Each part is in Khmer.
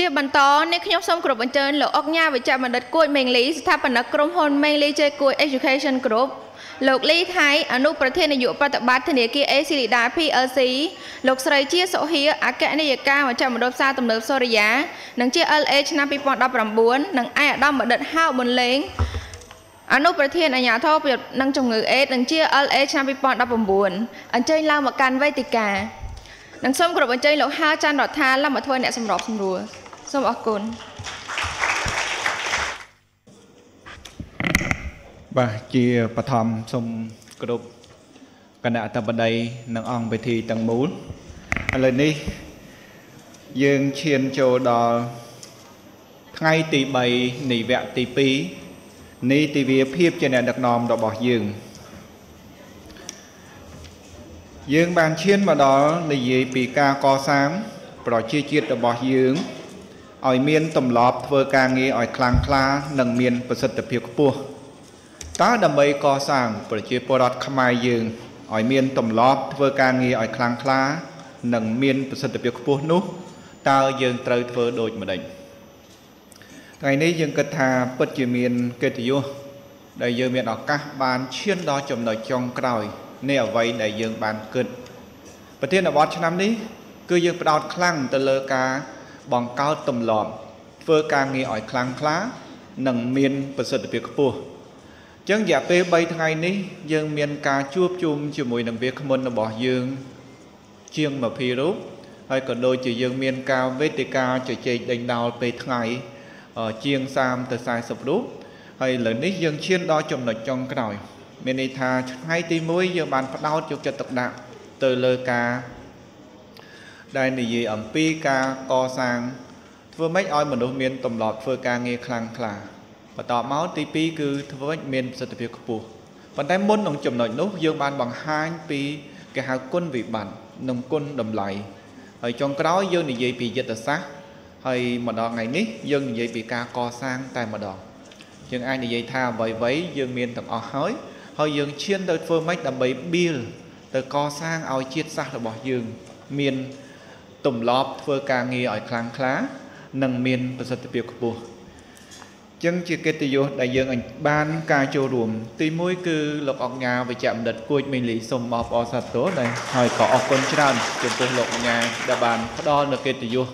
ជាបន្តនេះខ្ញុំសូមគោរពអញ្ជើញលោកអុកញ៉ាវិជ្ជបណ្ឌិតគួចមេងលីស្ថាបនិកក្រុមហ៊ុនមេងលីជេគួច Education Group លោកលីថៃអនុប្រធាននាយកប្រតិបត្តិធនាគារ AC Lida PLC លោកស្រីជាសុហៀអគ្គនាយិកាមជ្ឈមណ្ឌលផ្សារទំនើបសូរិយានិងជា LA ឆ្នាំ2019និងឯកឧត្តមបណ្ឌិតហៅមុនលេងអនុប្រធានអាជ្ញាធរប្រយុទ្ធនឹងជំងឺអេដនិងជា LA ឆ្នាំ2019អញ្ជើញឡើងមកកាន់វេទិកានិងសូមគោរពអញ្ជើញលោកហាច័ន្ទរដ្ឋាឡើងមកធ្វើអ្នកសម្របសម្រួល សូមអរគុណបាទជាបឋមសូមគ្រប់គណៈអធិបតីនិងអង្គពិធីទាំងមូលឥឡូវនេះយើងឈានចូលដល់ថ្ងៃទី3នៃវគ្គទី2នីតិវិភាពជាអ្នកដឹកនាំរបស់យើងយើងបានឈានមកដល់និយាយពីការកសាងប្រជាជាតិរបស់យើង ឲ្យមានទម្លាប់ធ្វើការងារឲ្យខ្លាំងក្លានិងមានប្រសិទ្ធភាពខ្ពស់តើដើម្បីកសាងប្រជាពលរដ្ឋខ្មែរយើងឲ្យមានទម្លាប់ធ្វើការងារឲ្យខ្លាំងក្លា និងមានប្រសិទ្ធភាពខ្ពស់នោះតើយើងត្រូវធ្វើដូចម្ដេចថ្ងៃនេះយើងគិតថាពិតជាមានកិត្តិយសដែលយើងមានឱកាសបានឈានដល់ចំណុចចុងក្រោយនៃអ្វីដែលយើងបានគិតប្រធានបទឆ្នាំនេះ គឺយើងផ្ដោតខ្លាំងទៅលើការ បង្កើតទម្លាប់ធ្វើការងារឲ្យខ្លាំងក្លានិងមានប្រសិទ្ធភាពខ្ពស់ចឹងរយៈពេល3ថ្ងៃនេះយើងមានការជួបជុំជាមួយនឹងវាគ្មិនរបស់យើងជាង20រូបហើយក៏ដូចជាយើងមានការវេទិកាជជែកដេញដោលពេលថ្ងៃជាង30ទៅ40រូបហើយឥឡូវនេះយើងឈានដល់ចំណុចចុងក្រោយ មានន័យថាថ្ងៃទី1យើងបានផ្ដោតយកចិត្តទុកដាក់ទៅលើការ ដែលនិយាយអំពីការកសាង ធ្វើម៉េចឲ្យមនុស្សមានទម្លាប់ធ្វើការងារខ្លាំងក្លាបន្តមកទី2គឺធ្វើម៉េចមានប្រសិទ្ធភាពខ្ពស់ប៉ុន្តែមុននឹងចំណុចនោះយើងបានបង្ហាញពីគេហៅគុណវិបត្តិនិងគុណតម្លៃហើយចុងក្រោយយើងនិយាយពីយុទ្ធសាស្ត្រហើយមកដល់ថ្ងៃនេះយើងនិយាយពីការកសាងតែម្ដងយើងអាចនិយាយថាអ្វីៗយើងមានទាំងអស់ហើយហើយយើងឈានទៅធ្វើម៉េចដើម្បីបៀលទៅកសាងឲ្យជាតិសាសន៍របស់យើង មាន ទម្លាប់ធ្វើការងារឲ្យខ្លាំងក្លានិងមានប្រសិទ្ធភាពខ្ពស់ចឹងជាកិត្តិយសដែលយើងបានការចូលរួម ទី1គឺលោកអង្ញាវិជ្ជបណ្ឌិតគួចមេលីសូមអបអរសាទរដែលហើយក៏អរគុណច្រើនចំពោះលោកអង្ញាដែលបានផ្ដល់នូវកិត្តិយស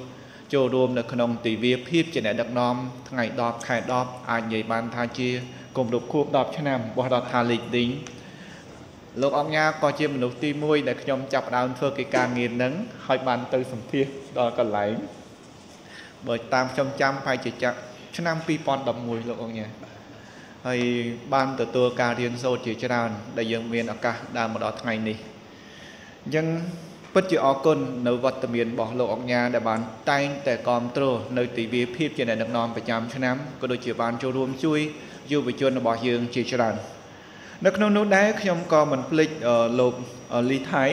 ចូលរួមនៅក្នុងទិវាភាពជាអ្នកដឹកនាំថ្ងៃ10ខែ10អាចនិយាយបានថាជាគម្រប់ខួប10ឆ្នាំរបស់រដ្ឋាភិបាលឌីង លោកអង្គញាក៏ជាមនុស្សទី1ដែលខ្ញុំចាប់ផ្ដើមធ្វើកិច្ចការងារនឹងហើយបានទៅសម្ភាសដល់កន្លែងបើតាមខ្ញុំចាំប្រហែលជាចាក់ឆ្នាំ2011លោកអង្គញាហើយបានទទួលការរៀនសូត្រជាច្រើន ដែលយើងមានឱកាសដើរមកដល់ថ្ងៃនេះអញ្ចឹងពិតជាអរគុណនៅវត្តមានរបស់លោកអង្គញាដែលបានតែងតែគ្រប់គ្រងនៅទិវាភាពជាអ្នកដឹកនាំប្រចាំឆ្នាំក៏ដូចជាបានចូលរួមជួយយុវជនរបស់យើងជាច្រើន នៅក្នុងនោះដែរខ្ញុំក៏មិនភ្លេចលោកលីថៃ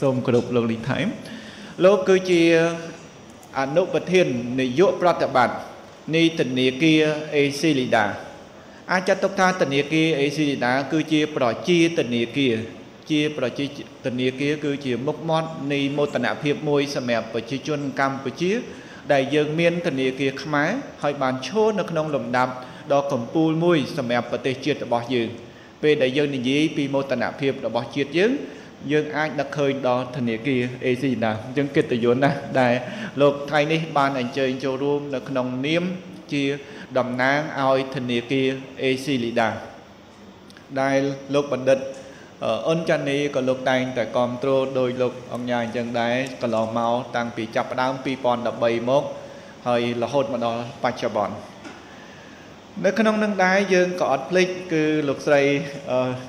សូមគោរពលោកលីថៃលោកគឺជាអនុប្រធាននាយកប្រតិបត្តិនៃធនាគារ AC Lida អាចចាត់ទុកថាធនាគារ AC Lida គឺជាប្រជាធនាគារជាប្រជាធនាគារគឺជាមុខមាត់នៃមោទនភាពមួយសម្រាប់ប្រជាជនកម្ពុជា ដែលយើងមានធនាគារខ្មែរហើយបានឈរនៅក្នុងលំដាប់ដ៏កំពូលមួយសម្រាប់ប្រទេសជាតិរបស់យើង ពេលដែលយើងនិយាយពីមោទនភាពរបស់ជាតិយើងយើងអាចនឹកឃើញដល់ធនាគារ AC ណាអញ្ចឹងកិត្តិយសណាស់ដែលលោកថ្ងៃនេះបានអញ្ជើញចូលរួមនៅក្នុងនាមជាតំណាងឲ្យធនាគារ AC Lida ដែលលោកបណ្ឌិតអុនចានីក៏លោកតែងតែគ្រប់គ្រងដោយលោកអង្គញាអញ្ចឹងដែរកន្លងមកតាំងពីចាប់ផ្ដើម2013មកហើយរហូតមកដល់បច្ចុប្បន្ន នៅក្នុងនឹងដែរយើងក៏អត់ភ្លេចគឺលោកស្រី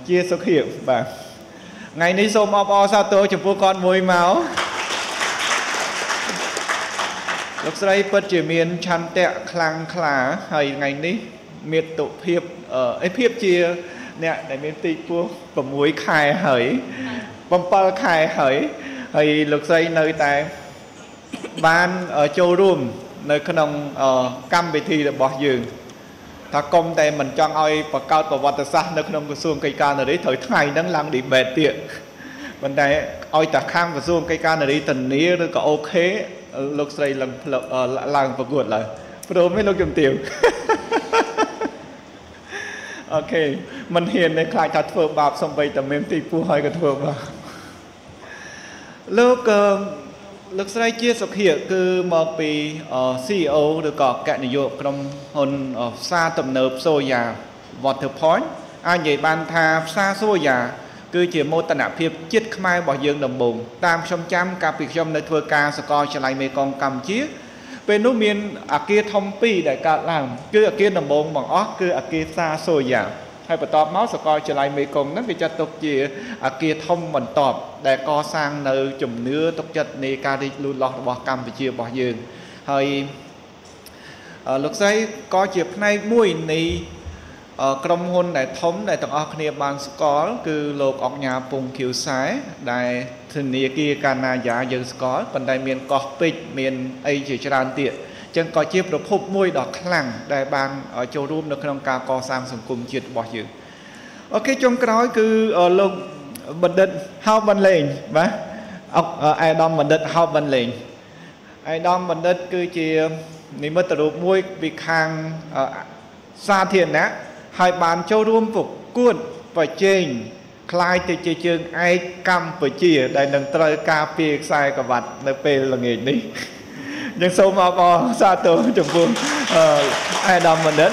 ជាសុខៀបបាទថ្ងៃនេះសូមអបអរសាទរចំពោះគាត់មួយមកលោកស្រីពិតជាមានឆន្ទៈខ្លាំងក្លាហើយថ្ងៃនេះមេត្តុភាពអីភាពជាអ្នកដែលមានទីពោះ6ខែហើយ7ខែហើយហើយលោកស្រីនៅតែបានចូលរួមនៅក្នុងកម្មវិធីរបស់យើង ថាកុំតែមិនចង់ឲ្យបង្កើតប្រវត្តិសាស្ត្រនៅក្នុងក្រសួងកិច្ចការនារីត្រូវថ្ងៃហ្នឹងឡើង debate ទៀតប៉ុន្តែឲ្យតែខាងក្រសួងកិច្ចការនារីធានាឬក៏អូខេលោកស្រីឡើងឡើងប្រកួតឡើយព្រមទេលោកជំទាវអូខេមិនហ៊ានទេខ្លាចថាធ្វើបាបសំបីតែមានទីពោះហើយក៏ធ្វើបាបលោក លោកស្រីជាសុខិគឺមកពី CEO ឬក៏កណយោក្រុមហ៊ុនផ្សារទំនើបសូយ៉ា Waterpoint អាចនិយាយបានថាផ្សារសូយ៉ាគឺជាមោទនភាពជាតិខ្មែររបស់យើងដំបូងតាមខ្ញុំចាំកាលពីខ្ញុំនៅធ្វើការសកលចល័យមេកងកម្ពុជាពេលនោះមានអាគារធំពីរដែលកើតឡើងគឺអាគារដំបូងបង្អស់គឺអាគារផ្សារសូយ៉ា ហើយបន្ទាប់មកសកលចល័យមេគង្គហ្នឹងគេចាត់ទុកជាអាគារធំបន្ទាប់ដែលកសាងនៅជំនឿទុកចិត្តនៃការរីកលូតលាស់របស់កម្ពុជារបស់យើងហើយលោកស្រីក៏ជាផ្នែកមួយនៃក្រុមហ៊ុនដែលធំដែលទាំងអស់គ្នាបានស្គាល់គឺលោកអុកញ៉ាពងខៀវសែដែលធនាគារកាណាយ៉ាយើងស្គាល់ប៉ុន្តែមានកោះពេជ្រមានអីជាច្រើនទៀត ចឹងក៏ជាប្រភពមួយដ៏ខ្លាំងដែលបានចូលរួមនៅក្នុងការកសាងសង្គមជាតិរបស់យើងអូខេចុងក្រោយគឺលោកបណ្ឌិតហៅបន្លេងបាទអុកអេដាមបណ្ឌិតហៅបន្លេងអេដាមបណ្ឌិតគឺជានិមិត្តរូបមួយពីខាងសាធារណៈហើយបានចូលរួមប្រកួតប្រជែងคล้ายទៅជាជើងឯកកម្ពុជា ដែលនឹងត្រូវការពារខ្សែក្រវ៉ាត់នៅពេលល្ងាចនេះ យើងសូមអបអរសាទរចំពោះអេដាមបណ្ឌិត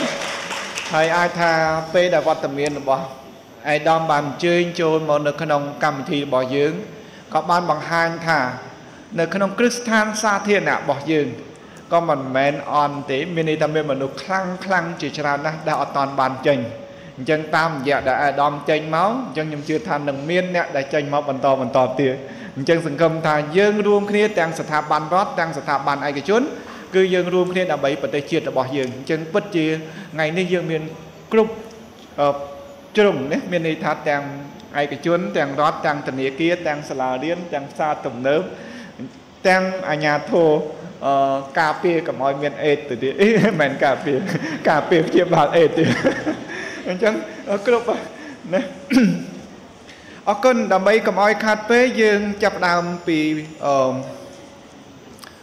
ហើយអាចថាពេលដែលវត្តមានរបស់អេដាមបានអញ្ជើញចូលមកនៅក្នុងកម្មវិធីរបស់យើងក៏បានបង្ហាញថា នៅក្នុងគ្រឹះស្ថានសាធារណៈរបស់យើងក៏មិនមែនអន់ទេមានន័យថាមានមនុស្សខ្លាំងខ្លាំងជាច្រើនណាស់ដែលអត់តាន់បានចេញអញ្ចឹងតាមរយៈដែលអាដាមចេញមកអញ្ចឹងខ្ញុំជឿថានឹងមានអ្នកដែលចេញមកបន្តបន្តទៀត អញ្ចឹងសង្ឃឹមថាយើងរួមគ្នាទាំងស្ថាប័នរដ្ឋទាំងស្ថាប័នឯកជនគឺយើងរួមគ្នាដើម្បីប្រទេសជាតិរបស់យើងអញ្ចឹងពិតជាថ្ងៃនេះយើងមានគ្រប់ជ្រុងនេះមានន័យថាទាំងឯកជនទាំងរដ្ឋទាំងធនាគារទាំងសាលារៀនទាំងផ្សារទំនើបទាំងអាជ្ញាធរអឺការពារកុំឲ្យមានអេតទៅទៀតអីមិនមែនការពារការពារព្យាបាលអេតទៀតអញ្ចឹងគ្រប់ណា អរគុណដើម្បីកុំឲ្យខាត់ពេកយើងចាប់ដើមពីអឺ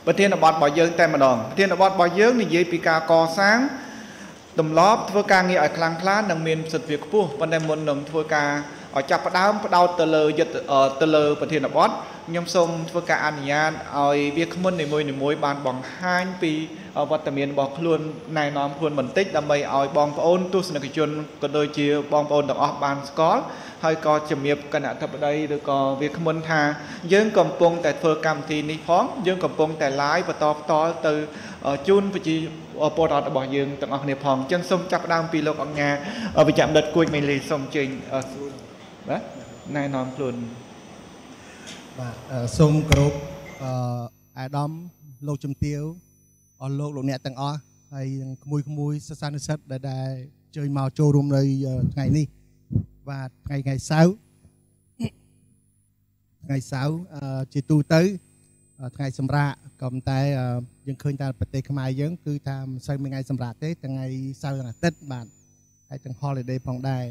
ប្រធានបទរបស់យើងតែម្ដងប្រធានបទរបស់យើងនិយាយពីការកសាងទម្លាប់ធ្វើការងារឲ្យខ្លាំងក្លានិងមានសិទ្ធិភាពខ្ពស់ប៉ុន្តែមុននឹងធ្វើការឲ្យ ចាប់ផ្ដើមផ្ដោតទៅលើយុទ្ធទៅលើប្រធានបទខ្ញុំសូមធ្វើការអនុញ្ញាតឲ្យវាគ្មិននីមួយៗបានបង្ហាញពីវត្តមានរបស់ខ្លួនណែនាំខ្លួនបន្តិចដើម្បីឲ្យបងប្អូនទស្សនិកជនក៏ដូចជាបងប្អូនទាំងអស់បានស្គាល់ហើយក៏ជំរាបគណៈអធិបតីឬក៏វាគ្មិនថាយើងកំពុងតែធ្វើកម្មវិធីនេះផងយើងកំពុងតែ live បន្តផ្ទាល់ទៅជូនប្រជាពលរដ្ឋរបស់យើងទាំងអស់គ្នាផងអញ្ចឹងសូមចាប់ផ្ដើមពីលោកអង្គការវិជ្ជបណ្ឌិតគួយមេលីសូមជើញ បាទណែនាំខ្លួនបាទសូមគោរពអឺអាដាមលោកជំទាវអស់លោកលោកអ្នកទាំងអស់ហើយនឹងក្មួយក្មួយសិស្សានុសិស្សដែលដែលជើញមកចូលរួមនៅថ្ងៃនេះបាទថ្ងៃថ្ងៃសៅរ៍ថ្ងៃសៅរ៍ជាទូទៅថ្ងៃសម្រាប់ក៏តែយើងឃើញតែប្រទេសខ្មែរយើងគឺថាមិនសូវមានថ្ងៃសម្រាប់ទេថ្ងៃសៅរ៍និងអាទិត្យបាទហើយទាំង holiday ផងដែរ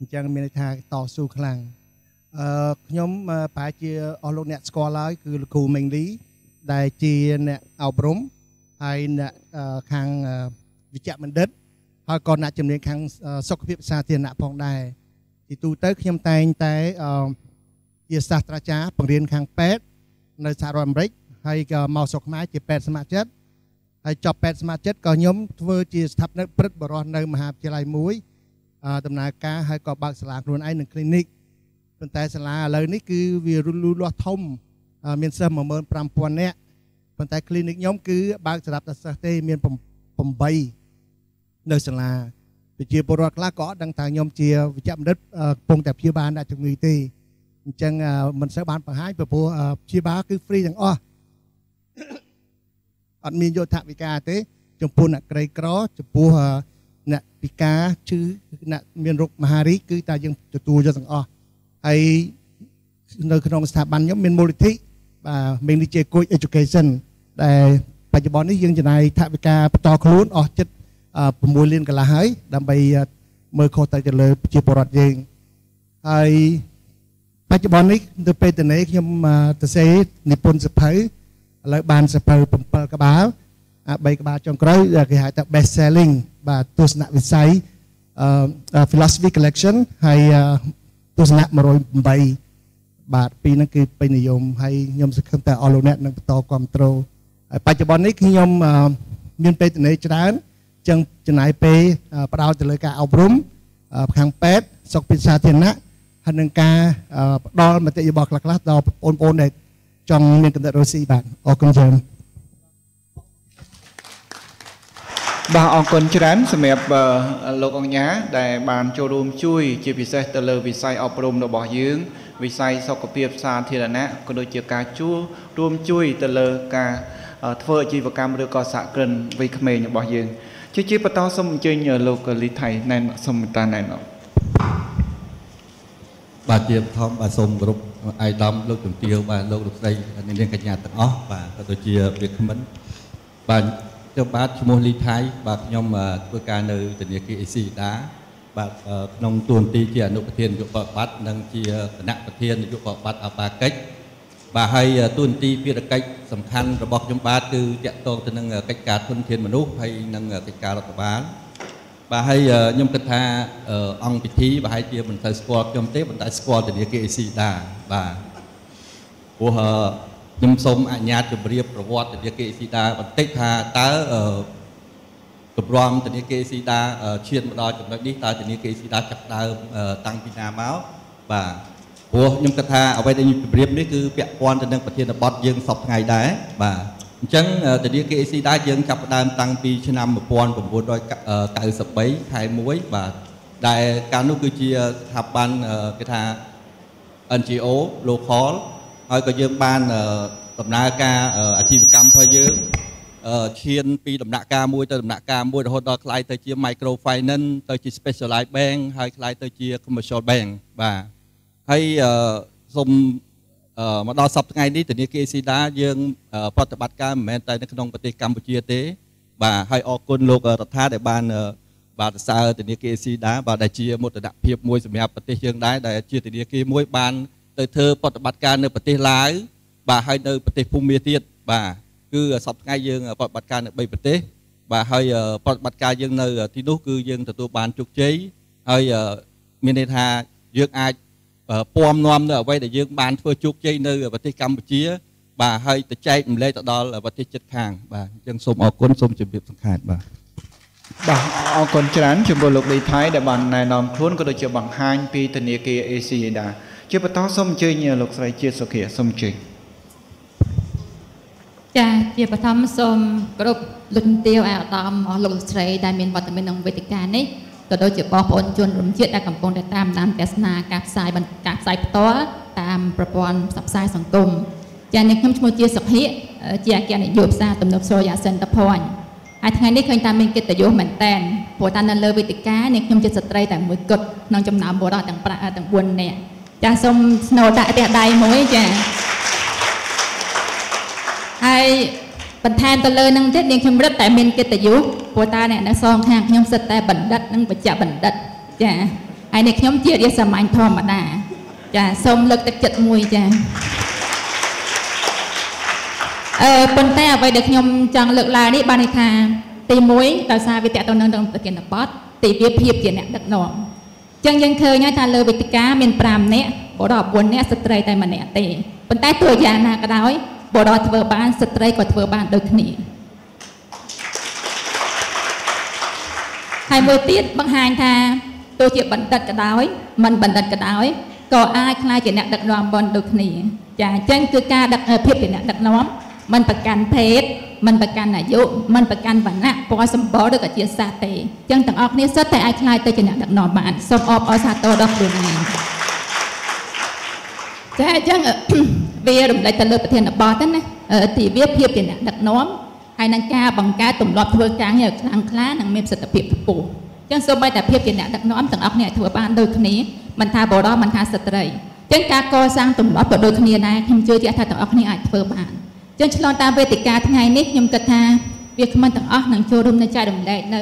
អញ្ចឹងមានន័យថាតស៊ូខ្លាំងអឺខ្ញុំប្រហែលជាអស់លោកអ្នកស្គាល់ហើយគឺលោកគ្រូមេងលីដែលជាអ្នកអប់រំហើយអ្នកខាងវិជ្ជបណ្ឌិតហើយក៏អ្នកជំនាញខាងសុខភាពសាធារណៈផងដែរទីទូទៅខ្ញុំតែងតែជាសាស្ត្រាចារ្យបង្រៀនខាងពេទ្យនៅសហរដ្ឋអាមេរិកហើយក៏មកស្រុកខ្មែរជាពេទ្យស្ម័គ្រចិត្តហើយចប់ពេទ្យស្ម័គ្រចិត្តក៏ខ្ញុំធ្វើជាស្ថាបនិកព្រឹទ្ធបរិះនៅមហាវិទ្យាល័យមួយ ដំណើរការហើយក៏បើកសាលាខ្លួនឯងនិង clinic ប៉ុន្តែសាលាឥឡូវនេះគឺវាលូលាស់ធំមានសិស្ស15000នាក់ប៉ុន្តែ clinic ខ្ញុំគឺបើកសម្រាប់តែសិស្សទេមាន8នៅសាលាប្រជាពលរដ្ឋខ្លះក៏អត់ដឹងថាខ្ញុំជាវិជ្ជបណ្ឌិតកំពុងតែព្យាបាលអ្នកជំងឺទេអញ្ចឹងមិនសូវបានបង្ហាញព្រោះព្យាបាលគឺ free ទាំងអស់អត់មានយកថវិកាទេ ចំពោះអ្នកក្រីក្រចំពោះ អ្នកពិការឈឺអ្នកមានរោគមហារីកគឺតែយើងទទួលយកទាំងអស់ហើយនៅក្នុងស្ថាប័នខ្ញុំមានមូលនិធិបាទមាននេះជាគួយ education ដែលបច្ចុប្បន្ននេះយើងចំណាយថវិកាបន្តខ្លួនអស់ចិត្ត6លានកន្លះហើយដើម្បីមើលខុសទៅទៅលើប្រជាពលរដ្ឋយើងហើយបច្ចុប្បន្ននេះនៅពេលតនេខ្ញុំទៅសេនិពន្ធសភៅឥឡូវបានសភៅ7ក្បាល អា3ក្បាលចុងក្រោយគេហៅថា best selling បាទទស្សនវិស័យអឺ philosophy collection ហើយទស្សនៈ108បាទពីរហ្នឹងគឺពេញនិយមហើយខ្ញុំសង្ឃឹមថាអស់លោកអ្នកនឹងបន្តគ្រប់គ្រងហើយបច្ចុប្បន្ននេះខ្ញុំមានពេលទំនេរច្រើនចឹងចំណាយពេលផ្ដោតទៅលើការអប់រំខាងពេទ្យសុខភាពសាធារណៈហើយនឹងការផ្ដល់មតិយោបល់ខ្លះៗដល់បងប្អូនដែលចង់មានកំណត់រស់ស៊ីបាទអរគុណច្រើន បាទអរគុណច្រើនសម្រាប់លោកអង្ញាដែលបានចូលរួមជួយជាពិសេសទៅលើវិស័យអប់រំរបស់យើង វិស័យសុខភាពសាធារណៈក៏ដូចជាការជួរួមជួយទៅលើការធ្វើអាជីវកម្មឬក៏សហគ្រិនវ័យក្មេងរបស់យើងជាជាបន្តសូមអញ្ជើញលោកលីថៃណែនសូមតាណែនាំបាទជាបឋមបាទសូមគោរពអាយដាមលោកជំទាវបាទលោកលោកស្រីនាងកញ្ញាទាំងអស់បាទក៏ដូចជាវាគ្មិនបាទ ខ្ញុំបាទឈ្មោះលីថៃបាទខ្ញុំធ្វើការនៅធនាគារ AC ដាបាទក្នុងទួនាទីជាអនុប្រធាននាយកបបាត់និងជាគណៈប្រធាននាយកបបាត់អបាកិច្ចបាទហើយទួនាទីភារកិច្ចសំខាន់របស់ខ្ញុំបាទគឺតាក់ទងទៅនឹងកិច្ចការធនធានមនុស្សហើយនិងកិច្ចការរដ្ឋបាលបាទហើយខ្ញុំគិតថាអង្គពិធីប្រហែលជាមិនទៅស្គាល់ខ្ញុំទេប៉ុន្តែស្គាល់ធនាគារ AC ដាបាទព្រោះ ខ្ញុំសូមអនុញ្ញាតជម្រាបប្រវត្តិធនាគារស៊ីដាបន្តិចថាតើគម្រាមធនាគារស៊ីដាឈានមកដល់ចំណុចនេះតើធនាគារស៊ីដាចាប់ដើមតាំងពីណាមកបាទព្រោះខ្ញុំគិតថាអ្វីដែលខ្ញុំជម្រាបនេះគឺពាក់ព័ន្ធទៅនឹងប្រធានបទយើងសពថ្ងៃដែរបាទអញ្ចឹងធនាគារ AC ដែរយើងចាប់ផ្ដើមតាំងពីឆ្នាំ1993ខែ1បាទដែលកាលនោះគឺជាស្ថាប័នគេថា NGO local ហើយក៏យើងបានដំណើរការអាជីវកម្មរបស់យើងឈានពីដំណាក់កាលមួយទៅដំណាក់កាលមួយរហូតដល់ខ្លាយទៅជា micro finance ទៅជា specialized bank ហើយខ្លាយទៅជា commercial bank បាទហើយសូមមកដល់សប្តាហ៍នេះធនាគារស៊ីដាយើងប្រតិបត្តិការមិនមែនតែនៅក្នុងប្រទេសកម្ពុជាទេ បាទហើយអរគុណលោករដ្ឋាដែលបានបាទសរសើរធនាគារស៊ីដាបាទដែលជាមោទនភាពមួយសម្រាប់ប្រទេសយើងដែរដែលជាធនាគារមួយបាន ទៅធ្វើប្រតិបត្តិការនៅប្រទេសឡាវបាទហើយនៅប្រទេសភូមាទៀតបាទគឺសប្តាហ៍ថ្ងៃយើងប្រតិបត្តិការនៅ3ប្រទេសបាទហើយប្រតិបត្តិការយើងនៅទីនោះគឺយើងទទួលបានជោគជ័យហើយមានន័យថាយើងអាចពំនាំនៅអ្វីដែលយើងបានធ្វើជោគជ័យនៅប្រទេសកម្ពុជា បាទហើយទៅចែកម្លែកទៅដល់ប្រទេសជិតខាង បាទអញ្ចឹងសូមអរគុណសូមជម្រាបសង្ខេបបាទបាទអរគុណច្រើនចំពោះលោកលីថៃដែលបានណែនាំខ្លួនក៏ដូចជាបង្ហាញពីធនាគារ ACDA ជាបន្តសូមអញ្ជើញលោកស្រីជាសុខាសូមអញ្ជើញចាជាបឋមសូមគោរពលោកទាវអាដាមអស់លោកស្រីដែលមានវត្តមានក្នុងវេទិកានេះក៏ដូចជាបងប្អូនជនរួមជាតិដែលកំពុងតែតាមដានទស្សនាការផ្សាយការផ្សាយផ្ទាល់តាមប្រព័ន្ធផ្សព្វផ្សាយសង្គមចានេះខ្ញុំឈ្មោះជាសុខិជាអគ្គនាយកផ្សារទំនើបសូរយ៉ាសិនតភ័ញហើយថ្ងៃនេះឃើញថាមានកិត្តិយសមែនតែនព្រោះថានៅលើវេទិកានេះខ្ញុំជាស្ត្រីតែមួយគត់ក្នុងចំណោមបុរសទាំង5ទាំង4នាក់ ចាសូមស្នូដាក់ផ្ទះដៃមួយចាហើយបន្ថែមទៅលើនឹងទៀតនាងខ្ញុំរឹតតែមានកិត្តិយសព្រោះតាអ្នកនៅសងខាងខ្ញុំសិតតែបណ្ឌិតនិងបច្ចៈបណ្ឌិតចាហើយនេះខ្ញុំជារាជសាមញ្ញធម្មតា ចាសូមលើកទឹកចិត្តមួយចាអឺប៉ុន្តែអ្វីដែលខ្ញុំចង់លើកឡើងនេះបានន័យថាទី1ដោយសារវាតកតនៅក្នុងប្រធានបទទីវាភាពជាអ្នកដឹកនាំ ចឹងយើងឃើញហើយថាលើវេទិកាមាន5នាក់បរិប4នាក់ស្ត្រីតែម្នាក់ទេប៉ុន្តែទោះយ៉ាងណាក៏ដោយបរិបធ្វើបានស្ត្រីក៏ធ្វើបានដូចគ្នាហើយមួយទៀតបង្ហាញថាទោះជាបណ្ឌិតក៏ដោយមិនបណ្ឌិតក៏ដោយក៏អាចក្លាយជាអ្នកដឹកនាំបនដូចគ្នាចាអញ្ចឹងគឺការដឹកភាពជាអ្នកដឹកនាំ មិនប្រកាន់ភេទមិនប្រកាន់អាយុមិនប្រកាន់វណ្ណៈពណ៌សម្បល់ឬក៏ជាសាសទេអញ្ចឹងទាំងអស់គ្នាសុទ្ធតែអាចខ្លាយទៅជាអ្នកដឹកនាំបានសូមអបអរសាទរដល់ខ្លួនឯងចាអញ្ចឹងវារំលេចទៅលើប្រធានបទណាទីវាភាពជាអ្នកដឹកនាំហើយនឹងការបង្កើតទម្លាប់ធ្វើការងារខ្លាំងក្លានិងមានប្រសិទ្ធភាពខ្ពស់អញ្ចឹងសូម្បីតែភាពជាអ្នកដឹកនាំទាំងអស់គ្នាអាចធ្វើបានដូចគ្នាមិនថាបរិបទមិនថាស្ត្រីអញ្ចឹងការកសាងទម្លាប់ក៏ដូចគ្នាដែរខ្ញុំជឿជាក់ថាទាំងអស់គ្នាអាចធ្វើបាន ចឹងឆ្លងតាមវេទិកាថ្ងៃនេះខ្ញុំគិតថាវាគ្មិនទាំងអស់នឹងចូលរួមនៅចែករំលែកនៅ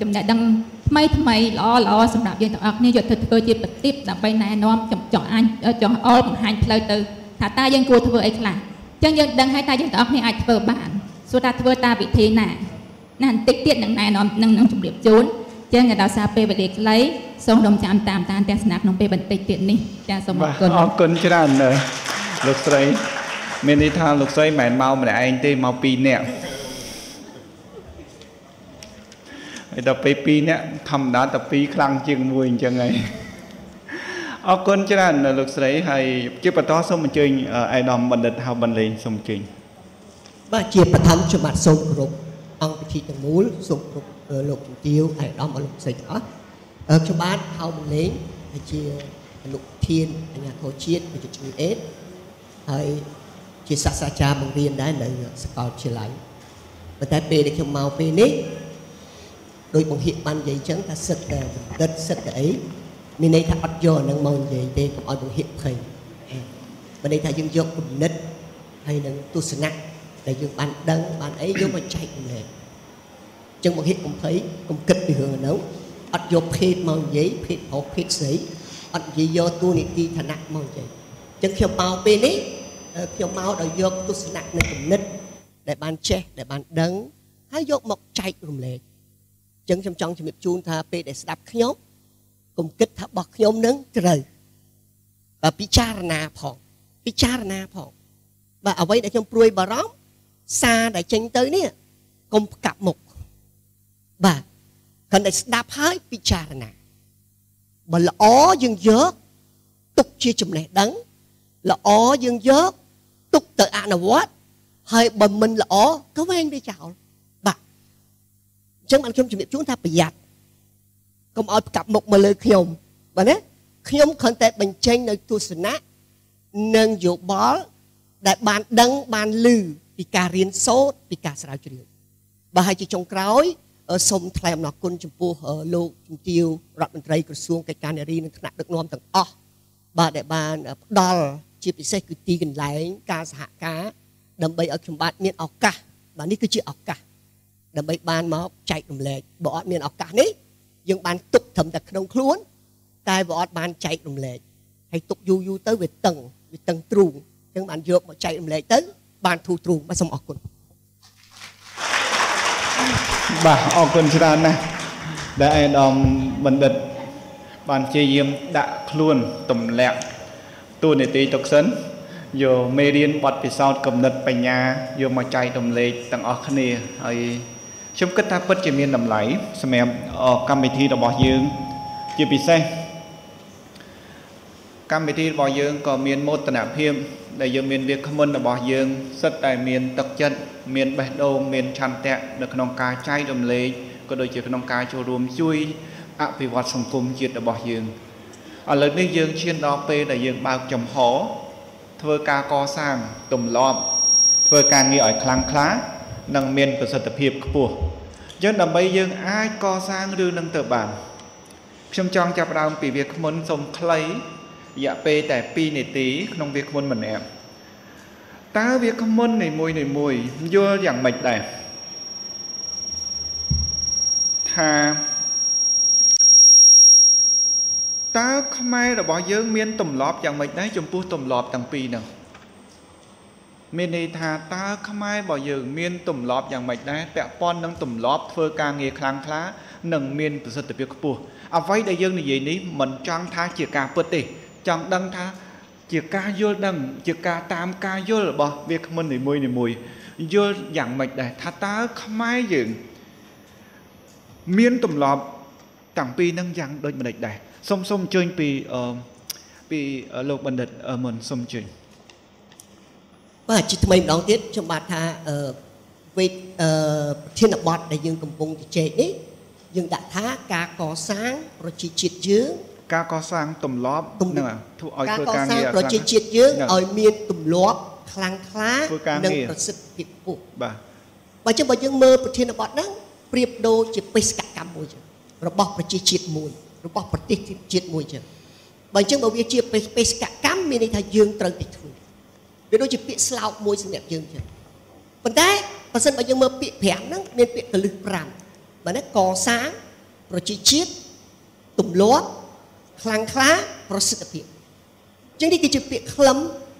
ចំណេះដឹងថ្មីថ្មីល្អល្អសម្រាប់យើងទាំងអស់គ្នាយកទៅធ្វើជាប្រតិបដើម្បីណែនាំចង់អញចង់អល់បង្ហាញផ្លូវទៅថាតើយើងគួរធ្វើអីខ្លះអញ្ចឹងយើងដឹងហើយថាយើងទាំងអស់គ្នាអាចធ្វើបានសួរថាធ្វើតាមវិធីណាណាបន្តិចទៀតនឹងណែនាំនឹងនឹងជម្រាបជូនអញ្ចឹងដោយសារពេលវេលាខ្លីសូមរំចាំតាមតាមទស្សនៈក្នុងពេលបន្តិចទៀតនេះចាសូមអរគុណអរគុណច្រើនលោកស្រី មានន័យថាលោកស្រីមិនមែនមកម្នាក់ឯងទេមកពីរនាក់ហើយដល់ពេល2នាក់ធម្មតាតែ2ខ្លាំងជាងមួយអញ្ចឹងហើយអរគុណច្រើនលោកស្រីហើយជាបន្តសូមអញ្ជើញអេដាមបណ្ឌិតហៅបន្លេងសូមអញ្ជើញបាទជាបឋមខ្ញុំបាទសូមគោរពអង្គពិធីទាំងមូលសូមគោរពលោកជំទាវអាយដាមអលោកស្រីទាំងអស់អឺខ្ញុំបាទហៅបន្លេងហើយជាអនុធានអាជ្ញាធរជាតិវិទ្យាជំនាញអេតហើយ ជាសាស្ត្រាចារ្យបង្រៀនដែរនៅសាកលវិទ្យាល័យប៉ុន្តែពេលដែលខ្ញុំមកពេលនេះដោយបង្ហាញបាននិយាយចឹងថាសិតតែបណ្ឌិតសិតតែអីមានន័យថាអត់យកអានឹងមកនិយាយទេកុំឲ្យបង្ហាញភ័យមានន័យថាយើងយកគំនិតហើយនឹងទស្សនៈដែលយើងបានដឹងបានអីយកមកចែកម្លែកចឹងបង្ហាញកំភៃកុំគិតពីរឿងហ្នឹងអត់យកភេទមកនិយាយភេទប្រុសភេទស្រីអត់និយាយយកតួនាទីឋានៈមកនិយាយចឹងខ្ញុំមកពេលនេះ ខ្ញុំមកដោយយកទស្សនៈនៃគំនិតដែលបានចេះដែលបានដឹងហើយយកមកចែករំលែកចឹងខ្ញុំចង់ជំរាបជូនថាពេលដែលស្ដាប់ខ្ញុំកុំគិតថារបស់ខ្ញុំនឹងត្រូវបើពិចារណាផងពិចារណាផងបាទអ្វីដែលខ្ញុំព្រួយបារម្ភសារដែលចេញទៅនេះកុំផ្កាប់មុខបាទគាត់តែស្ដាប់ហើយពិចារណាបើល្អយើងយកទុកជាចំណេះដឹងល្អយើងយក ទុកទៅអនុវត្តហើយបើមិនល្អក៏វែងវាចោលបាទអញ្ចឹងបានខ្ញុំជំរាបជូនថាប្រយ័ត្នកុំឲ្យផ្កាប់មុខមកលើខ្ញុំបាទណាខ្ញុំគ្រាន់តែបញ្ចេញនៅទស្សនៈនិងយោបល់ដែលបានដឹងបានឮពីការរៀនសូត្រពីការស្រាវជ្រាវបើហើយជាចុងក្រោយសូមថ្លែងអំណរគុណចំពោះលោកជំទាវរដ្ឋមន្ត្រីក្រសួងកិច្ចការនារីនិងថ្នាក់ដឹកនាំទាំងអស់បាទដែលបានផ្ដល់ ជាពិសេសគឺទីកន្លែងការសហការ ដើម្បីឲ្យខ្ញុំបាទមានឱកាសបាទនេះគឺជាឱកាសដើម្បីបានមកចែករំលែកបើអត់មានឱកាសនេះយើងបានទុកត្រឹមតែក្នុងខ្លួន តែវាអត់បានចែករំលែកហើយទុកយូរយូរទៅវាតឹងវាតឹងទ្រូងអញ្ចឹងបានយកមកចែករំលែកទៅ បានធូរទ្រូងបាទសូមអរគុណបាទអរគុណច្រើនណាស់ដែលឯកឧត្តមបណ្ឌិតបានជាយាមដាក់ខ្លួនទម្លាក់ តួនាទីទុកសិនយកមេរៀនបទពិសោធន៍គំនិតបញ្ញាយកមកចែករំលែកទាំងអស់គ្នាហើយខ្ញុំគិតថាពិតជាមានតម្លៃសម្រាប់កម្មវិធីរបស់យើង ជាពិសេសកម្មវិធីរបស់យើងក៏មានមោទនភាពដែលយើងមានវាគ្មិនរបស់យើងសិតតែមានទឹកចិត្តមានបេះដូងមានឆន្ទៈនៅក្នុងការចែករំលែកក៏ដូចជាក្នុងការចូលរួមជួយអភិវឌ្ឍសង្គមជាតិរបស់យើង ឥឡូវនេះយើងឈានដល់ពេលដែលយើងបើកចំហធ្វើការកសាងទម្លាប់ធ្វើការងារឲ្យខ្លាំងក្លានិងមានប្រសិទ្ធភាពខ្ពស់អញ្ចឹងដើម្បីយើងអាចកសាងរឿងនឹងទៅបានខ្ញុំចង់ចាប់ផ្ដើមពីវាគ្មិនសុំខ្លីរយៈពេលតែ2នាទីក្នុងវាគ្មិនម្នាក់តើវាគ្មិននៃមួយនៃមួយយល់យ៉ាងម៉េចដែរថា តើខ្មែររបស់យើងមានទម្លាប់យ៉ាងម៉េចដែរចំពោះទម្លាប់ទាំងពីរហ្នឹងមានន័យថាតើខ្មែររបស់យើងមានទម្លាប់យ៉ាងម៉េចដែរពាក់ព័ន្ធនឹងទម្លាប់ធ្វើការងារខ្លាំងក្លានិងមានប្រសិទ្ធភាពខ្ពស់អ្វីដែលយើងនិយាយនេះមិនចង់ថាជាការពិតទេ ចង់ដឹងថាជាការយល់ដឹង ជាការតាមការយល់របស់វាគ្មិននីមួយនីមួយយល់យ៉ាងម៉េចដែរថាតើខ្មែរយើង មានទម្លាប់តាំងពីនឹងយ៉ាងដូចម្ដេចដែរ សូមសូមអញ្ជើញពីអឺពីលោកបណ្ឌិតមុនសូមអញ្ជើញបាទជាថ្មីម្ដងទៀតខ្ញុំបាទថាអឺវេទអឺប្រធានបទដែលយើងកំពុងជជែកនេះយើងដាក់ថាការកសាងប្រជាជាតិយើងការកសាងទម្លាប់នឹងធ្វើឲ្យធ្វើការងារប្រជាជាតិយើងឲ្យមានទម្លាប់ខ្លាំងក្លានិងប្រសិទ្ធភាពខ្ពស់បាទបើចឹងបើយើងមើលប្រធានបទហ្នឹងប្រៀបដូចជាបេសកកម្មមួយចឹងរបស់ប្រជាជាតិមួយ របស់ប្រទេសជាតិមួយចឹងបើអញ្ចឹងបើវាជាបេសកកម្មមានន័យថាយើងត្រូវតែធ្វើវាដូចជាពាក្យស្លោកមួយសម្រាប់យើងចឹងប៉ុន្តែបើសិនបើយើងមើលពាក្យ5ហ្នឹងមានពាក្យកលឹះ5បើណាកសាងប្រជាជាតិទម្លាប់ខ្លាំងក្លាប្រសិទ្ធភាពអញ្ចឹងនេះគឺជាពាក្យខ្លឹម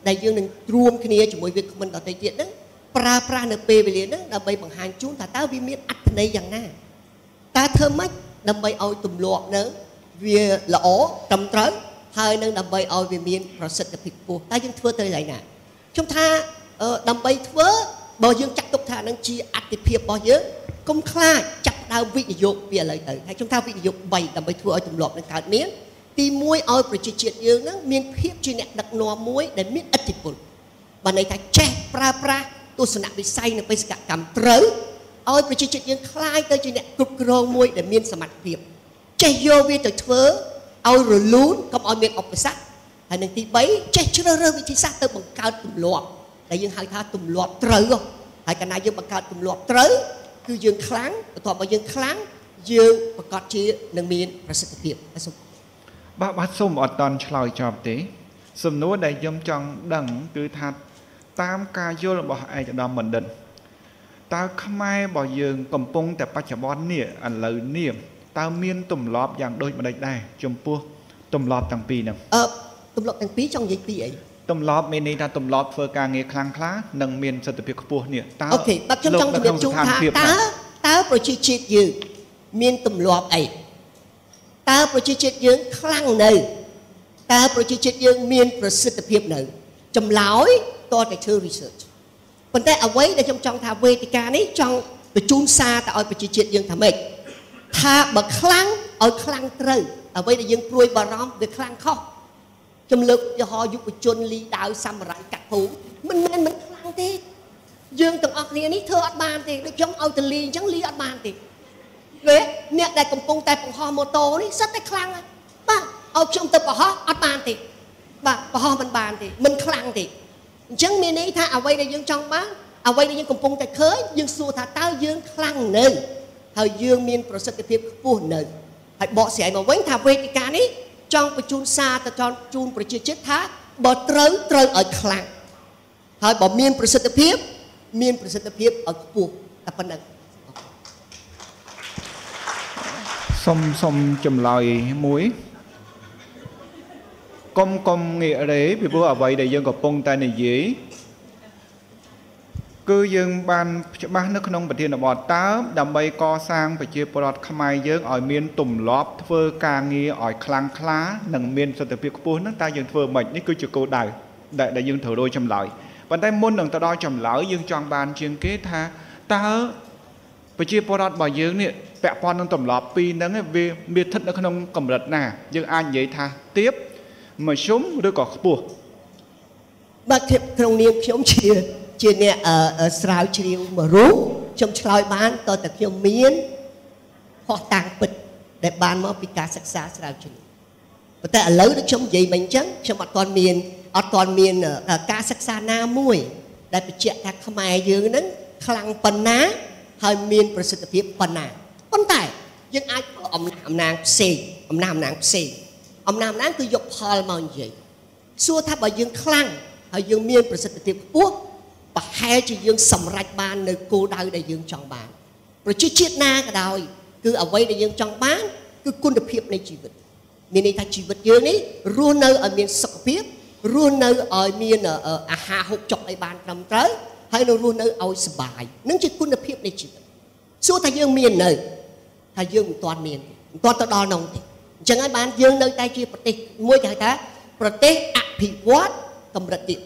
ដែលយើងនឹងរួមគ្នាជាមួយវាគ្មិនដទៃទៀតហ្នឹងប្រើប្រាស់នៅពេលវេលាហ្នឹងដើម្បីបង្ហាញជូនថាតើវាមានអត្ថន័យយ៉ាងណាតើធ្វើម៉េចដើម្បីឲ្យទម្លាប់នៅ វាល្អត្រឹមត្រូវហើយនឹងដើម្បីឲ្យវាមានប្រសិទ្ធភាពខ្ពស់តើយើងធ្វើទៅយ៉ាងណាខ្ញុំថាដើម្បីធ្វើបើយើងចាត់ទុកថានឹងជាអតិភិបរបស់យើងកុំខ្លាចចាប់ដើមវិនិយោគពីឥឡូវទៅហើយខ្ញុំថាវិនិយោគ3ដើម្បីធ្វើឲ្យទម្លាប់នឹងកើតមានទី1ឲ្យប្រជាជាតិយើងនឹងមានភាពជាអ្នកដឹកនាំមួយដែលមានឥទ្ធិពលបានន័យថាចេះប្រើប្រាស់ទស្សនវិស័យនៅបេសកកម្មត្រូវឲ្យប្រជាជាតិយើងคล้ายទៅជាអ្នកគ្រប់គ្រងមួយដែលមានសមត្ថភាព ចេះយកវាទៅធ្វើឲ្យរលូនកុំឲ្យមានឧបសគ្គហើយនឹងទី3ចេះជ្រើសរើសវិធីសាស្ត្រទៅបង្កើតទម្លាប់ដែលយើងហៅថាទម្លាប់ត្រូវហើយកាលណាយើងបង្កើតទម្លាប់ត្រូវគឺយើងខ្លាំងបន្ទាប់មកយើងខ្លាំងយើងប្រកាសជានឹងមានប្រសិទ្ធភាពសូមបាទបាទសូមអត់តន់ឆ្លើយចប់ទេ សំណួរដែលខ្ញុំចង់ដឹងគឺថាតាមការយល់របស់ឯកឧត្តមបណ្ឌិតតើខ្មែររបស់យើងកំពុងតែបច្ចុប្បន្ននេះឥឡូវនេះ តើមានទម្លាប់យ៉ាងដូចម្ដេចដែរចំពោះទម្លាប់ទាំងពីរហ្នឹងអឺទម្លាប់ទាំងពីរចង់និយាយពីអីទម្លាប់មានន័យថាទម្លាប់ធ្វើការងារខ្លាំងក្លានិងមានសិទ្ធិភាពខ្ពស់នេះតើអូខេបាទខ្ញុំចង់ជម្រាបជូនថាតើតើប្រជាជាតិយើងមានទម្លាប់អីតើប្រជាជាតិយើងខ្លាំងនៅតើប្រជាជាតិយើងមានប្រសិទ្ធភាពនៅចម្លើយតតែធ្វើ research ប៉ុន្តែអ្វីដែលខ្ញុំចង់ថាវេទិកានេះចង់បញ្ជូនសារទៅឲ្យប្រជាជាតិយើងថាម៉េច ថាបើខ្លាំងឲ្យខ្លាំងត្រូវអ្វីដែលយើងព្រួយបារម្ភវាខ្លាំងខុសចំលើកឧទាហរណ៍យុវជនលីដាវសាមរ៉ៃកាត់ភូមិមិនមែនមិនខ្លាំងទេយើងទាំងអស់គ្នានេះធ្វើអត់បានទេដូចខ្ញុំឲ្យទៅលីអញ្ចឹងលីអត់បានទេវេអ្នកដែលកំពុងតែបង្ហោះម៉ូតូនេះសិតតែខ្លាំងហើយបាទឲ្យខ្ញុំទៅបង្ហោះអត់បានទេបាទបង្ហោះមិនបានទេមិនខ្លាំងទេអញ្ចឹងមានន័យថាអ្វីដែលយើងចង់បានអ្វីដែលយើងកំពុងតែឃើញយើងសួរថាតើយើងខ្លាំងនៅ ហើយយើងមានប្រសិទ្ធភាពខ្ពស់នៅហើយបកស្រាយមកវិញថាវេទិកានេះចង់បញ្ជូនសារទៅចង់ជូនប្រជាជាតិថាបើត្រូវត្រូវឲ្យខ្លាំងហើយបើមានប្រសិទ្ធភាព មានប្រសិទ្ធភាពឲ្យខ្ពស់តែប៉ុណ្្នឹងសុំសុំចម្លើយមួយកុំកុំងាករេពីព្រោះអ្វីដែលយើងកំពុងតែនិយាយ គឺយើងបានច្បាស់នៅក្នុងប្រធានបទតើដើម្បីកសាងប្រជាពលរដ្ឋខ្មែរយើងឲ្យមានទម្លាប់ធ្វើការងារឲ្យខ្លាំងក្លានិងមានសិទ្ធិភាពខ្ពស់ហ្នឹងតើយើងធ្វើម៉េចនេះគឺជាគោលដៅដែលយើងត្រូវរយចម្លើយប៉ុន្តែមុននឹងទៅដល់ចម្លើយយើងចង់បានជាងគេថាតើប្រជាពលរដ្ឋរបស់យើងនេះពាក់ព័ន្ធនឹងទម្លាប់ពីរហ្នឹងវាមានស្ថិតនៅក្នុងកម្រិតណាយើងអាចនិយាយថាទៀបមធ្យមឬក៏ខ្ពស់បាទក្នុងនាមខ្ញុំជា ជាអ្នកស្រាវជ្រាវមួយរូបខ្ញុំឆ្លើយបានតើតើខ្ញុំមានហោះតាំងពិតដែលបានមកពីការសិក្សាស្រាវជ្រាវប៉ុន្តែឥឡូវដូចខ្ញុំនិយាយមិញអញ្ចឹងខ្ញុំអត់ទាន់មានអត់ទាន់មានការសិក្សាណាមួយ ដែលបញ្ជាក់ថាខ្មែរយើងហ្នឹងខ្លាំងប៉ុណ្ណាហើយមានប្រសិទ្ធភាពប៉ុណ្ណាប៉ុន្តែយើងអាចអំណាចអំណាងផ្សេងអំណាចអំណាងផ្សេងអំណាចអំណាងគឺយកផលមកនិយាយសួរថាបើយើងខ្លាំងហើយយើងមានប្រសិទ្ធភាពខ្ពស់ ប្រហែលជាយើងសម្រេចបាននៅគោលដៅដែលយើងចង់បានប្រជាជាតិណាក៏ដោយគឺអ្វីដែលយើងចង់បានគឺគុណភាពនៃជីវិតមានន័យថាជីវិតយើងនេះរស់នៅឲ្យមានសុខភាពរស់នៅឲ្យមានអាហារហូបចុកឲ្យបានត្រឹមត្រូវហើយនៅរស់នៅឲ្យសុបាយនឹងជាគុណភាពនៃជីវិតសួរថាយើងមាននៅថាយើងមិនទាន់មានមិនទាន់ទៅដល់នោះទេអញ្ចឹងហើយបានយើងនៅតែជាប្រទេសមួយគេហៅថាប្រទេសអភិវឌ្ឍកម្រិតទៀត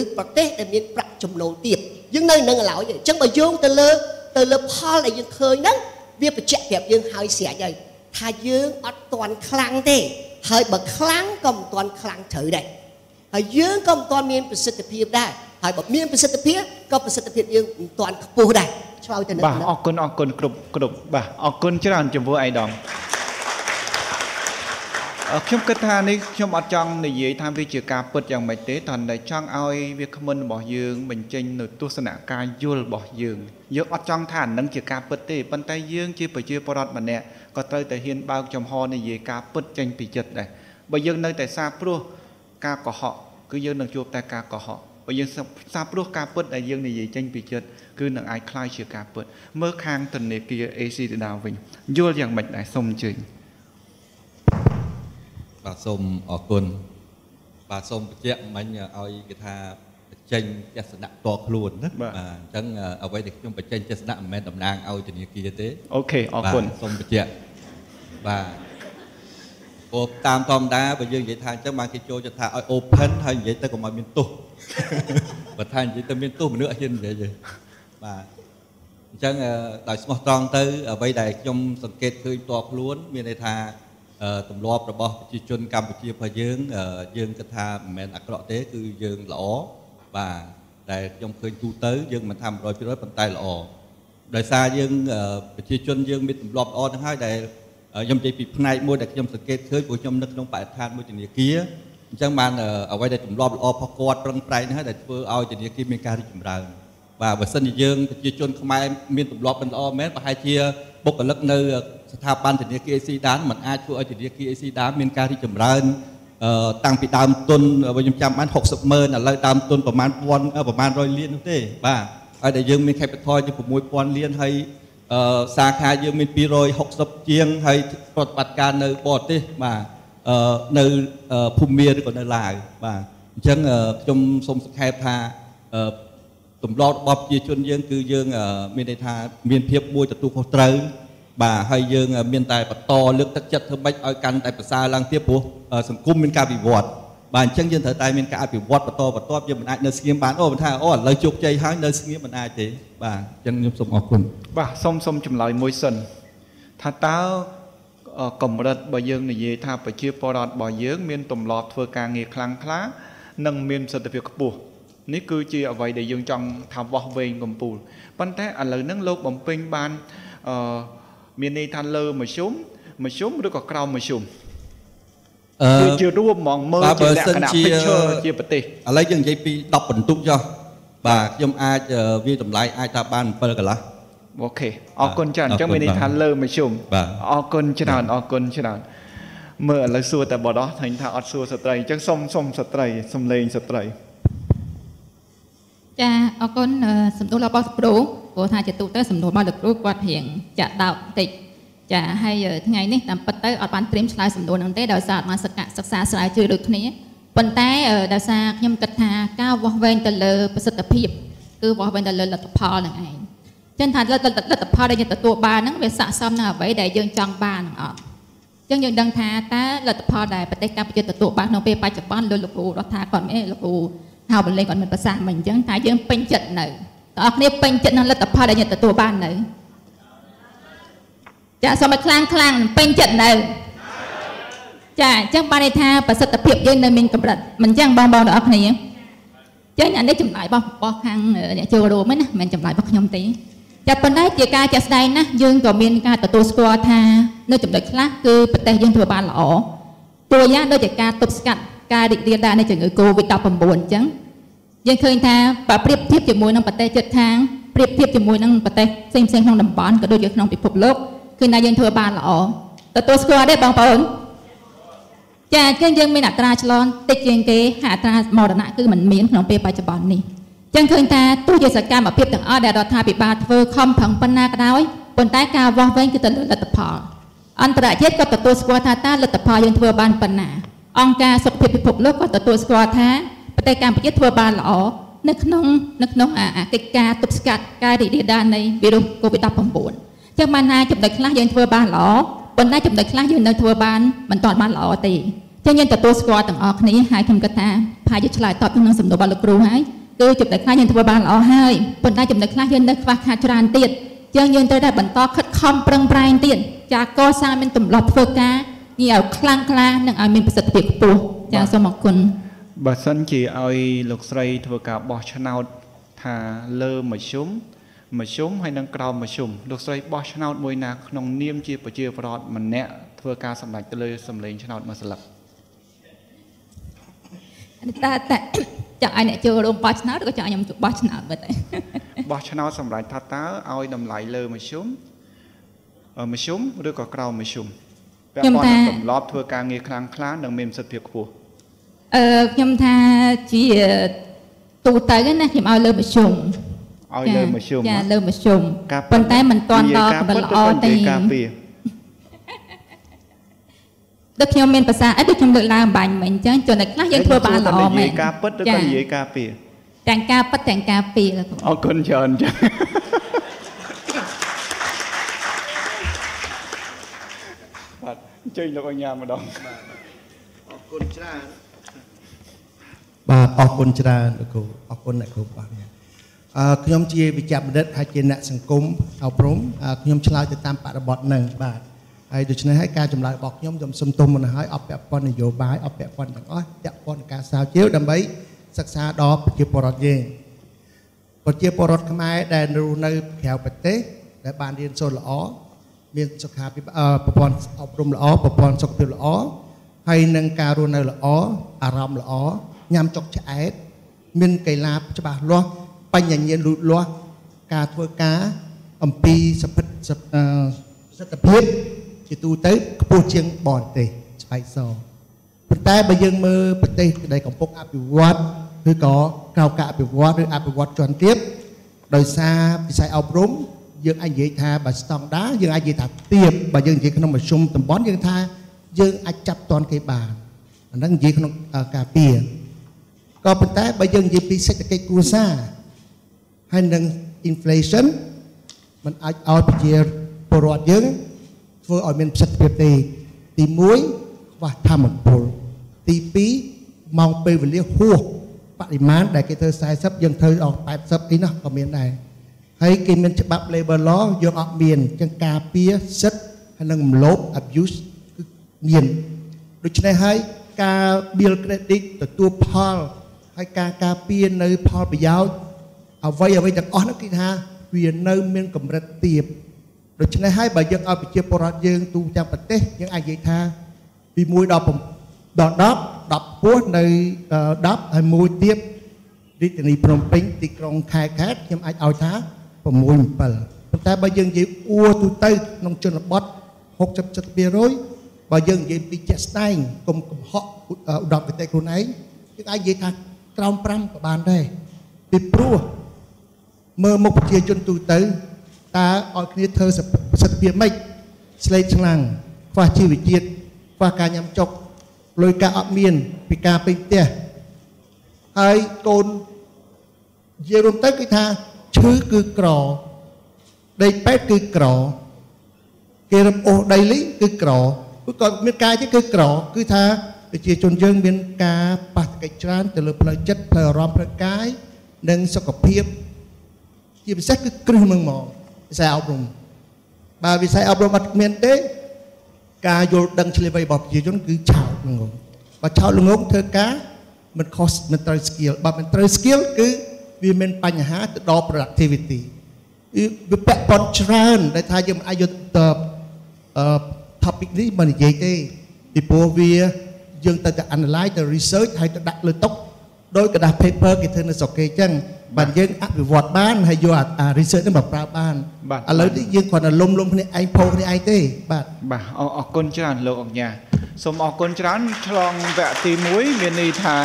ឬប្រទេសដែលមានប្រាក់ចំណូលទៀតយើងនៅនឹងឡើយអញ្ចឹងបើយោងទៅលើទៅលើផលដែលយើងឃើញហ្នឹងវាបញ្ជាក់ប្រាប់យើងហើយស្រេចហើយថាយើងអត់ទាន់ខ្លាំងទេហើយបើខ្លាំងក៏មិនទាន់ខ្លាំងត្រូវដែរហើយយើងក៏មិនទាន់មានប្រសិទ្ធភាពដែរហើយបើមានប្រសិទ្ធភាពក៏ប្រសិទ្ធភាពយើងមិនទាន់ខ្ពស់ដែរឆ្លើយទៅនឹងបាទអរគុណអរគុណគ្រប់គ្រប់បាទអរគុណច្រើនចំពោះអៃដម ខ្ញុំគិតថានេះខ្ញុំអត់ចង់និយាយថាវាជាការពិតយ៉ាងម៉េចទេតែតែចង់ឲ្យវាគ្មិនរបស់យើងបញ្ចេញនៅទស្សនៈការយល់របស់យើងយើងអត់ចង់ថានឹងជាការពិតទេប៉ុន្តែយើងជាប្រជាពលរដ្ឋម្នាក់ក៏ត្រូវតែហ៊ានបើកចំហនិយាយការពិតចេញពីចិត្តដែរបើយើងនៅតែសាព្រោះការកុហកគឺយើងនឹងជួបតែការកុហកបើយើងសាព្រោះការពិតដែលយើងនិយាយចេញពីចិត្តគឺនឹងអាចคล้ายជាការពិតមើលខាងធនាគារ AC ដដាវិញយល់យ៉ាងម៉េចដែរសូមអញ្ជើញ បាទសូមអរគុណបាទសូមបញ្ជាក់មិញឲ្យគេថាបញ្ចេញទស្សនៈផ្ទាល់ខ្លួនណាបាទអញ្ចឹងអ្វីដែលខ្ញុំបញ្ចេញទស្សនៈមិនមែនតំណាងឲ្យធនាគារទេអូខេអរគុណបាទសូមបញ្ជាក់បាទព្រោះតាមធម្មតាបើយើងនិយាយថាអញ្ចឹងបានគេចូលចិត្តថាឲ្យ open ហើយនិយាយទៅកុំឲ្យមានទោសបើថានិយាយទៅមានទោសមនុស្សអត់ហ៊ាននិយាយទេបាទអញ្ចឹងអឺដោយស្មោះត្រង់ទៅអ្វីដែលខ្ញុំសង្កេតឃើញផ្ទាល់ខ្លួនមានន័យថាអឺ ទម្លាប់របស់ប្រជាជនកម្ពុជារបស់យើងអឺយើងគិតថាមិនមែនអាក្រក់ទេគឺយើងល្អបាទដែលខ្ញុំឃើញទូទៅយើងមិនថា100%ប៉ុន្តែល្អដោយសារយើងអឺប្រជាជនយើងមានទម្លាប់ល្អហ្នឹងហើយដែលអឺខ្ញុំនិយាយពីផ្នែកមួយដែលខ្ញុំសង្កេតឃើញព្រោះខ្ញុំនៅក្នុងបរិស្ថានមួយធនាគារអញ្ចឹងបានអឺអ្វីដែលទម្លាប់ល្អរបស់គាត់ប្រឹងប្រែងហ្នឹងហើយដែលធ្វើឲ្យធនាគារមានការរីកចម្រើន បាទបើសិនជាយើងប្រជាជនខ្មែរមានទម្លាប់មិនល្អមែនប្រហែលជាបុគ្គលិកនៅស្ថាប័នធនាគារ AC ដានมันអាចធ្វើឲ្យធនាគារ AC ដានមានការរីកចម្រើនអឺតាំងពីដើមទុនបើខ្ញុំចាំបាន60ម៉ឺនឥឡូវដើមទុនប្រមាណពាន់អឺប្រមាណ100លាននោះទេបាទហើយដែលយើងមាន capital ជា6000លានហើយអឺសាខាយើងមាន260ជាងហើយប្រតិបត្តិការនៅបរទេសបាទអឺនៅអឺភូមាឬក៏នៅឡាវបាទអញ្ចឹងអឺខ្ញុំសូមសង្ខេបថាអឺ ទម្លាប់របស់ប្រជាជនយើងគឺយើងអឺមានន័យថាមានភាពមួយទទួលខុសត្រូវបាទហើយយើងអឺមានតែបន្តលើកទឹកចិត្តធ្វើម៉េចឲ្យកាន់តែប្រសើរឡើងទៀតព្រោះអឺសង្គមមានការវិវត្តន៍បាទអញ្ចឹងយើងត្រូវតែមានការអភិវឌ្ឍបន្តបន្តយើងមិនអាចនៅស្ងៀមបានអូមិនថាអូឥឡូវជោគជ័យហើយនៅស្ងៀមមិនអាចទេបាទអញ្ចឹងខ្ញុំសូមអរគុណបាទសូមសូមចម្លើយមួយសិនថាតើអឺកម្រិតបើយើងនិយាយថាប្រជាពលរដ្ឋរបស់យើង មានទម្លាប់ធ្វើការងារខ្លាំងក្លានិងមានប្រសិទ្ធភាពខ្ពស់ នេះគឺជាអ្វីដែលយើងចង់ថាវាស់វែងកំពូលប៉ុន្តែឥឡូវហ្នឹងលោកបំពេញបានអឺមានន័យថាលើមធ្យមមធ្យមឬក៏ក្រោមមធ្យមអឺគឺជារួមហ្មងមើលបាទជាបើលក្សិខនណៈជា picture ជាប្រទេសឥឡូវយើងនិយាយពី10បន្ទុកចុះបាទខ្ញុំអាចអឺវាតម្លៃអាចថាបាន7កន្លះអូខេអរគុណច្រើនអញ្ចឹងអរគុណមានន័យថាបាទលើមធ្យមបាទអរគុណច្រើនអរគុណច្រើនមើលឥឡូវសួរតែបដោះថាញថាអត់សួរស្ត្រីអញ្ចឹងសុំសុំស្ត្រីសំលេងស្ត្រី ចាអរគុណអឺសំណួររបស់លោកគ្រូព្រោះថាជាទូទៅសំណួររបស់លោកគ្រូគាត់រៀងចាក់ដោតបន្តិចចាហើយអឺថ្ងៃនេះតាមពិតទៅអត់បានត្រៀមឆ្លើយសំណួរហ្នឹងទេដោយសារអត់បានសិក្សាសិក្សាស្រាវជ្រាវដូចគ្នាប៉ុន្តែអឺដោយសារខ្ញុំគិតថាការវាស់វែងទៅលើប្រសិទ្ធភាពគឺវាស់វែងទៅលើលទ្ធផលហ្នឹងឯងចឹងថាលទ្ធលទ្ធផលដែលយើងទទួលបានហ្នឹងវាស័ក្តិសមនឹងអ្វីដែលយើងចង់បានហ្នឹងអត់អញ្ចឹងយើងដឹងថាតើលទ្ធផលដែលប្រទេសកម្ពុជាទទួលបានក្នុងពេលបច្ចុប្បន្នលោកលោកគ្រូរដ្ឋថាគាត់មានលោកគ្រូ ហៅបលេងគាត់មានប្រសាសន៍មិនអញ្ចឹងតែយើងពេញចិត្តនៅបងប្អូនគ្នាពេញចិត្តនឹងលទ្ធផលដែលយើងទទួលបាននៅចាសូមឲ្យខ្លាំងខ្លាំងពេញចិត្តនៅចាអញ្ចឹងបានន័យថាប្រសិទ្ធភាពយើងនៅមានកម្រិតមិនអញ្ចឹងបងបងទាំងអស់គ្នាអញ្ចឹងអានេះចម្លើយរបស់របស់ខាងអ្នកចូលរួមហ្នឹងណាមិនមែនចម្លើយរបស់ខ្ញុំទេចាប៉ុន្តែជាការចាក់ស្ដែងណាយើងក៏មានការទទួលស្គាល់ថានៅចំណុចខ្លះគឺប្រទេសយើងធ្វើបានល្អតួយ៉ាងដូចជាការទប់ស្កាត់ ការរីករាលដាលនៃជំងឺ Covid-19 អញ្ចឹងយើងឃើញថាបើប្រៀបធៀបជាមួយនឹងប្រទេសជិតខាងប្រៀបធៀបជាមួយនឹងប្រទេសផ្សេងៗក្នុងតំបន់ក៏ដូចជាក្នុងពិភពលោកគឺថាយើងធ្វើបានល្អទទួលស្គាល់ទេបងប្អូនចាអញ្ចឹងយើងមានអត្រាឆ្លងតិចជាងគេហើយអត្រាមរណៈគឺมันមានក្នុងពេលបច្ចុប្បន្ននេះចឹងឃើញថាទោះជាសកម្មភាពទាំងអស់ដែលរដ្ឋាភិបាលធ្វើខំប្រឹងប៉ុណ្ណាក៏ដោយប៉ុន្តែការវាស់វែងគឺទៅលើលទ្ធផលអន្តរជាតិក៏ទទួលស្គាល់ថាតើលទ្ធផលយើងធ្វើបានប៉ុណ្ណា អង្គការសុខភាពពិភពលោកក៏ទទួលស្គាល់ថាប្រទេសកម្ពុជាធ្វើបានល្អនៅក្នុងនៅក្នុងអាអាកិច្ចការទប់ស្កាត់ការរីករាលដាលនៃវីរុស COVID-19 ចឹងបានថាចំណុចខ្លះយើងធ្វើបានល្អប៉ុន្តែចំណុចខ្លះយើងនៅធ្វើបានមិនទាន់បានល្អទេចឹងយើងទទួលស្គាល់ទាំងអស់គ្នាហើយខ្ញុំគិតថាប្រហែលជាឆ្លើយតបទៅនឹងសំណួររបស់លោកគ្រូហើយគឺចំណុចខ្លះយើងធ្វើបានល្អហើយប៉ុន្តែចំណុចខ្លះយើងនៅខ្វះខាតច្រើនទៀតចឹងយើងត្រូវតែបន្តខិតខំប្រឹងប្រែងទៀតចាកសាងមានទម្លាប់ធ្វើការ នេះឲ្យខ្លាំងក្លានិងឲ្យមានប្រសិទ្ធភាពខ្ពស់ចាសូមអរគុណបើសិនជាឲ្យលោកស្រីធ្វើការបោះឆ្នោតថាលើមជ្ឈុំមជ្ឈុំហើយនិងក្រោមមជ្ឈុំលោកស្រីបោះឆ្នោតមួយណាក្នុងនាមជាប្រជាពលរដ្ឋម្នាក់ធ្វើការសម្រេចទៅលើសម្លេងឆ្នោតមួយស្លឹកតែតែចង់ឲ្យអ្នកចូលរួមបោះឆ្នោតឬក៏ចង់ឲ្យខ្ញុំបោះឆ្នោតមើលទៅបោះឆ្នោតសម្រេចថាតើឲ្យតម្លៃលើមជ្ឈុំអឺមជ្ឈុំឬក៏ក្រោមមជ្ឈុំ ពាក់ព័ន្ធនឹងទម្លាប់ធ្វើការងារខ្លាំងក្លានិងមានប្រសិទ្ធភាពខ្ពស់អឺខ្ញុំថាជាទូទៅណាខ្ញុំឲ្យលើមជ្ឈុំឲ្យលើមជ្ឈុំចាហ៎លើមជ្ឈុំការពិតប៉ុន្តែមិនទាន់ដល់និយាយការកម្រិតពិតល្អឬក៏និទេយាយការពារដូចខ្ញុំមានភាសាអីដូចខ្ញុំលើកឡើងបាញ់មិញអញ្ចឹងចំណុចខ្លះយើងធ្វើបានល្អមែនិនយាយការពិតឬក៏និយាយការពារទាំងការពិតទាំងការពីលអរគុណច្រើនចា៎បាទ អញ្ជើញលោកអញ្ញាម្ដងអរគុណច្រើនបាទអរគុណច្រើនលោកគ្រូអរគុណអ្នកគ្រូបាទអឺខ្ញុំជាវិជ្ជបណ្ឌិតហើយជាអ្នកសង្គមអប់រំអឺខ្ញុំឆ្លើយទៅតាមបរិបទនឹងបាទហើយដូច្នេះហើយការចម្លើយរបស់ខ្ញុំខ្ញុំសុំទុំមុនឲ្យអពាក់ព័ន្ធនយោបាយអពាក់ព័ន្ធទាំងអស់ពាក់ព័ន្ធនឹងការស្រាវជ្រាវដើម្បីសិក្សាដល់ប្រជាពលរដ្ឋយើងប្រជាពលរដ្ឋខ្មែរដែលរស់នៅក្រៅប្រទេសដែលបានរៀនសូត្រល្អ មានសុខាភិបាលអឺប្រព័ន្ធអប់រំល្អប្រព័ន្ធសុខភាពល្អហើយនឹងការរស់នៅល្អអារម្មណ៍ល្អញ៉ាំចុកឆ្អែតមានកីឡាច្បាស់លាស់បញ្ញាញាណលូតលាស់ការធ្វើការអំពីសពិតសពអឺប្រសិទ្ធភាពជាទូទៅខ្ពស់ជាងបរទេសស្វ័យសប៉ុន្តែបើយើងមើលប្រទេសដែលកំពុងអភិវឌ្ឍឬក៏ក្រៅការអភិវឌ្ឍឬអភិវឌ្ឍជាន់ទៀតដោយសារវិស័យអប់រំ យើងអាចនិយាយថាបើស្តង់ដាយើងអាចនិយាយថាទៀបបើយើងនិយាយក្នុងមជ្ឈុំតំបន់យើងថាយើងអាចចាប់តនគេបានអាហ្នឹងនិយាយក្នុងអឺការពារក៏ប៉ុន្តែបើយើងនិយាយពីសេដ្ឋកិច្ចគ្រួសារហើយនឹង inflation มันអាចឲ្យប្រជាពលរដ្ឋយើងធ្វើឲ្យមានប្រសិទ្ធភាពទេទី1ខ្វះធម្មពលទី2ម៉ោងពេលវេលាហួសបរិមាណដែលគេធ្វើ40យើងធ្វើអស់80អីនោះក៏មានដែរ ហើយគេមានច្បាប់ labor law យើងអត់មានចឹងការពារសិទ្ធិហើយនឹងរំលោភ abuse គឺមានដូច្នេះហើយការ bill credit ទទួលផលហើយការការពារនៅផលប្រយោជន៍អ្វីអ្វីទាំងអស់នោះគឺថាវានៅមានកម្រិតទាបដូច្នេះហើយបើយើងឲ្យប្រជាពលរដ្ឋយើងទូទាំងប្រទេសយើងអាចនិយាយថាពី1ដល់7ដល់10 10ពោះនៅ10ហើយមួយទៀតរាជធានីភ្នំពេញទីក្រុងខេត្តខេត្តខ្ញុំអាចឲ្យថា 6 7ប៉ុន្តែបើយើងនិយាយអួរទូទៅក្នុងជនបទ60 70%បើយើងនិយាយពីជាក់ស្ដែងកុំកំហុសឧត្តមគតិខ្លួនឯងយើងអាចនិយាយថាក្រោម5ក៏បានដែរពីព្រោះមើលមុខប្រជាជនទូទៅតើឲ្យគ្នាធ្វើប្រសិទ្ធភាពម៉េចស្លេកឆ្លាំងខ្វះជីវជាតិខ្វះការញ៉ាំចុកលុយកាក់អត់មានពីការពេញផ្ទះហើយកូននិយាយរួមទៅគឺថា ឈឺគឺក្រដេកពេទ្យគឺក្រគេរំអូសដីលីគឺក្រគឺក៏មានការទេគឺក្រគឺថាប្រជាជនយើងមានការប៉ះទង្គិចច្រើនទៅលើផ្លូវចិត្តផ្លូវអារម្មណ៍ផ្លូវកាយនិងសុខភាពជាពិសេសគឺគ្រឹះនឹងមកវិស័យអប់រំបើវិស័យអប់រំអត់មានទេការយល់ដឹងឆ្លៀវវៃរបស់ប្រជាជនគឺឆោតល្ងងបើឆោតល្ងងធ្វើការមិនខុសមិនត្រូវ skill បើមិនត្រូវ skill គឺ វាមានបញ្ហាទៅដល់ productivity វាពាក់ព័ន្ធច្រើនដែលថាយើងមិនអាចយកទៅអឺ topic នេះមកនិយាយទេពីព្រោះវាយើងទៅតែ analyze ទៅ research ហើយទៅដាក់លើតុដោយកដាស់ paper គេធ្វើនៅស្រុកគេអញ្ចឹងបាទយើងអភិវឌ្ឍបានហើយយកអា research នេះមកប្រើបានឥឡូវនេះយើងគ្រាន់តែលុំលុំគ្នាឯងផោគ្នាឯងទេបាទបាទអរអរគុណច្រើនលោកអញ្ញាសូមអរគុណច្រើនឆ្លងវគ្គទី1មានន័យថា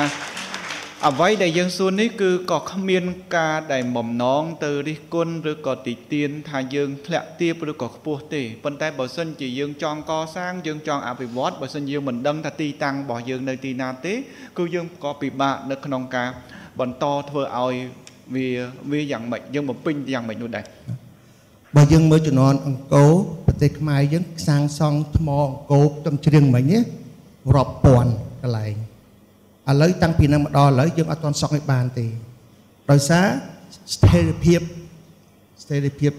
អ្វីដែលយើងសួរនេះគឺក៏គ្មានការដែលបំណងទៅរិះគន់ឬក៏ទីទានថាយើងធ្លាក់ទាបឬក៏ខ្ពស់ទេប៉ុន្តែបើសិនជាយើងចង់កសាងយើងចង់អភិវឌ្ឍបើសិនយើងមិនដឹងថាទីតាំងរបស់យើងនៅទីណាទេគឺយើងក៏ពិបាកនៅក្នុងការបន្តធ្វើឲ្យវាវាយ៉ាងម៉េចយើងបំពេញយ៉ាងម៉េចនោះដែរបើយើងមើលជំនាន់អង្គរប្រទេសខ្មែរយើងសាងសង់ថ្មអង្គរទាំងជ្រៀងមិញរាប់ពាន់កន្លែង ឥឡូវតាំងពីនឹងមកដល់ឥឡូវយើងអត់ទាន់សង់ឲ្យបានទេដោយសារស្ថិរភាពស្ថិរភាព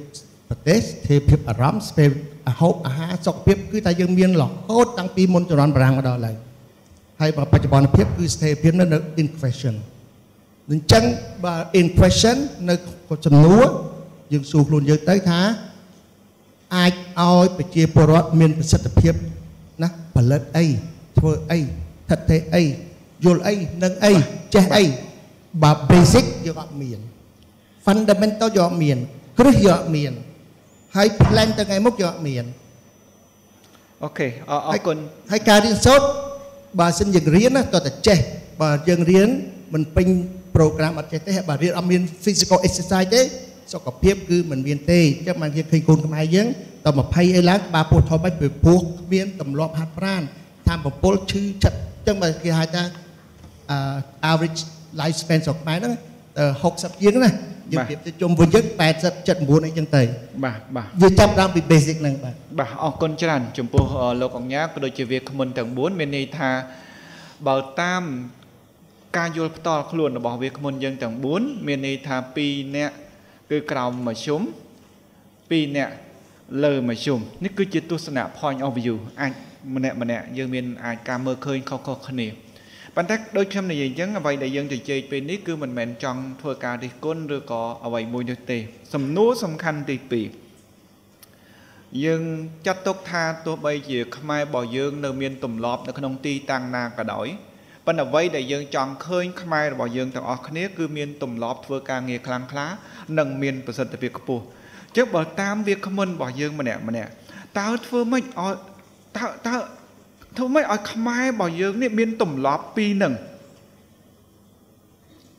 ប្រទេសស្ថិរភាពអារម្មណ៍ស្ថិរអាហូបអាហារសុខភាពគឺតែយើងមានរហូតតាំងពីមុនចរន្តបារាំងមកដល់ឥឡូវហើយបច្ចុប្បន្នភាពគឺស្ថិរភាពនៅ in question អញ្ចឹងបើ in question នៅចំនួនយើងសួរខ្លួនយើងទៅថាអាចឲ្យប្រជាពលរដ្ឋមានប្រសិទ្ធភាពណាផលិតអីធ្វើអីថិតទេអី យល់អីនឹងអីចេះអីបើ basic យើងអត់មាន fundamental យើងអត់មានគ្រឹះយើងអត់មានហើយ plan ទៅថ្ងៃមុខយើងអត់មានអូខេអរគុណហើយការរៀនសូត្របើសិនយើងរៀនណាតើតែចេះបើយើងរៀនមិនពេញ program អត់ចេះទេបើរៀនអត់មាន physical exercise ទេសុខភាពគឺមិនមានទេអញ្ចឹងបានយើងឃើញកូនខ្មែរយើងត20អីឡើងក្បាលពោះធំបាច់ពីពោះគ្មានទម្លាប់ហាត់ប្រាណតាមប្រពលឈឺចិត្តអញ្ចឹងបើគេហៅថាអឺ average life span របស់ខ្មែរហ្នឹងទៅ60ជាងណាយើងប្រៀបទៅជុំវិញយើង80 79អីចឹងទៅបាទបាទវាចាប់តាមពី basic ហ្នឹងបាទបាទអរគុណច្រើនចំពោះអឺលោកអង្ញាក៏ដូចជាវាគ្មិនទាំង4មានន័យថាបើតាមការយល់ផ្ទាល់ខ្លួនរបស់វាគ្មិនយើងទាំង4មានន័យថា2នាក់គឺក្រោមមធ្យម2នាក់លើមធ្យមនេះគឺជាទស្សនៈ point of view អាចម្នាក់ម្នាក់យើងមានអាចការមើលឃើញខុសៗគ្នា ប៉ុន្តែដូចខ្ញុំនិយាយអញ្ចឹងអ្វីដែលយើងជជែកពេលនេះគឺមិនមែនចង់ធ្វើការរិះគន់ឬក៏អ្វីមួយនោះទេ សំណួរសំខាន់ទី2យើងចាត់ទុកថាទោះបីជាខ្មែររបស់យើងនៅមានទម្លាប់នៅក្នុងទីតាំងណាក៏ដោយប៉ុន្តែអ្វីដែលយើងចង់ឃើញខ្មែររបស់យើងទាំងអស់គ្នាគឺមានទម្លាប់ធ្វើការងារខ្លាំងក្លានិងមានប្រសិទ្ធភាពខ្ពស់អញ្ចឹងបើតាមវាគ្មិនរបស់យើងម្នាក់ម្នាក់តើធ្វើម៉េចឲ្យតើតើ ធ្វើម៉េចឲ្យខ្មែររបស់យើងនេះមានទម្លាប់ពីរនឹង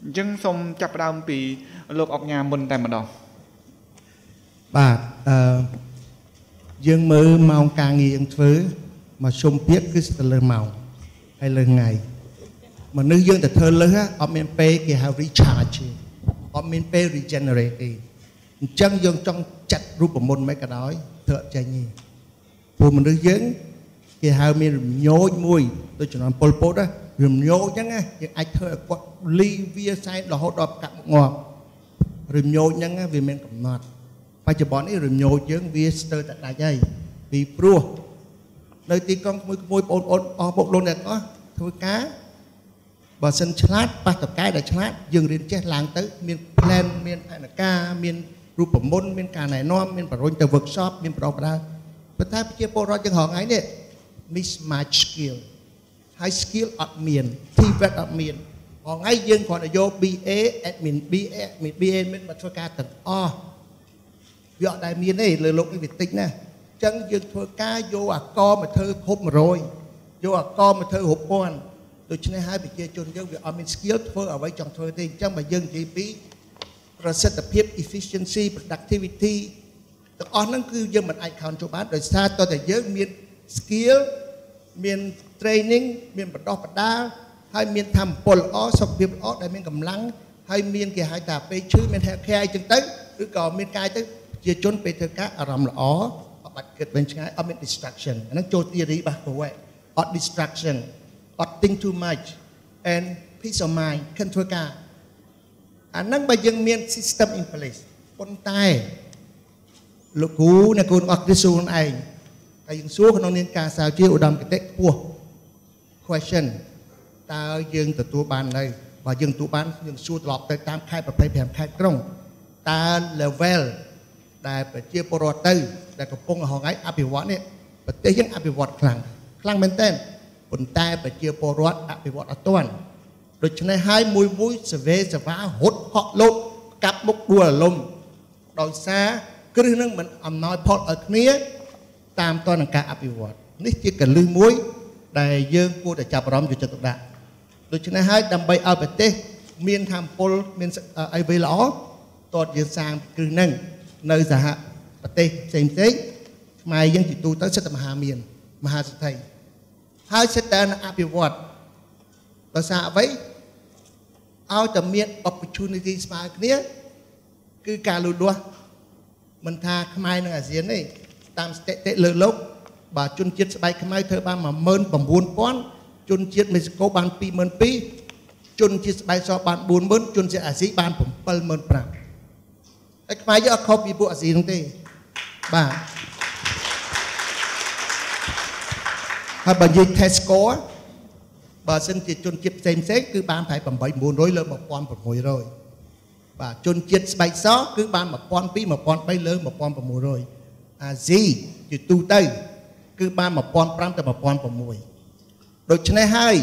អញ្ចឹងសូមចាប់ផ្ដើមពីលោកអុកញ៉ាមុនតែម្ដងបាទអឺយើងមើលម៉ោងការងារយើងធ្វើមកជុំពាកគឺស្ទើរលើម៉ោងហើយលើថ្ងៃមនុស្សយើងទៅធ្វើលើសអត់មានពេលគេហៅ recharge ទេអត់មានពេល regenerate ទេអញ្ចឹងយើងចង់ចាត់រូបមន្តមិនក៏ដោយធ្វើអត់ចេញទេព្រោះមនុស្សយើង គេហៅមានរំញោចមួយដូចជំនាន់ប៉ុលពតណារំញោចហ្នឹងណាយើងអាចធ្វើឲ្យគាត់លីវាសែនរហូតដល់កាប់ងាប់រំញោចហ្នឹងណាវាមានកំណត់បច្ចុប្បន្ននេះរំញោចយើងវាស្ទើរតែដាច់ហើយពីព្រោះនៅទីក្រុងក្មួយក្មួយបងប្អូនអស់បងប្អូនអ្នកអស់ធ្វើការបើសិនឆ្លាតប៉ះតកែដែលឆ្លាតយើងរៀនចេះឡើងទៅមាន plan មានអនុការមានរូបមន្តមានការណែនាំមានបរិញ្ញទៅ workshop មានប្រដៅប៉ុន្តែប្រជាពលរដ្ឋយើងហងៃនេះ mismatch skill ហើយ skill អត់មាន TVET អត់មានថ្ងៃយើងគ្រាន់តែយក BA admin BA admin BA មិនមកធ្វើការទាំងអស់វាអត់ដែលមានទេលើលោកនេះវាតិចណាស់អញ្ចឹងយើងធ្វើការយកអាកមកធ្វើហូប100យកអាកមកធ្វើហូប1000ដូច្នេះហើយប្រជាជនយើងវាអត់មាន skill ធ្វើអ្វីចង់ធ្វើទេអញ្ចឹងបើយើងនិយាយពីប្រសិទ្ធភាព efficiency productivity ទាំងអស់ហ្នឹងគឺយើងមិនអាច count ចូលបានដោយសារតើតែយើងមាន skill មាន training មានបណ្ដោះបណ្ដាលហើយមានធម៌ពលល្អសុខភាពល្អដែលមានកម្លាំងហើយមានគេហៅថាពេលឈឺមាន health care អីចឹងទៅឬក៏មានកាយទៅជាជនពេលធ្វើការអារម្មណ៍ល្អអត់បាច់គិតវិញឆ្ងាយអត់មាន distraction អាហ្នឹងចូល theory របស់គ្រូឯងអត់ distraction អត់ think too much and peace of mind ខិនធ្វើការអាហ្នឹងបើយើងមាន system in place ប៉ុន្តែលោកគ្រូអ្នកគ្រូទាំងអស់គ្នាសួរខ្លួនឯង ហើយយើងសួរក្នុងនាមការស្រាវជ្រាវឧត្តមគតិខ្ពស់ question តើយើងទទួលបាននៅបើយើងទទួលបានយើងសួរត្រឡប់ទៅតាមខេត្ត25ខេត្តក្រុងតើ level ដែលប្រជាពលរដ្ឋទៅដែលកំពុងហងៃអភិវឌ្ឍនេះប្រទេសយើងអភិវឌ្ឍខ្លាំងខ្លាំងមែនទែនប៉ុន្តែប្រជាពលរដ្ឋអភិវឌ្ឍអត់ទាន់ដូច្នេះហើយមួយមួយសវេសវារត់ហក់លោតកាប់មុខដួលរលំដោយសារគ្រឹះនឹងមិនអំណោយផលឲ្យគ្នា តាមតនការអភិវឌ្ឍនេះជាកលឹះមួយ ដែលយើងគួរតែចាប់អារម្មណ៍យកចិត្តទុកដាក់ដូច្នេះហើយដើម្បីឲ្យប្រទេស មានធម៌ពលមានអីវេល្អតតយើងសាងគ្រឹះនឹងនៅសហប្រទេសផ្សេងផ្សេងខ្មែរយើងជាទូទៅសិទ្ធិមហាមានមហាសទ្ធិហើយសិទ្ធិតែអភិវឌ្ឍដោយសារអ្វីឲ្យតែមាន opportunity ស្មើគ្នា គឺការលូតលាស់មិនថាខ្មែរនិងអាស៊ានទេ តាមស្ថិតិលើលោកបាទជនជាតិស្បែកខ្មៅធ្វើបាន19000ជនជាតិមេស៊ីកូបាន22000ជនជាតិស្បែកសបាន40000ជនជាតិអាស៊ីបាន75000ហើយខ្មែរយើងអត់ខុសពីពួកអាស៊ីនោះទេបាទហើយបើនិយាយ test score បើសិនជាជនជាតិផ្សេងផ្សេងគឺបានប្រហែល8900លើ1600បាទជនជាតិស្បែកសគឺបាន1200 1300លើ1600 អាស៊ីជាទូទៅ គឺបាន1500ទៅ1600ដូច្នេះហើយ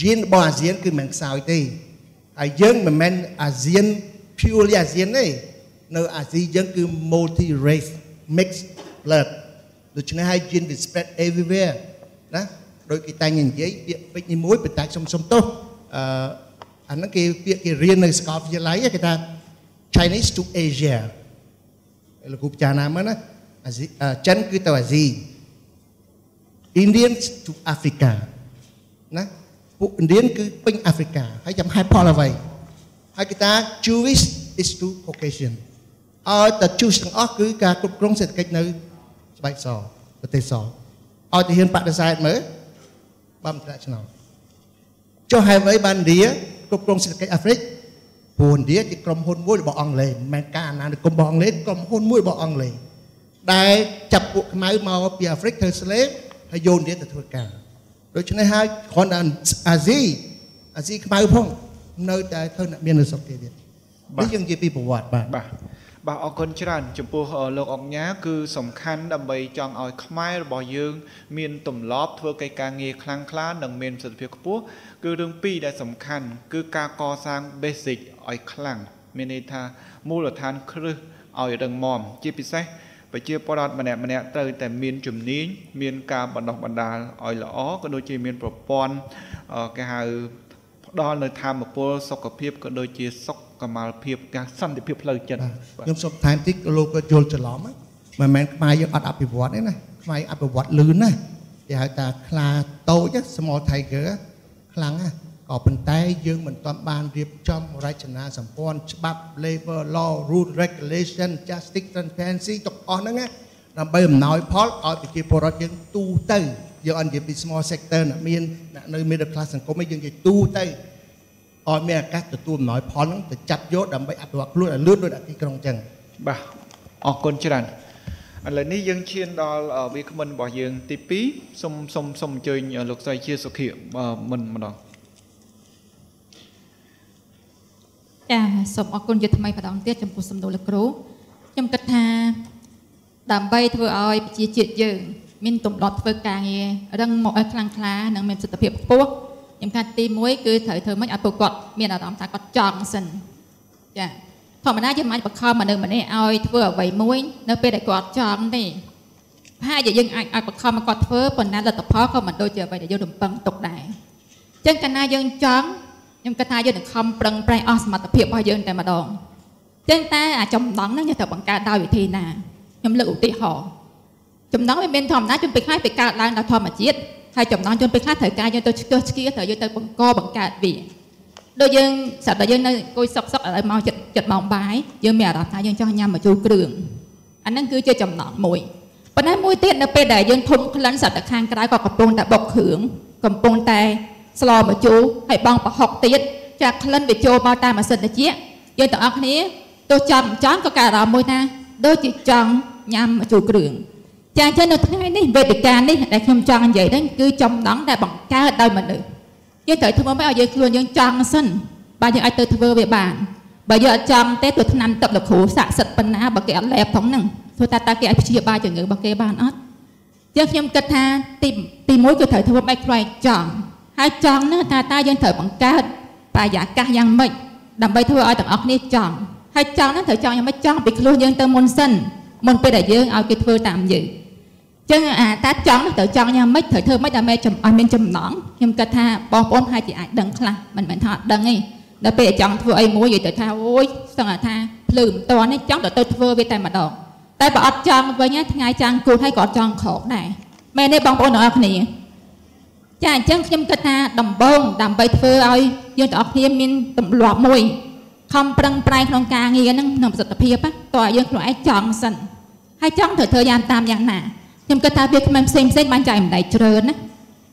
ជីនរបស់អាស៊ាន គឺមិនខ្សោយទេហើយយើងមិនមែនអាស៊ាន purely អាស៊ានទេនៅអាស៊ីយើងគឺ multi race mixed blood ដូច្នេះហើយ gene will spread everywhere ណាដោយគេតែងនិយាយពាក្យពេចន៍នេះមួយប៉ុន្តែខ្ញុំសុំទោសអឺអាហ្នឹងគេពាក្យគេរៀននៅសាកលវិទ្យាល័យគេថា Chinese to Asia លោកគ្រូពិចារណាមើលណាអាស៊ីចិនគឺទៅអាស៊ី Indians to Africa ណាពួក Indian គឺពេញ Africa ហើយចាំហេតុផលអ្វីហើយគេថា Jewish is to Caucasian ឲ្យតែ Jewish ទាំងអស់គឺការគ្រប់គ្រងសេដ្ឋកិច្ចនៅស្បែកសប្រទេសសឲ្យទៅហ៊ានបដិសេធមើលបើមិនត្រាក់ឆ្នោតចុះហេតុអ្វីបានឥណ្ឌាគ្រប់គ្រងសេដ្ឋកិច្ចអាហ្វ្រិក ព្រោះឥណ្ឌាជាក្រុមហ៊ុនមួយរបស់អង់គ្លេសមិនមែនការអាណានិគមរបស់អង់គ្លេសក្រុមហ៊ុនមួយរបស់អង់គ្លេសដែលចាប់ពួកខ្មៅមកពីអាហ្វ្រិកធ្វើស្លេបហើយយកឥណ្ឌាទៅធ្វើការដូច្នេះហើយគ្រាន់តែអាស៊ីអាស៊ីខ្មៅផងនៅតែធ្វើអ្នកមាននៅស្រុកគេទៀតនេះយើងនិយាយពីប្រវត្តិបាទបាទ បាទអរគុណច្រើនចំពោះអឺលោកអង្ញាគឺសំខាន់ដើម្បីចង់ឲ្យខ្មែររបស់យើង មានទម្លាប់ធ្វើកិច្ចការងារខ្លាំងក្លានិងមានប្រសិទ្ធភាពខ្ពស់គឺរឿងពីរដែលសំខាន់ គឺការកសាង basic ឲ្យខ្លាំងមានន័យថាមូលដ្ឋានគ្រឹះឲ្យរឹងមាំជាពិសេសប្រជាពលរដ្ឋម្នាក់ម្នាក់ត្រូវតែមានជំនាញមានការបណ្ដុះបណ្ដាលឲ្យល្អក៏ដូចជាមានប្រព័ន្ធអឺគេហៅផ្ដល់នៅធម៌ពលសុខភាពក៏ដូចជាសុខ មាលភាពការសន្តិភាពផ្លូវចិត្តបាទខ្ញុំសូមថែមតិចលោកក៏យល់ច្រឡំហ្នឹងមិនមែនខ្មែរយើងអត់អភិវឌ្ឍទេណាខ្មែរអភិវឌ្ឍលឿនណាស់គេហៅថាខ្លាតូច small tiger ខ្លាំងណាស់ក៏ប៉ុន្តែយើងមិនទាន់បានរៀបចំរចនាសម្ព័ន្ធច្បាប់ labor law rule regulation justice transparency ទាំងអស់ហ្នឹងណាដើម្បីអំណោយផលឲ្យប្រជាពលរដ្ឋយើងទូទៅយើងអត់និយាយពី small sector អ្នកមានអ្នកនៅ middle class សង្គមឯងយើងនិយាយទូទៅ ឲ្យមានឱកាសទទួលអំណោយផលហ្នឹងទៅចាប់យកដើម្បីអភិវឌ្ឍខ្លួនឲ្យលឿនដូចអាទីក្រុងអញ្ចឹងបាទអរគុណច្រើនឥឡូវនេះយើងឈានដល់វាគ្មិនរបស់យើង ទី2សូមសូមសូមអញ្ជើញលោកស្រីជាសុខិមិនម្ដងចាសូមអរគុណជាថ្មីម្ដងទៀតចំពោះសំណួរលោកគ្រូខ្ញុំគិតថាដើម្បីធ្វើឲ្យប្រជាជាតិយើង មានទម្លាប់ធ្វើការងាររឹងមកឲ្យខ្លាំងក្លានិងមានប្រសិទ្ធភាពខ្ពស់ ខ្ញុំថាទី1គឺត្រូវធ្វើម៉េចឲ្យពួកគាត់មានអារម្មណ៍ថាគាត់ចង់សិនចាធម្មតាយើងមិនអាចបង្ខំមនុស្សម្នាក់ឲ្យធ្វើអ្វីមួយនៅពេលដែលគាត់ចង់ទេហើយយើងអាចឲ្យបង្ខំឲ្យគាត់ធ្វើប៉ុន្តែលទ្ធផលក៏មិនដូចជាអ្វីដែលយើងរំពឹងទុកដែរអញ្ចឹងកាលណាយើងចង់ខ្ញុំគិតថាយើងនឹងខំប្រឹងប្រែងអស់សមត្ថភាពរបស់យើងតែម្ដងចឹងតែអាចចំណងហ្នឹងយើងត្រូវបង្កើតដោយវិធីណាខ្ញុំលើកឧទាហរណ៍ចំណងវាមានធម្មតាជនពេលខ្លះពេលកើតឡើងដោយធម្មជាតិ ហើយចំណងជនពេលខ្លះត្រូវការយើងទៅឆ្កឹះឆ្កៀត្រូវយើងទៅបង្កបង្កើតវាដូចយើងស្រាប់តែយើងនៅអង្គុយសុកសុកឥឡូវមកចិត្តចិត្តម៉ោងបាយយើងមានអារម្មណ៍ថាយើងចង់ញ៉ាំម្ជូរគ្រឿងអាហ្នឹងគឺជាចំណងមួយប៉ុន្តែមួយទៀតនៅពេលដែលយើងធំក្លិនស្រាប់តែខាងក្រៅក៏កំពុងតែបុកគ្រឿងកំពុងតែស្លម្ជូរហើយបងប្រហុកទៀតចាក្លិនវាចូលមកតាមម៉ាស៊ីនត្រជាក់យើងទាំងអស់គ្នាទោះចង់ចង់ក៏កើតអារម្មណ៍មួយថាដូចជាចង់ញ៉ាំម្ជូរគ្រឿង ចាអញ្ចឹងនៅថ្ងៃនេះវេទិកានេះដែលខ្ញុំចង់និយាយហ្នឹងគឺចំណងដែលបង្កើតដោយមនុស្សយើងត្រូវធ្វើម៉េចឲ្យយើងខ្លួនយើងចង់សិនបាទយើងអាចទៅធ្វើវាបានបើយើងអត់ចង់ទេទៅឆ្នាំទឹកលោកគ្រូស័ក្តិសិទ្ធិប៉ុណ្ណាបើគេអត់លែបផងហ្នឹងធ្វើតែតើគេអាចព្យាបាលជំងឺរបស់គេបានអត់ចឹងខ្ញុំគិតថាទីទី1គឺត្រូវធ្វើបែបខ្វែងចង់ហើយចង់ហ្នឹងថាតើយើងត្រូវបង្កើតបរិយាកាសយ៉ាងម៉េចដើម្បីធ្វើឲ្យទាំងអស់គ្នាចង់ហើយចង់ហ្នឹងត្រូវចង់យ៉ាងម៉េចចង់ពីខ្លួនយើងទៅមុនសិនមុនពេលដែលយើងឲ្យគេធ្វើតាមយើង ចឹងអាតាចង់ត្រូវចង់យ៉ាងម៉េចត្រូវធ្វើម៉េចដើម្បីឲ្យមានចំណងខ្ញុំគិតថាបងប្អូនហើយជាអាចដឹងខ្លះមិនមែនថាអត់ដឹងទេដល់ពេលចង់ធ្វើអីមួយនិយាយទៅថាអូយស្ទើរថាភ្លឺមិនតនេះចង់ទៅទៅធ្វើវាតែម្ដងតែបើអត់ចង់វិញថ្ងៃចាំងគូតហើយក៏អត់ចង់ក្រោកដែរមែនទេបងប្អូនទាំងអស់គ្នាចាអញ្ចឹងខ្ញុំគិតថាដំបងដើម្បីធ្វើឲ្យយើងទាំងអស់គ្នាមានទម្លាប់មួយខំប្រឹងប្រែងក្នុងការងារហ្នឹងក្នុងប្រសិទ្ធភាពតើយើងខ្លួនឯងចង់សិនហើយចង់ត្រូវធ្វើយ៉ាងតាមយ៉ាងណា ខ្ញុំគិតថាវាគ្មិនផ្សេងផ្សេងបានចែកម្លែកច្រើនណា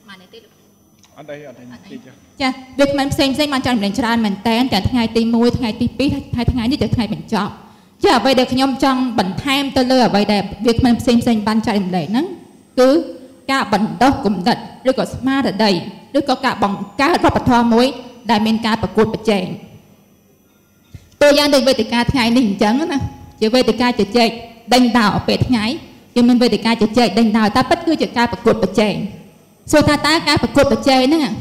បានទេអត់អីអត់អីតិចចាវាគ្មិនផ្សេងផ្សេងបានចែកម្លែកច្រើនមែនតែនតែថ្ងៃទី1ថ្ងៃទី2ហើយថ្ងៃនេះទៅថ្ងៃបញ្ចប់ចាអ្វីដែលខ្ញុំចង់បន្ថែមទៅលើអ្វីដែលវាគ្មិនផ្សេងផ្សេងបានចែកម្លែកហ្នឹងគឺការបណ្ដុះគំនិតឬក៏ស្មារតីឬក៏ការបង្កើតវប្បធម៌មួយ ដែលមានការប្រកួតប្រជែងតួយ៉ាងដូចវេទិកាថ្ងៃនេះអញ្ចឹងណាជាវេទិកាជជែកដេញដោពេលថ្ងៃ យើងមានវេទិកាជជែកដេញដោតែពិតគឺជាការប្រកួតប្រជែងសួរថាតើការប្រកួតប្រជែងហ្នឹង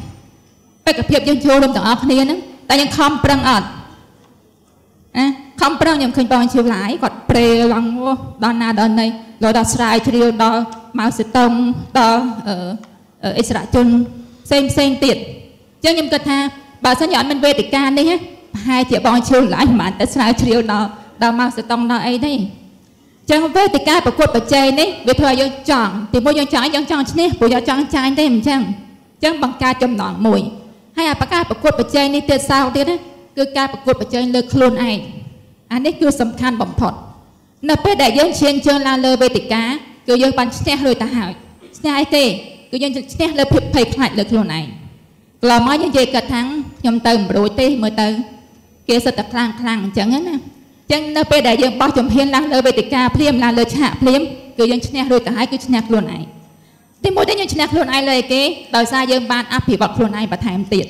បេក្ខភាពយើងចូលរួមទាំងអស់គ្នាហ្នឹងតែយើងខំប្រឹងអត់ណាខំប្រឹងខ្ញុំឃើញបងជាឡាយគាត់ប្រេឡងដល់ណាដល់ណីលោដល់ស្រាយជ្រាវដល់ម៉ៅសេតុងដល់អិសរាជជនផ្សេងផ្សេងទៀតអញ្ចឹងខ្ញុំគិតថាបើសិនជាអត់មានវេទិកានេះប្រហែលជាបងជួលឡាយមិនបានទៅស្រាវជ្រាវដល់ដល់ម៉ៅសេតុងដល់អីទេ ចឹងវេទិកាប្រកួតប្រជែងនេះវាធ្វើឲ្យយើងចង់ទីមួយយើងចង់ឲ្យយើងចង់ឈ្នះព្រោះយើងចង់ចាញ់ទេមិនចឹងចឹងបង្កើតចំណងមួយហើយអាប្រការប្រកួតប្រជែងនេះទៀតសោទៀតណាគឺការប្រកួតប្រជែងលើខ្លួនឯងអានេះគឺសំខាន់បំផុតនៅពេលដែលយើងឈានជើងឡើងលើវេទិកាគឺយើងបានឈ្នះរួចទៅហើយឈ្នះអីទេគឺយើងឈ្នះលើភាពភ័យខ្លាចលើខ្លួនឯងកន្លងមកយើងនិយាយគាត់ថាខ្ញុំទៅមិនរួចទេមើលទៅគេសិតតែខ្លាំងខ្លាំងអញ្ចឹងណា ចឹងនៅពេលដែលយើងបោះជំហានឡើងលើវេទិកាភ្លាមឡើងលើឆាកភ្លាមគឺយើងឈ្នះរួចទៅហើយគឺឈ្នះខ្លួនឯងទីមួយដែលយើងឈ្នះខ្លួនឯងលើអីគេដោយសារយើងបានអភិវឌ្ឍខ្លួនឯងបន្ថែមទៀត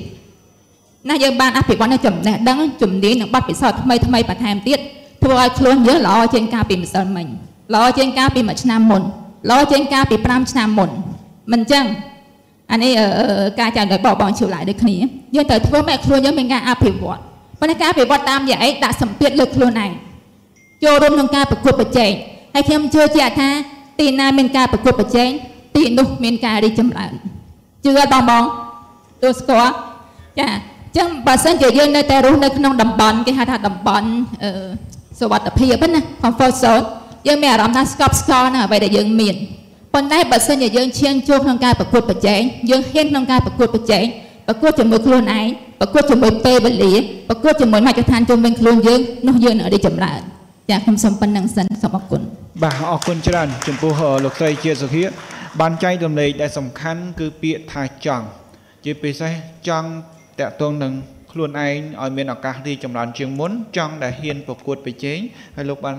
ណាយើងបានអភិវឌ្ឍនៅចំណេះដឹងជំនាញនិងបទពិសោធន៍ថ្មីថ្មីបន្ថែមទៀតធ្វើឲ្យខ្លួនយើងល្អជាងកាលពីម្សិលមិញល្អជាងកាលពីមួយឆ្នាំមុនល្អជាងកាលពី5ឆ្នាំមុនមិនចឹងអានេះការចាំដោយបបងជួឡាយដូចគ្នាយើងត្រូវធ្វើម៉េចខ្លួនយើងមានការអភិវឌ្ឍ ប៉ុន្តែការអភិវឌ្ឍតាមរយៈអីដាក់សម្ពាធលើខ្លួនឯងចូលរួមក្នុងការប្រកួតប្រជែងហើយខ្ញុំជឿជាក់ថាទីណាមានការប្រកួតប្រជែងទីនោះមានការរីកចម្រើនជឿអត់បងបងទូស្គាល់ចាអញ្ចឹងបើសិនជាយើងនៅតែរស់នៅក្នុងតំបន់គេហៅថាតំបន់អឺសុវត្ថិភាពណា comfort zone យើងមានអារម្មណ៍ថាស្កប់ស្កល់នឹងអ្វីដែលយើងមានប៉ុន្តែបើសិនជាយើងឈានចូលក្នុងការប្រកួតប្រជែងយើងហ៊ានក្នុងការប្រកួតប្រជែង ប្រកួតជាមួយខ្លួនឯងប្រកួតជាមួយពេលវេលាប្រកួតជាមួយមជ្ឈដ្ឋានជុំវិញខ្លួនយើងនោះយើងនឹងរីកចម្រើនចាខ្ញុំសូមប៉ុណ្្នឹងសិនសូមអរគុណបាទអរគុណច្រើនចំពោះលោកស្រីជាសុខាបានចែករំលែកដែលសំខាន់គឺពាក្យថាចង់ជាពិសេសចង់តកតងនឹងខ្លួនឯងឲ្យមានឱកាសរីកចម្រើនជាងមុនចង់ដែលហ៊ានប្រកួតប្រជែងហើយលោកបាន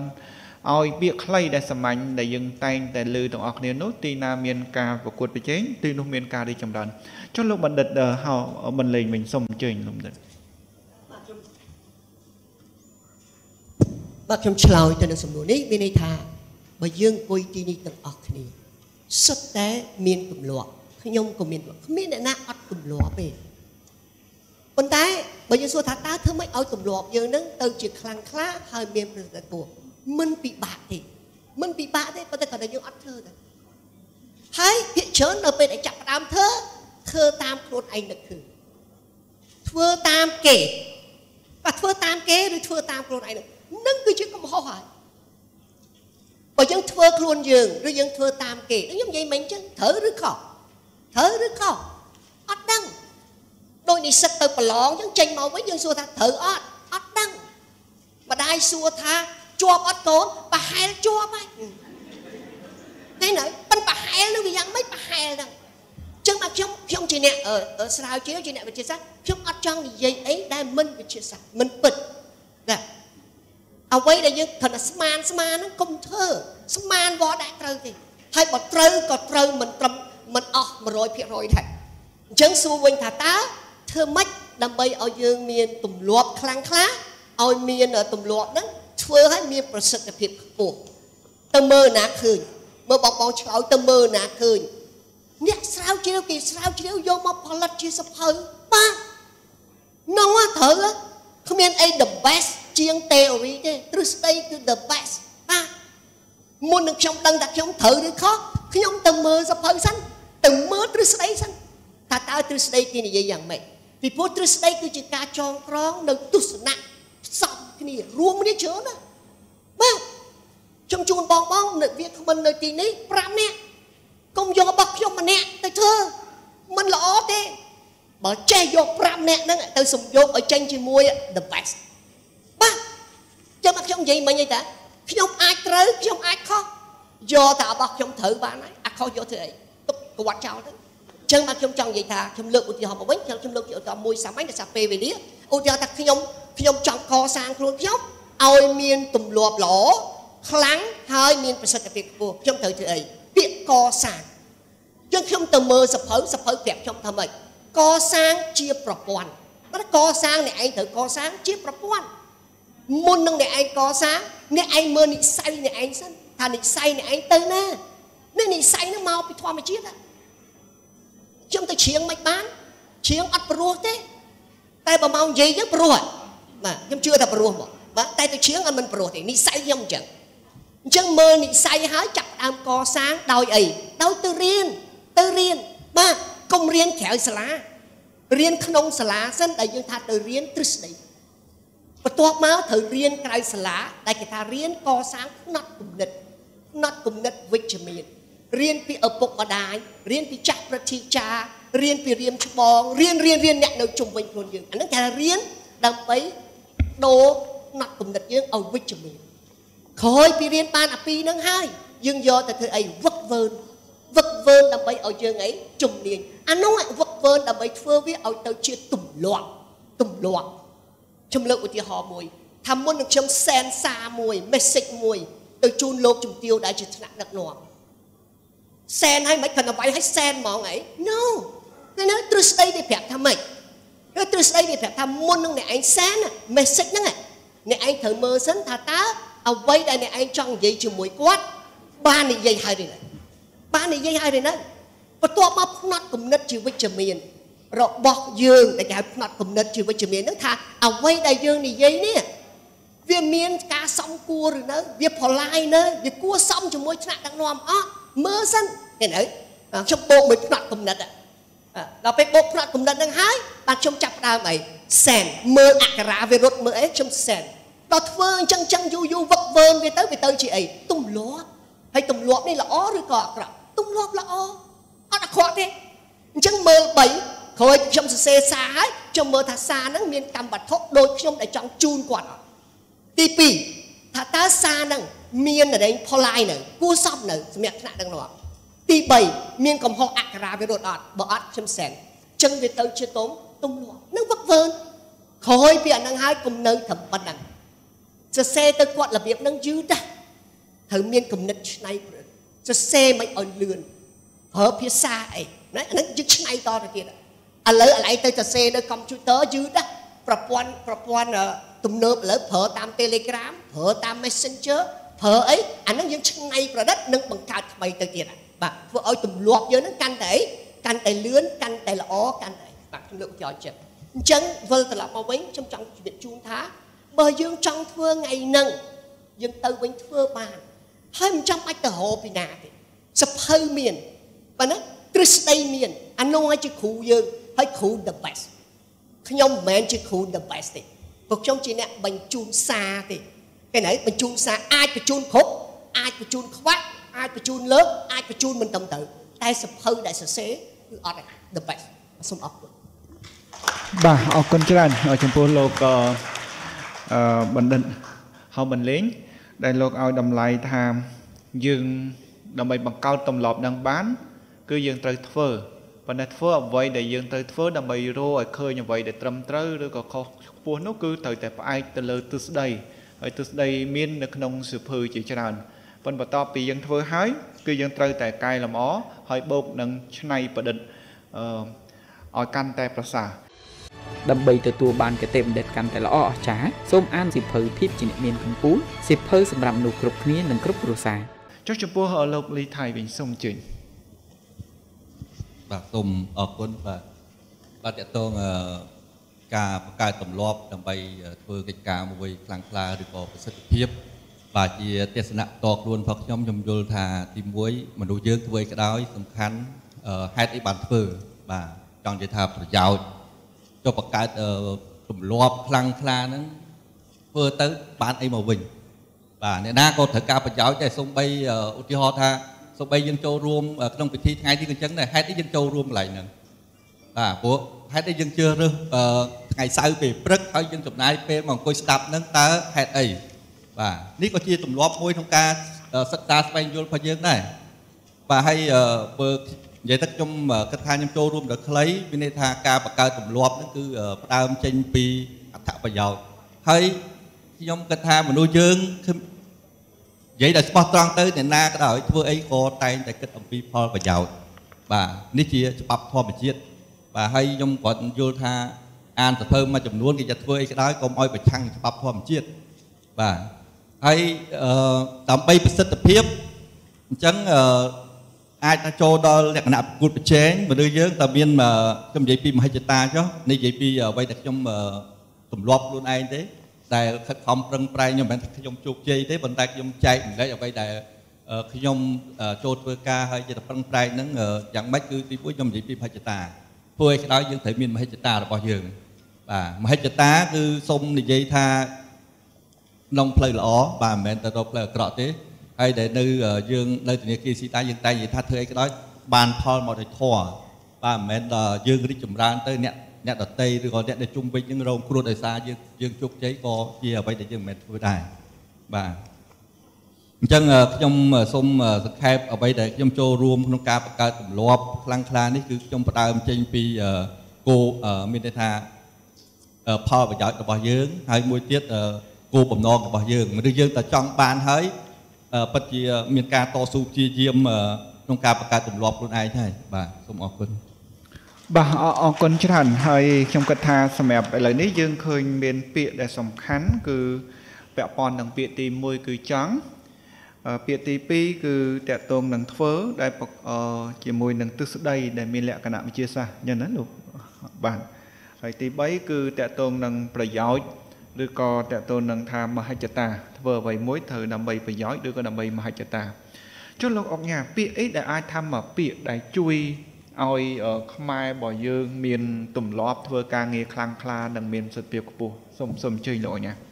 ឲ្យពាក្យខ្លីដែលសាមញ្ញដែលយើងតែងតែលើទាំងអស់គ្នានោះទីណាមានការប្រកួតប្រជែងទីនោះមានការរីកចម្រើនចុះលោកបណ្ឌិតហៅបន្លែងវិញសូមអញ្ជើញលោកបណ្ឌិតបាទខ្ញុំឆ្លើយទៅនឹងសំណួរនេះមានន័យថាបើយើងអង្គុយទីនេះទាំងអស់គ្នាសុទ្ធតែមានទម្លាប់ខ្ញុំក៏មានគ្មានអ្នកណាអត់ទម្លាប់ទេប៉ុន្តែបើយើងសួរថាតើធ្វើម៉េចឲ្យទម្លាប់យើងនឹងទៅជាខ្លាំងក្លាហើយមានប្រសិទ្ធភាព មិនពិបាកទេមិនពិបាកទេប៉ុន្តែគាត់តែយើងអត់ធ្វើទេហើយភាគច្រើននៅពេលដែលចាប់ផ្ដើមធ្វើធ្វើតាមខ្លួនឯងនឹកឃើញធ្វើតាមគេបើធ្វើតាមគេឬធ្វើតាមខ្លួនឯងនឹងគឺជាកំហុសហើយបើយើងធ្វើខ្លួនយើងឬយើងធ្វើតាមគេដូចខ្ញុំនិយាយមិញចឹងត្រូវឬខុសត្រូវឬខុសអត់ដឹងដូចនិស្សិតទៅប្រឡងចឹងចេញមកវិញយើងសួរថាត្រូវអត់អត់ដឹងម្ដាយសួរថា ជាប់អត់កូនប្រហែលជាប់ហើយតែណែប៉ិនប្រហែលនឹងវាយ៉ាងម៉េចប្រហែលហ្នឹងចឹងមកខ្ញុំខ្ញុំជាអ្នកស្រាវជ្រាវជាអ្នកវិទ្យាសាស្ត្រខ្ញុំអត់ចង់និយាយអីដែលមិនវិទ្យាសាស្ត្រមិនពិតណាអ្វីដែលយើងគ្រាន់តែស្មានស្មានហ្នឹងកុំធ្វើស្មានវត្តដាក់ត្រូវទេហើយបើត្រូវក៏ត្រូវមិនត្រឹមមិនអស់100%ដែរអញ្ចឹងសួរវិញថាតើធ្វើម៉េចដើម្បីឲ្យយើងមានទម្លាប់ខ្លាំងក្លាឲ្យមានទម្លាប់ហ្នឹង ធ្វើឲ្យមានប្រសិទ្ធភាពខ្ពស់ទៅមើលណាឃើញមើលបងបងឆ្លើយទៅមើលណាឃើញអ្នកស្រាវជ្រាវគេស្រាវជ្រាវយកមកផលិតជាសភៅបាទនោះត្រូវគ្មានអី the best ជាង theory ទេទ្រឹស្ដីគឺ the best បាទមុននឹងខ្ញុំដឹងថាខ្ញុំត្រូវឬខុសខ្ញុំទៅមើលសភៅសិនទៅមើលទ្រឹស្ដីសិនថាតើទ្រឹស្ដីគេនិយាយយ៉ាងម៉េចពីព្រោះទ្រឹស្ដីគឺជាការចងក្រងនៅទស្សនៈផ្សំ គ្នារួមគ្នាច្រើនណាបាទខ្ញុំជូនបងបងនៅវាគ្មិននៅទីនេះ5នាក់កុំយករបស់ខ្ញុំម្នាក់ទៅធ្វើមិនល្អទេបើចេះយក5នាក់ហ្នឹងទៅសំយោគឲ្យចេញជាមួយ the best បាទចាំមកខ្ញុំនិយាយមិញអីតាខ្ញុំអាចត្រូវខ្ញុំអាចខុសយកតែរបស់ខ្ញុំត្រូវបានហើយអាខុសយកធ្វើអីទុកគាត់ចោលទៅ ចឹងមកខ្ញុំចង់និយាយថាខ្ញុំលើកឧទាហរណ៍មកវិញខ្ញុំលើកឧទាហរណ៍មួយសាមញ្ញដោយសារពេលវេលាឧទាហរណ៍ថាខ្ញុំខ្ញុំចង់កសាងខ្លួនខ្ញុំឲ្យមានទម្លាប់ល្អខ្លាំងហើយមានប្រសិទ្ធភាពខ្ពស់ខ្ញុំត្រូវធ្វើអីពាក្យកសាងយើងខ្ញុំទៅមើលសភៅសភៅប្រាប់ខ្ញុំថាម៉េចកសាងជាប្រព័ន្ធបើកសាងអ្នកឯងត្រូវកសាងជាប្រព័ន្ធមុននឹងអ្នកឯងកសាងអ្នកឯងមើលនិស័យអ្នកឯងសិនថានិស័យអ្នកឯងទៅណានេះនិស័យនឹងមកពីធម្មជាតិ ខ្ញុំទៅច្រៀងមិនបានច្រៀងអត់ព្រោះទេ តែបើមកនិយាយយើងព្រោះបាទខ្ញុំជឿថាព្រោះមកបាទតែទៅច្រៀងអត់មិនព្រោះទេនិស័យខ្ញុំអញ្ចឹងអញ្ចឹងមើលនិស័យហើយចាប់ដើមកសាងដោយអីដោយទៅរៀនទៅរៀនបាទកុំរៀនក្រៅសាលារៀនក្នុងសាលាសិនដែលយើងថាទៅរៀនទ្រឹស្ដីបន្ទាប់មកត្រូវរៀនក្រៅសាលាដែលគេថារៀនកសាងផ្នត់គំនិតផ្នត់គំនិតវិជ្ជមាន រៀនពីឪពុកម្ដាយរៀនពីចាស់ប្រតិចារៀនពីរៀមច្បងរៀនរៀនរៀនអ្នកនៅជុំវិញខ្លួនយើងអាហ្នឹងគេថារៀនដើម្បីដូរផ្នត់គំនិតយើងឲ្យវិជ្ជមានក្រោយពីរៀនបានអាពីរហ្នឹងហើយយើងយកទៅធ្វើអីវឹកវើនវឹកវើនដើម្បីឲ្យយើងអីជំនាញអានោះវឹកវើនដើម្បីធ្វើវាឲ្យទៅជាទម្លាប់ទម្លាប់ខ្ញុំលើកឧទាហរណ៍មួយថាមុននឹងខ្ញុំសែនសារមួយ message មួយទៅជូនលោកជំទាវដែលជាថ្នាក់ដឹកនាំ សែនឲ្យមិនគាត់ទៅវាយឲ្យសែនហ្មងអី No ណាទ្រឹស្ដីវាប្រាប់ថាម៉េចគឺទ្រឹស្ដីវាប្រាប់ថាមុននឹងអ្នកឯងសែន message ហ្នឹងអ្នកឯងត្រូវមើលសិនថាតើអ្វីដែលអ្នកឯងចង់និយាយជាមួយគាត់បាននិយាយហើយឬនៅបាននិយាយហើយឬនៅបន្ទាប់មកផ្នត់គំនិតជាវិជ្ជមានរបស់យើងដែលគេហៅផ្នត់គំនិតជាវិជ្ជមានហ្នឹងថាអ្វីដែលយើងនិយាយនេះវាមានការសំគួរឬនៅវាផឡាយនៅវាគួរសំជាមួយថ្នាក់ដឹកនាំអត់ មើលសិនឃើញទៅខ្ញុំបោកមួយផ្នត់គំនិតដល់ពេលបោកផ្នត់គំនិតហ្នឹងហើយបាទខ្ញុំចាប់ដើមអីសែនមើលអក្ខរាវារត់មើលអីខ្ញុំសែនដល់ធ្វើអញ្ចឹងចឹងយូរយូរវឹកវើនវាទៅវាទៅជាអីទម្លាប់ហើយទម្លាប់នេះល្អឬក៏អាក្រក់ទម្លាប់ល្អអត់អាក្រក់ទេអញ្ចឹងមើល3ក្រោយខ្ញុំសរសេរសារហើយខ្ញុំមើលថាសារហ្នឹងមានកម្មវត្ថុដូចខ្ញុំដែលចង់ជូនគាត់អត់ទី2ថាតើសារហ្នឹង មានរែងផល្លាយនៅគួរសមនៅសម្រាប់ថ្នាក់ដឹកនាំទី3មានកំហុសអក្ខរាវិរុទ្ធអត់បើអត់ខ្ញុំសែនអញ្ចឹងវាទៅជាតុំទំលាប់នឹងវឹកវើក្រោយពីអាហ្នឹងហើយគុំនៅត្រឹមប៉ុណ្ណឹងសរសេរទៅគាត់របៀបហ្នឹងយឺតណាស់ត្រូវមានគំនិតច្នៃប្រឌិតសរសេរមិនឲ្យលឿនប្រើភាសាអីណាអាហ្នឹងយើងច្នៃតទៅទៀតឥឡូវឥឡូវទៅសរសេរនៅកុំព្យូទ័រយឺតណាស់ប្រព័ន្ធប្រព័ន្ធទំនើបឥឡូវប្រើតាម Telegram ប្រើតាម Messenger ប្រើអីអាហ្នឹងយើងច្នៃប្រឌិតនិងបង្កើតថ្មីទៅទៀតបាទធ្វើឲ្យទម្លាប់យើងហ្នឹងកាន់តែអីកាន់តែលឿនកាន់តែល្អកាន់តែបាទខ្ញុំលើកយកចិត្តអញ្ចឹងវិលត្រឡប់មកវិញខ្ញុំចង់ជម្រាបជូនថាបើយើងចង់ធ្វើថ្ងៃហ្នឹងយើងទៅវិញធ្វើបាន ហើយមិនចាំបាច់ទៅរកពីណាទេសភៅមានបាទណាទ្រឹស្ដីមានអានោះឲ្យជាគ្រូយើងហើយគ្រូ the best ខ្ញុំមិនមែនជាគ្រូ the best ទេព្រោះខ្ញុំជាអ្នកបញ្ជូនសារទេ គេណៃបញ្ជូនសារអាចបញ្ជូនគ្រប់អាចបញ្ជូនខ្វាក់អាចបញ្ជូនលើកអាចបញ្ជូនមិនត្រឹមត្រូវតែសភៅដែលសរសេរគឺអត់ទេ the best សូមអរគុណបាទអរគុណច្រើនចំពោះលោកអឺបណ្ឌិតហៅបន្លេង ដែលលោកឲ្យតម្លៃថាយើងដើម្បីបង្កើតទម្លាប់នឹងបាន គឺយើងត្រូវធ្វើប៉ុន្តែធ្វើអ្វីដែលយើងត្រូវធ្វើដើម្បីរកឲ្យឃើញអ្វីដែលត្រឹមត្រូវឬក៏ខុសខ្ពស់នោះគឺត្រូវតែផ្អែកទៅលើទិសដី ហើយទិសដីមាននៅក្នុងសៀវភៅជាច្រើនប៉ុន្តែបន្ទាប់ពីយើងធ្វើហើយគឺយើងត្រូវតែកែលម្អហើយបូកនឹងឆ្នៃប្រឌិតអឺឲ្យកាន់តែប្រសើរដើម្បីទទួលបានគតិបណ្ឌិតកាន់តែល្អអស្ចារ្យសូមអានសៀវភៅភាពជាអ្នកមានកម្ពុជាសៀវភៅសម្រាប់មនុស្សគ្រប់គ្នានិងគ្រប់គ្រួសារចុះចំពោះលោកលីថៃវិញសូមអញ្ជើញបាទសូមអរគុណបាទបាទតកតង ការបង្កើតទម្លាប់ដើម្បីធ្វើកិច្ចការមួយខ្លាំងក្លាឬក៏ប្រសិទ្ធភាពបាទជាទេសនៈតខ្លួនផងខ្ញុំខ្ញុំយល់ថាទី1មនុស្សយើងធ្វើឲ្យក្តោយសំខាន់ហេតុអីបានធ្វើបាទចង់និយាយថាប្រយោជន៍ចុះបង្កើតទម្លាប់ខ្លាំងក្លាហ្នឹងធ្វើទៅបានអីមកវិញបាទអ្នកណាក៏ត្រូវការប្រយោជន៍ដែរសូម្បីឧទាហរណ៍ថាសូម្បីយើងចូលរួមក្នុងពិធីថ្ងៃនេះក៏អញ្ចឹងដែរហេតុអីយើងចូលរួមកន្លែងហ្នឹងបាទព្រោះ ហេតុអីយើងជឿរើសថ្ងៃសៅរ៍ពេលព្រឹកហើយយើងចំណាយពេលមកអង្គុយស្ដាប់ហ្នឹងតើហេតុអីបាទនេះក៏ជាទម្លាប់មួយក្នុងការសិក្សាស្វែងយល់របស់យើងដែរបាទហើយបើនិយាយទៅខ្ញុំគិតថាខ្ញុំចូលរួមដល់ខ្លីមានន័យថាការបង្កើតទម្លាប់ហ្នឹងគឺផ្ដើមចេញពីអត្ថប្រយោជន៍ហើយខ្ញុំគិតថាមនុស្សយើងនិយាយដល់ស្បោះត្រង់ទៅអ្នកណាក៏ដោយធ្វើអីក៏តែងតែគិតអំពីផលប្រយោជន៍បាទនេះជាច្បាប់ធម្មជាតិ បាទហើយខ្ញុំក៏យល់ថាអានសភៅមួយចំនួនគេจะធ្វើអីក៏ដោយកុំឲ្យប្រឆាំងច្បាប់ធម្មជាតិបាទហើយដើម្បីប្រសិទ្ធភាពអញ្ចឹងអាចថាចូលដល់លក្ខណៈប្រកួតប្រជែងមនុស្សយើងតើមានខ្ញុំនិយាយពីមហិច្ឆតាចុះនិយាយពីអ្វីដែលខ្ញុំទម្លាប់ខ្លួនឯងទេដែលខិតខំប្រឹងប្រែងខ្ញុំមិនមែនថាខ្ញុំជោគជ័យទេប៉ុន្តែខ្ញុំចែករំលែកអ្វីដែលខ្ញុំចូលធ្វើការហើយជាប្រឹងប្រែងហ្នឹងយ៉ាងម៉េចគឺទីមួយខ្ញុំនិយាយពីមហិច្ឆតា ធ្វើឲ្យក្តៅយើងត្រូវមានមហិច្ឆតារបស់យើងបាទមហិច្ឆតាគឺសូមនិយាយថាក្នុងផ្លូវល្អបាទមិនមែនទៅរកផ្លូវអាក្រក់ទេហើយដែលនៅយើងនៅធនាគារស៊ីតាយើងតែងនិយាយថាធ្វើអីក៏ដោយបានផលមកដោយធម៌បាទមិនមែនដល់យើងរីកចម្រើនទៅអ្នកអ្នកដតីឬក៏អ្នកដែលជុំវិញនឹងរងគ្រោះដោយសារយើងយើងជោគជ័យក៏ជាអ្វីដែលយើងមិនមែនធ្វើដែរបាទ អញ្ចឹងខ្ញុំសូមសង្ខេបអ្វីដែលខ្ញុំចូលរួមក្នុងការបង្កើតទម្លាប់ខ្លាំងក្លានេះគឺខ្ញុំផ្ដើមចេញពីគោមានន័យថាផលប្រយោជន៍របស់យើង ហើយមួយទៀតគោលបំណងរបស់យើងឬយើងតែចង់បានហើយពិតជាមានការតស៊ូព្យាយាមក្នុងការបង្កើតទម្លាប់ខ្លួនឯងហើយបាទសូមអរគុណបាទអរគុណច្រើនហើយខ្ញុំគិតថាសម្រាប់ឥឡូវនេះយើងឃើញមានពាក្យដែលសំខាន់គឺពាក់ព័ន្ធនឹងពាក្យទី1គឺចង់ ពាក្យទី2គឺតកតងនឹងធ្វើដែលជាមួយនឹងទិសដីដែលមានលក្ខណៈវិទ្យាសាស្ត្រយ៉ាងណាលោកបាទហើយទី3គឺតកតងនឹងប្រយោជន៍ឬក៏តកតងនឹងថាមហិច្ឆតាធ្វើអ្វីមួយត្រូវដើម្បីប្រយោជន៍ឬក៏ដើម្បីមហិច្ឆតាចុះលោកអុកញ៉ាពាក្យអីដែលអាចថាមកពាក្យដែលជួយឲ្យខ្មែររបស់យើង មានទម្លាប់ធ្វើការងារខ្លាំងក្លានិងមានសិទ្ធិភាពខ្ពស់សូមសូមអញ្ជើញលោកអញ្ញាអឺ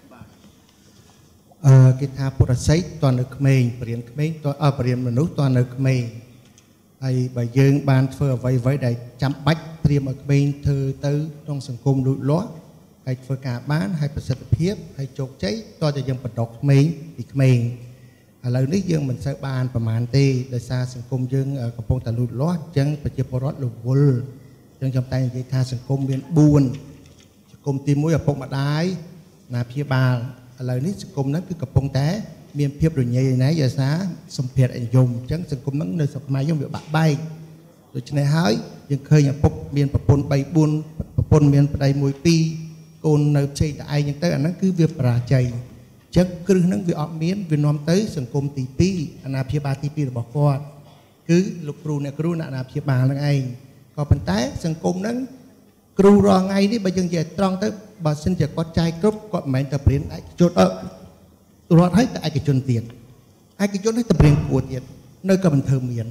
គេថាពុទ្ធសិទ្ធតនៅក្មេងបរិញ្ញាក្មេងតអបរិញ្ញាមនុស្សតនៅក្មេងហើយបើយើងបានធ្វើអ្វីអ្វីដែលចាំបាច់ត្រៀមឲ្យក្មេងធ្វើទៅក្នុងសង្គមលូតលាស់ហើយធ្វើការបានហើយប្រសិទ្ធភាពហើយជោគជ័យតើតែយើងបន្តក្មេងពីក្មេងឥឡូវនេះយើងមិនសូវបានប្រមាណទេដោយសារសង្គមយើងកំពុងតែលូតលាស់អញ្ចឹងប្រជាពលរដ្ឋរវល់អញ្ចឹងខ្ញុំតែនិយាយថាសង្គមមាន4សង្គមទី1ឪពុកម្ដាយណាព្យាបាល ឥឡូវនេះសង្គមហ្នឹងគឺកំពុងតែមានភាពរញ៉េរញ៉ៃដោយសារសម្ភារៈនិយមអញ្ចឹងសង្គមហ្នឹងនៅស្រុកខ្មែរយើងវាបាក់បែកដូច្នេះហើយយើងឃើញឪពុកមានប្រពន្ធ3 4ប្រពន្ធមានប្តី1 2កូននៅផ្សេងតែឯងអញ្ចឹងទៅអាហ្នឹងគឺវាបរាជ័យចឹងគ្រឹះហ្នឹងវាអត់មានវានាំទៅ សង្គមទី2អាណាព្យាបាលទី2របស់គាត់គឺលោកគ្រូអ្នកគ្រូអ្នកអាណាព្យាបាលហ្នឹងឯងក៏ប៉ុន្តែសង្គមហ្នឹង គ្រូរាល់ថ្ងៃនេះបើយើងនិយាយត្រង់ទៅបើសិនជាគាត់ចាយគ្រប់គាត់មិនមែនតែព្រៀនឯកជនអឺរត់ឲ្យតែឯកជនទៀតឯកជននេះតែព្រៀនគួរទៀតនៅក៏មិនធ្វើមាន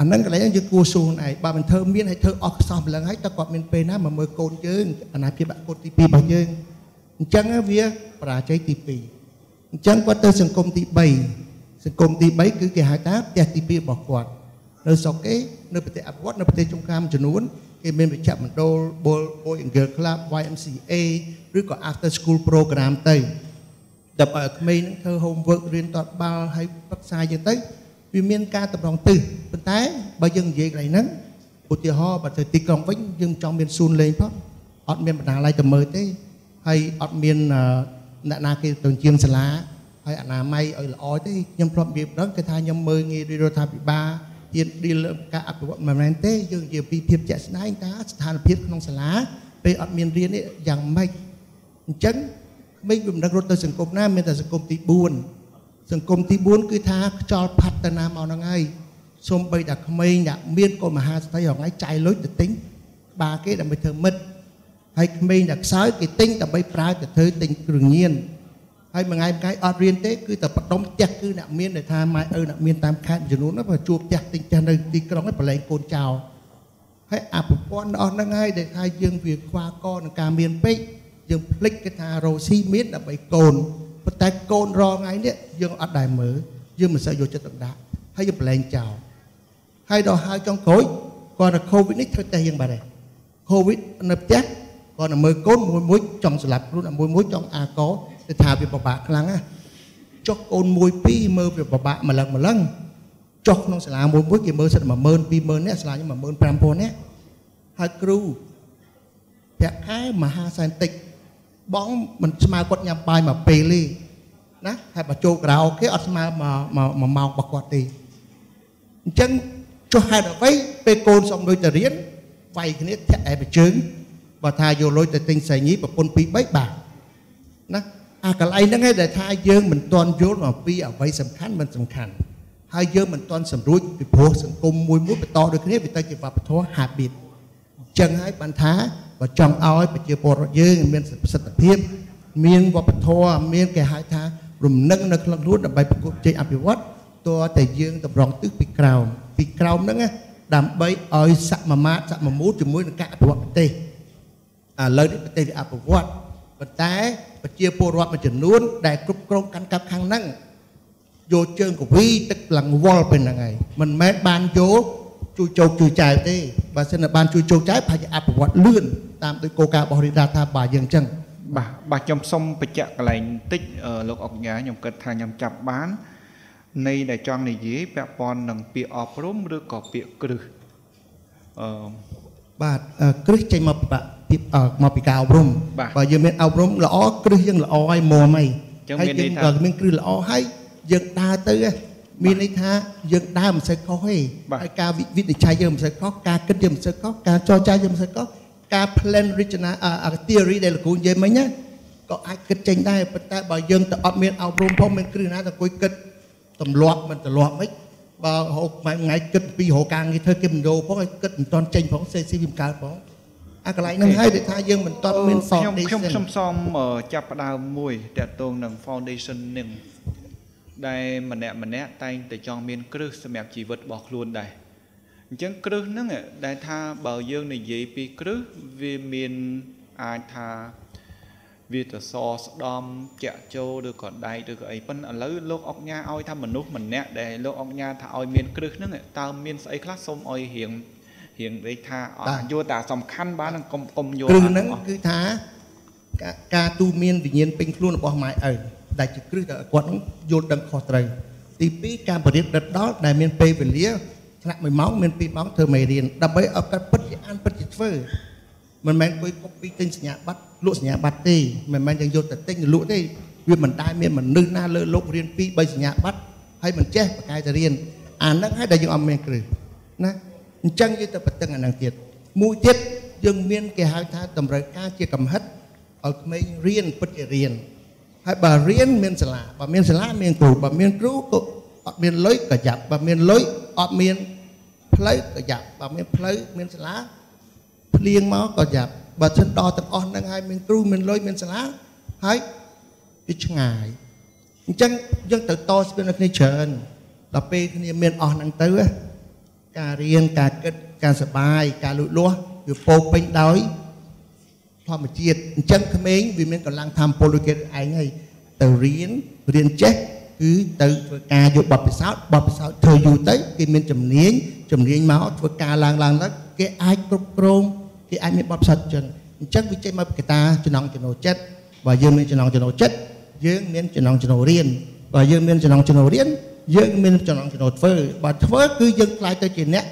អាហ្នឹងកន្លែងយើងគួរសួរខ្លួនឯងបើមិនធ្វើមានឲ្យធ្វើអស់ខ្សោះម្លឹងហើយតើគាត់មានពេលណាមកមើលកូនយើងអាណាព្យាបាលកូនទី2របស់យើងអញ្ចឹងវាបរាជ័យទី2អញ្ចឹងគាត់ទៅសង្គមទី3សង្គមទី3គឺគេហៅថាផ្ទះទី2របស់គាត់នៅស្រុកគេនៅប្រទេសអភិវឌ្ឍនៅប្រទេសជុំកាមចំនួន គេមានវិជ្ជមណ្ឌល Boy and Girl Club YMCA ឬក៏ After School Program ទៅដើម្បីឲ្យក្មេងនឹងធ្វើ homework រៀនតតបាល់ហើយប្រឹក្សាយ៉ាងទៅវាមានការតម្រង់ទិសប៉ុន្តែបើយើងនិយាយកន្លែងហ្នឹងឧទាហរណ៍បើទៅទីក្រុងវិញយើងចង់មានសួនលេងផងអត់មានបណ្ណាល័យទៅមើលទេហើយអត់មានអ្នកណាគេទៅជាមសាលាហើយអនាម័យឲ្យល្អទេខ្ញុំធ្លាប់និយាយម្ដងគេថាខ្ញុំមើលងាយរដ្ឋាភិបាល ទៀនឌីលការអភិវឌ្ឍមិនមែនទេយើងនិយាយពីភាពជាក់ស្ដែងតើស្ថានភាពក្នុងសាលាពេលអត់មានរៀននេះយ៉ាងម៉េចអញ្ចឹងក្មេងវាមិនដឹងរត់ទៅសង្គមណាមានតែសង្គមទី4សង្គមទី4គឺថាខ្យល់ផាត់ទៅណាមកហ្នឹងហើយសូម្បីតែក្មេងដែលមានកូនមហាស្ត្រីរងថ្ងៃចាយលុយទៅទិញក្បាលគេដើម្បីធ្វើមិត្តហើយក្មេងដែលខ្សោយគេទិញដើម្បីប្រើទៅធ្វើទិញគ្រឿងញៀន ហើយមួយថ្ងៃមួយថ្ងៃអត់រៀនទេគឺតែបដុំផ្ទះគឺអ្នកមានដែលថាម៉ែឪអ្នកមានតាមខេត្តចំនួនហ្នឹងបើជួបផ្ទះទិញផ្ទះនៅទីក្រុងហ្នឹងប្រឡែងកូនចោលហើយអាប្រព័ន្ធអស់ហ្នឹងហើយដែលថាយើងវាខ្វះកនឹងការមានពេកយើងភ្លេចគេថារោស៊ីមានដើម្បីកូនប៉ុន្តែកូនរងថ្ងៃនេះយើងអត់ដែលមើលយើងមិនសូវយកចិត្តទុកដាក់ហើយយើងប្រឡែងចោលហើយដល់ហើយចុងក្រោយគាត់ថា COVID នេះធ្វើតែយើងបាត់ហើយ COVID នៅផ្ទះគាត់ទៅមើលកូនមួយមួយចង់ស្លាប់ខ្លួនមួយមួយចង់អាក ទៅថាវាពិបាកខ្លាំងណាចុះកូនមួយពីរមើលវាពិបាកម្លឹងម្លឹងចុះក្នុងសាលាមួយមួយគេមើលសិត10000 20000នាក់សាលាខ្ញុំ15000នាក់ហើយគ្រូប្រាក់ខែមហាសែនតិចបងមិនស្មើគាត់ញ៉ាំបាយមួយពេលទេណាហើយបើចូលក្រៅគេអត់ស្មើមួយមួយម៉ោងរបស់គាត់ទេអញ្ចឹងចុះហេតុអ្វីពេលកូនសុំលុយទៅរៀនវាយគ្នាធាក់ឯប្រជើងបើថាយកលុយទៅទិញសៃញីប្រពន្ធ2 3បាទណា អាកន្លែងហ្នឹងឯងដែលថាយើងមិនទាន់យល់អំពីអ្វីសំខាន់មិនសំខាន់ហើយយើងមិនទាន់សម្រួចពីព្រោះសង្គមមួយមួយបន្តដូចគ្នាវាទៅជាវប្បធម៌ habit អញ្ចឹងហើយបានថាបើចង់ឲ្យប្រជាពលរដ្ឋយើងមានប្រសិទ្ធភាពមានវប្បធម៌មានគេហៅថារំនឹងនៅក្នុងខ្លួនដើម្បីប្រកួតជ័យអភិវឌ្ឍតើតែយើងតម្រង់ទិសពីក្រោមពីក្រោមហ្នឹងដើម្បីឲ្យសកម្មមាតសកម្មមូលជាមួយនឹងការអភិវឌ្ឍប្រទេសឥឡូវនេះប្រទេសវាអភិវឌ្ឍ ប៉ុន្តែប្រជាពលរដ្ឋមួយចំនួន ដែលគ្រប់គ្រងកាន់កាប់ខាងហ្នឹងយកជើងកវីទឹកឡើងវល់ពេលហ្នឹងហើយមិនមែនបានយកជួយជោគជួយចែវទេបើសិនតែបានជួយជោគចែវប្រហែលជាអភិវឌ្ឍលឿនតាមដោយគោលការណ៍របស់រដ្ឋាភិបាលបើយើងអញ្ចឹងបាទបាទខ្ញុំសូមបញ្ជាក់កន្លែងបន្តិចអឺលោកអុកញ៉ាខ្ញុំគិតថាខ្ញុំចាប់បាននៃដែលចង់និយាយពាក់ព័ន្ធនឹងពាក្យអប់រំឬក៏ពាក្យគ្រឹះអឺបាទអឺគ្រឹះចេញមកពីបាក់ ពីអឺមកពីការអប់រំបាទបើយើងមានអប់រំល្អគ្រឹះយើងល្អហើយមុំហើយចឹងហើយមានន័យើងយថាក៏មានគ្រឹះល្អហើយយើងដើរទៅហ៎មានន័យថាយើងដើរមិនសូវខុសទេបាទហើយការវិវិនិច្ឆ័យយើងមិនសូវខុសការគិតយើងមិនសូវខុសការចរចាយើងមិនសូវខុសការ plan regional អឺ theory ដែលលោកគ្រូនិយាយមិញណាក៏អាចគិតចេញដែរប៉ុន្តែបើយើងទៅអត់មានអប់រំផងមានគ្រឹះណាទៅគួយគិតទម្លាប់មិនទម្លាប់មិនបើហូបមួយថ្ងៃគិតពីរហូការងារធ្វើគេមិនដូរផងហើយគិតមិនតន់ចេញផងសេស៊ីវាមិនកើតផង អាកន្លែងហ្នឹងហើយដែលថាយើងមិនតន់មានខ្ញុំខ្ញុំ foundation ខ្ញុំសូមអឺចាប់ផ្ដើមមួយតកតងនឹង foundation នឹងដែលម្នាក់ម្នាក់តែងតែចង់មានគ្រឹះសម្រាប់ជីវិតរបស់ខ្លួនដែរអញ្ចឹងគ្រឹះហ្នឹងដែលថាបើយើងនិយាយពីគ្រឹះវាមានអាចថាវាទៅសស្ដំចាក់ចូលឬក៏ដែកឬក៏អីប៉ុន្តែឥឡូវលោកអុកញ៉ាឲ្យថាមនុស្សម្នាក់ដែលលោកអុកញ៉ាថាឲ្យមានគ្រឹះហ្នឹងតើមានស្អីខ្លះសូមឲ្យរៀង រៀងដូចថាអត់យកតែសំខាន់បានហ្នឹងកុំកុំយកគ្រឹះអាហ្នឹងអស់គឺថាការការទូមានវិញ្ញាណពេញខ្លួនរបស់ម៉ែឪដែលជាគ្រឹះដែលគាត់ហ្នឹងយល់ដឹងខុសត្រូវទី2ការបរិបដិតដល់ដែលមានពេលវេលាថ្នាក់1ម៉ោងមាន2ម៉ោងធ្វើមេរៀនដើម្បីឲ្យគាត់ពិតជាអានពិតជាធ្វើមិនមែនគួយកុបពីទិញសញ្ញាបត្រលក់សញ្ញាបត្រទេមិនមែនយើងយកតែទិញទៅលក់ទេវាមិនដែលមានមនុស្សណាលើលោករៀន2 3សញ្ញាបត្រហើយមិនចេះបកកែទៅរៀនអាហ្នឹងហើយដែលយើងអត់មានគ្រឹះណា អញ្ចឹងយើងទៅបន្តឹងអាហ្នឹងទៀតមួយទៀតយើងមានគេហៅថាតម្រូវការជាកំហិតឲ្យក្មេងរៀនពិតជារៀនហើយបើរៀនមានសាលាបើមានសាលាមានគ្រូបើមានគ្រូក៏អត់មានលុយក៏ចាប់បើមានលុយអត់មានផ្លូវក៏ចាប់បើមានផ្លូវមានសាលាភ្លៀងមកក៏ចាប់បើសិនដល់ទាំងអស់ហ្នឹងហើយមានគ្រូមានលុយមានសាលាហើយវាឆ្ងាយអញ្ចឹងយើងត្រូវតស្ពាននៅគ្នាច្រើនដល់ពេលគ្នាមានអស់ហ្នឹងទៅណា ការរៀនការគិតការសប្បាយការលូតលាស់វាពោរពេញដោយធម្មជាតិអញ្ចឹងក្មេងវាមានកម្លាំងធម្មពលដូចគេឯងហើយទៅរៀនរៀនចេះគឺទៅធ្វើការយកបទពិសោធន៍បទពិសោធន៍ធ្វើយូរទៅគេមានជំនាញជំនាញមកធ្វើការឡើងឡើងឡើងគេអាចគ្រប់គ្រងគេអាចមានបទពិសោធន៍អញ្ចឹងអញ្ចឹងវាចេញមកពីកត្តាចំណង់ចំណូលចិត្តបើយើងមានចំណង់ចំណូលចិត្តយើងមានចំណង់ចំណូលរៀនបើយើងមានចំណង់ចំណូលរៀន យើងមានចំណង់ចំណូលធ្វើបើធ្វើគឺយើងខ្លាយទៅជាអ្នក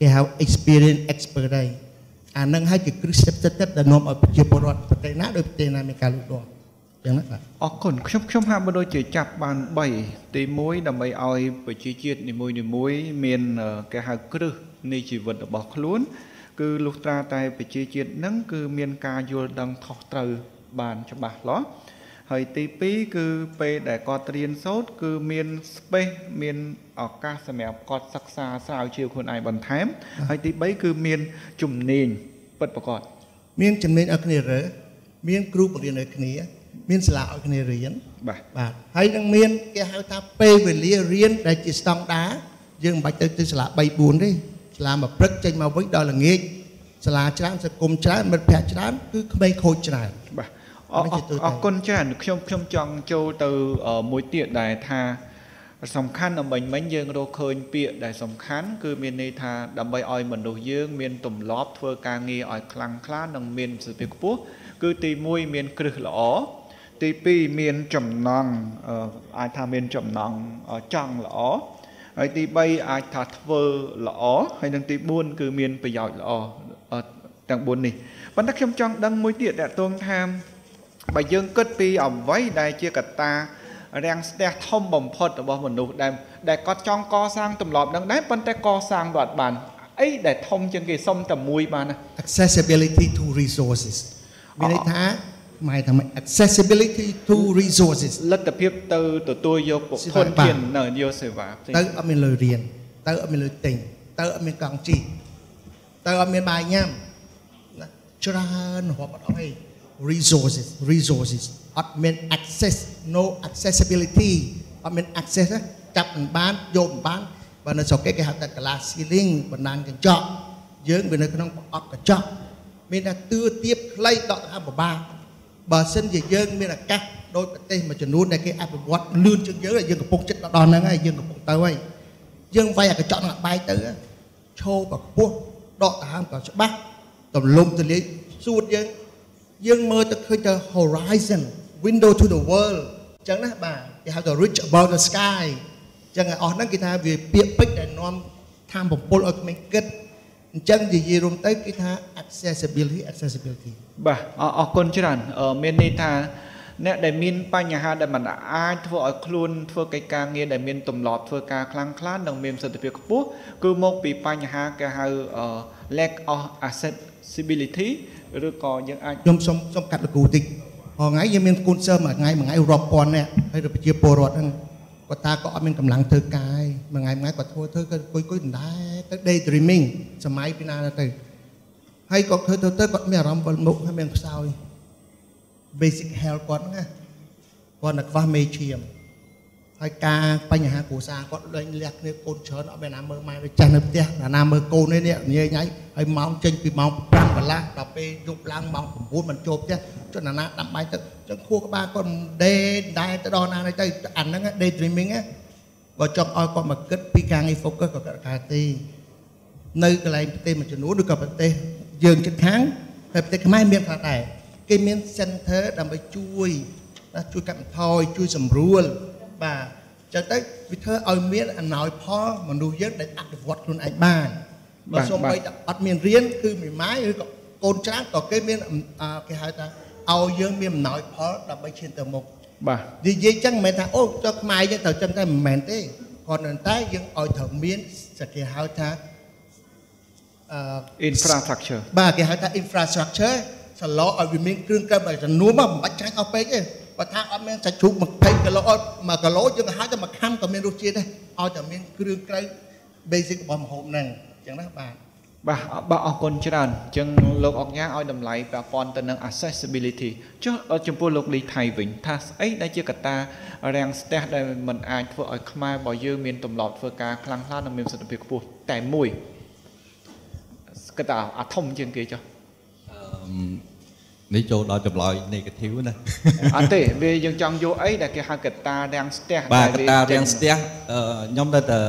គេហៅ experience expert ហើយអានឹងហើយជាគ្រឹះសិទ្ធិទឹកដែលនាំឲ្យប្រជាពលរដ្ឋប្រទេសណាដោយប្រទេសណាមានការលូតលាស់ចឹងណាបាទអរគុណខ្ញុំខ្ញុំហាក់បីដូចជាចាប់បាន3ទី1ដើម្បីឲ្យប្រជាជាតិនីមួយនីមួយៗមានអឺគេហៅគ្រឹះនៃជីវិតរបស់ខ្លួន គឺលុះត្រាតែប្រជាជាតិនឹងគឺមានការយល់ដឹងខុសត្រូវបានច្បាស់លាស់ ហើយទី2គឺពេលដែលគាត់រៀនសូត្រគឺមាន space មានឱកាសសម្រាប់គាត់សិក្សាស្រាវជ្រាវខ្លួនឯងបន្ថែមហើយទី3គឺមានជំនាញពិតប្រាកដមានចំណេញឲ្យគ្នារើមានគ្រូបង្រៀនឲ្យគ្នា មានសាលាឲ្យគ្នារៀនបាទបាទហើយនឹងមានគេហៅថាពេលវេលារៀនដែលជាស្តង់ដារយើងមិនបាច់ទៅទៅសាលា3 4ទេសាលាមួយព្រឹកចេញមកវិញដល់ល្ងាចសាលាច្រើនសង្គមច្រើនមិត្តភ័ក្តិច្រើនគឺក្មេងខូចច្រើនបាទ អរមិនជាទូទៅអរគុណច្រើនខ្ញុំខ្ញុំចង់ចូលទៅអឺមួយទៀតដែលថាសំខាន់អំបញ្ញមិញយើងរកឃើញពាក្យដែលសំខាន់គឺមានន័យថាដើម្បីឲ្យមនុស្សយើងមានទម្លាប់ធ្វើការងារឲ្យខ្លាំងក្លានិងមានប្រសិទ្ធភាពខ្ពស់គឺទី1មានគ្រឹះល្អទី2មានចំណង់អឺអាចថាមានចំណង់អឺចង់ល្អហើយទី3អាចថាធ្វើល្អហើយនិងទី4គឺមានប្រយោជន៍ល្អអឺទាំង4នេះប៉ុន្តែខ្ញុំចង់ដឹងមួយទៀតតកតងថា បើយើងគិតពីអ្វីដែលជាកត្តារាំងស្ទះធំបំផុតរបស់មនុស្សដែលដែលគាត់ចង់កសាងទម្លាប់នឹងដែរប៉ុន្តែកសាងវាអត់បានអីដែលធំជាងគេសុំតែមួយបានណា accessibility to resources មានន័យថាหมายថាម៉េច accessibility to resources លទ្ធភាពទៅទទួលយកពុ សេ ធ វា ន បាទ ធាននៅយកសេវាផ្សេង ទៅអត់មានលុយរៀនទៅអត់មានលុយទិញទៅអត់មានកង់ជិះទៅអត់មានបាយញ៉ាំណាច្រើនរាប់អត់អស់ទេ resources resources អត់មាន access no accessibility អត់មាន access ណាចាប់មិនបានយកមិនបានបើនៅស្រុកគេគេហៅថា glass ceiling បណ្ដាញកញ្ចក់យើងវានៅក្នុងប្រអប់កញ្ចក់មានតែទឿទៀបខ្លីដកដង្ហើមពិបាកបើសិនជាយើងមានឱកាសដោយប្រទេសមួយចំនួនដែលគេអភិវឌ្ឍលឿនជាងយើងយើងកំពុងចិត្តដល់ហ្នឹងហើយយើងកំពុងទៅហើយយើងវាយអាកញ្ចក់នឹងបែកទៅឈោបពោះដកដង្ហើមក៏ច្បាស់ទលំទលាយសួតយើង យើងមើលទៅឃើញទៅ horizon window to the world អញ្ចឹងណាបាទគេហៅថា reach above the sky អញ្ចឹងអស់ហ្នឹងគេថាវាពាក្យពេចន៍ដែលនាំតាមបំពល់ឲ្យក្មេងគិតអញ្ចឹងនិយាយរួមទៅគេថា accessibility accessibility បាទអរអរគុណច្រើនអឺមានន័យថាអ្នកដែលមានបញ្ហាដែលមិនអាចធ្វើឲ្យខ្លួនធ្វើកិច្ចការងារដែលមានទម្លាប់ធ្វើការខ្លាំងខ្លានិងមានប្រសិទ្ធភាពខ្ពស់គឺមកពីបញ្ហាគេហៅ lack of accessibility ឬក៏យើងអាចខ្ញុំសុំសុំកាត់លកូតិចថ្ងៃយើងមានគូនសើមួយថ្ងៃមួយថ្ងៃរាប់ពាន់នាក់ហើយទៅប្រជាពលរដ្ឋហ្នឹងគាត់តាក៏អត់មានកម្លាំងធ្វើការមួយថ្ងៃមួយថ្ងៃគាត់ធ្វើធ្វើគាត់គួយគួយដដែលទៅ day dreaming សម័យពីណាទៅហើយគាត់ធ្វើទៅទៅគាត់មានអារម្មណ៍វិលមុខហើយមានខ្សោយ basic health គាត់ហ្នឹងណាគាត់នៅខ្វះមេឈាម ហើយការបញ្ហាគ្រួសារគាត់លែងលះគ្នាកូនច្រើនអត់មានណាមើលម៉ែទៅចាស់នៅផ្ទះណាមើលកូននេះនេះញ៉ៃញ៉ៃហើយម៉ោងចេញពីម៉ោង5កន្លះដល់ពេលយប់ឡើងម៉ោង9មិនចូលផ្ទះចុះណាណាដាំបាយទឹកចឹងខួរក្បាលគាត់ដេដែរទៅដល់ណាទៅអាហ្នឹង day dreaming បើចង់ឲ្យគាត់មកគិតពីការងារ focus ក៏គាត់កើតទេនៅកន្លែងប្រទេសមួយចំនួនឬក៏ប្រទេសយើងជិតខាងហើយប្រទេសខ្មែរមានខ្លះដែរគេមាន center ដើម្បីជួយណាជួយកាត់បន្ថយជួយសម្រួល បាទចឹងទៅវាធ្វើឲ្យមានអំណោយផលមនុស្សយើងដែលអនុវត្តខ្លួនឯងបានបើសូម្បីតែអត់មានរៀនគឺមីម៉ាយឬក៏កូនច្រើនក៏គេមានគេហៅថាឲ្យយើងមានអំណោយផលដើម្បីឈានទៅមុខបាទនិយាយចឹងមិនមែនថាអូចុះខ្មែរយើងត្រូវចឹងតែមិនមែនទេគាត់នៅតែយើងឲ្យត្រូវមានសគេហៅថាអឺ infrastructure បាទគេហៅថា infrastructure សឡោឲ្យវាមានគ្រឿងកែបចំនួនមកមិនបាច់ចាញ់អស់ពេកទេ បើថាអត់មានសាច់ជ្រូក20គីឡូអត់1គីឡូយើងហៅតែមួយខាំក៏មានរសជាតិដែរឲ្យតែមានគ្រឿងក្រៅ basic របស់ម្ហូបហ្នឹងអញ្ចឹងណាបាទបាទបាទអរគុណច្រើនអញ្ចឹងលោកអុកញ៉ាឲ្យតម្លៃពាក់ព័ន្ធទៅនឹង accessibility ចុះចំពោះលោកលីថៃវិញថាស្អីដែលជាកត្តារាំងស្ទះដែលមិនអាចធ្វើឲ្យខ្មែររបស់យើងមានទម្លាប់ធ្វើការខ្លាំងក្លានិងមានប្រសិទ្ធភាពខ្ពស់តែមួយកត្តាអាធំជាងគេចុះ នេះចូលដល់ចម្លើយ negative ណាអត់ទេវាយើងចង់យកអីដែលគេហៅកត្តារាំងស្ទះបាទកត្តារាំងស្ទះខ្ញុំនៅតែ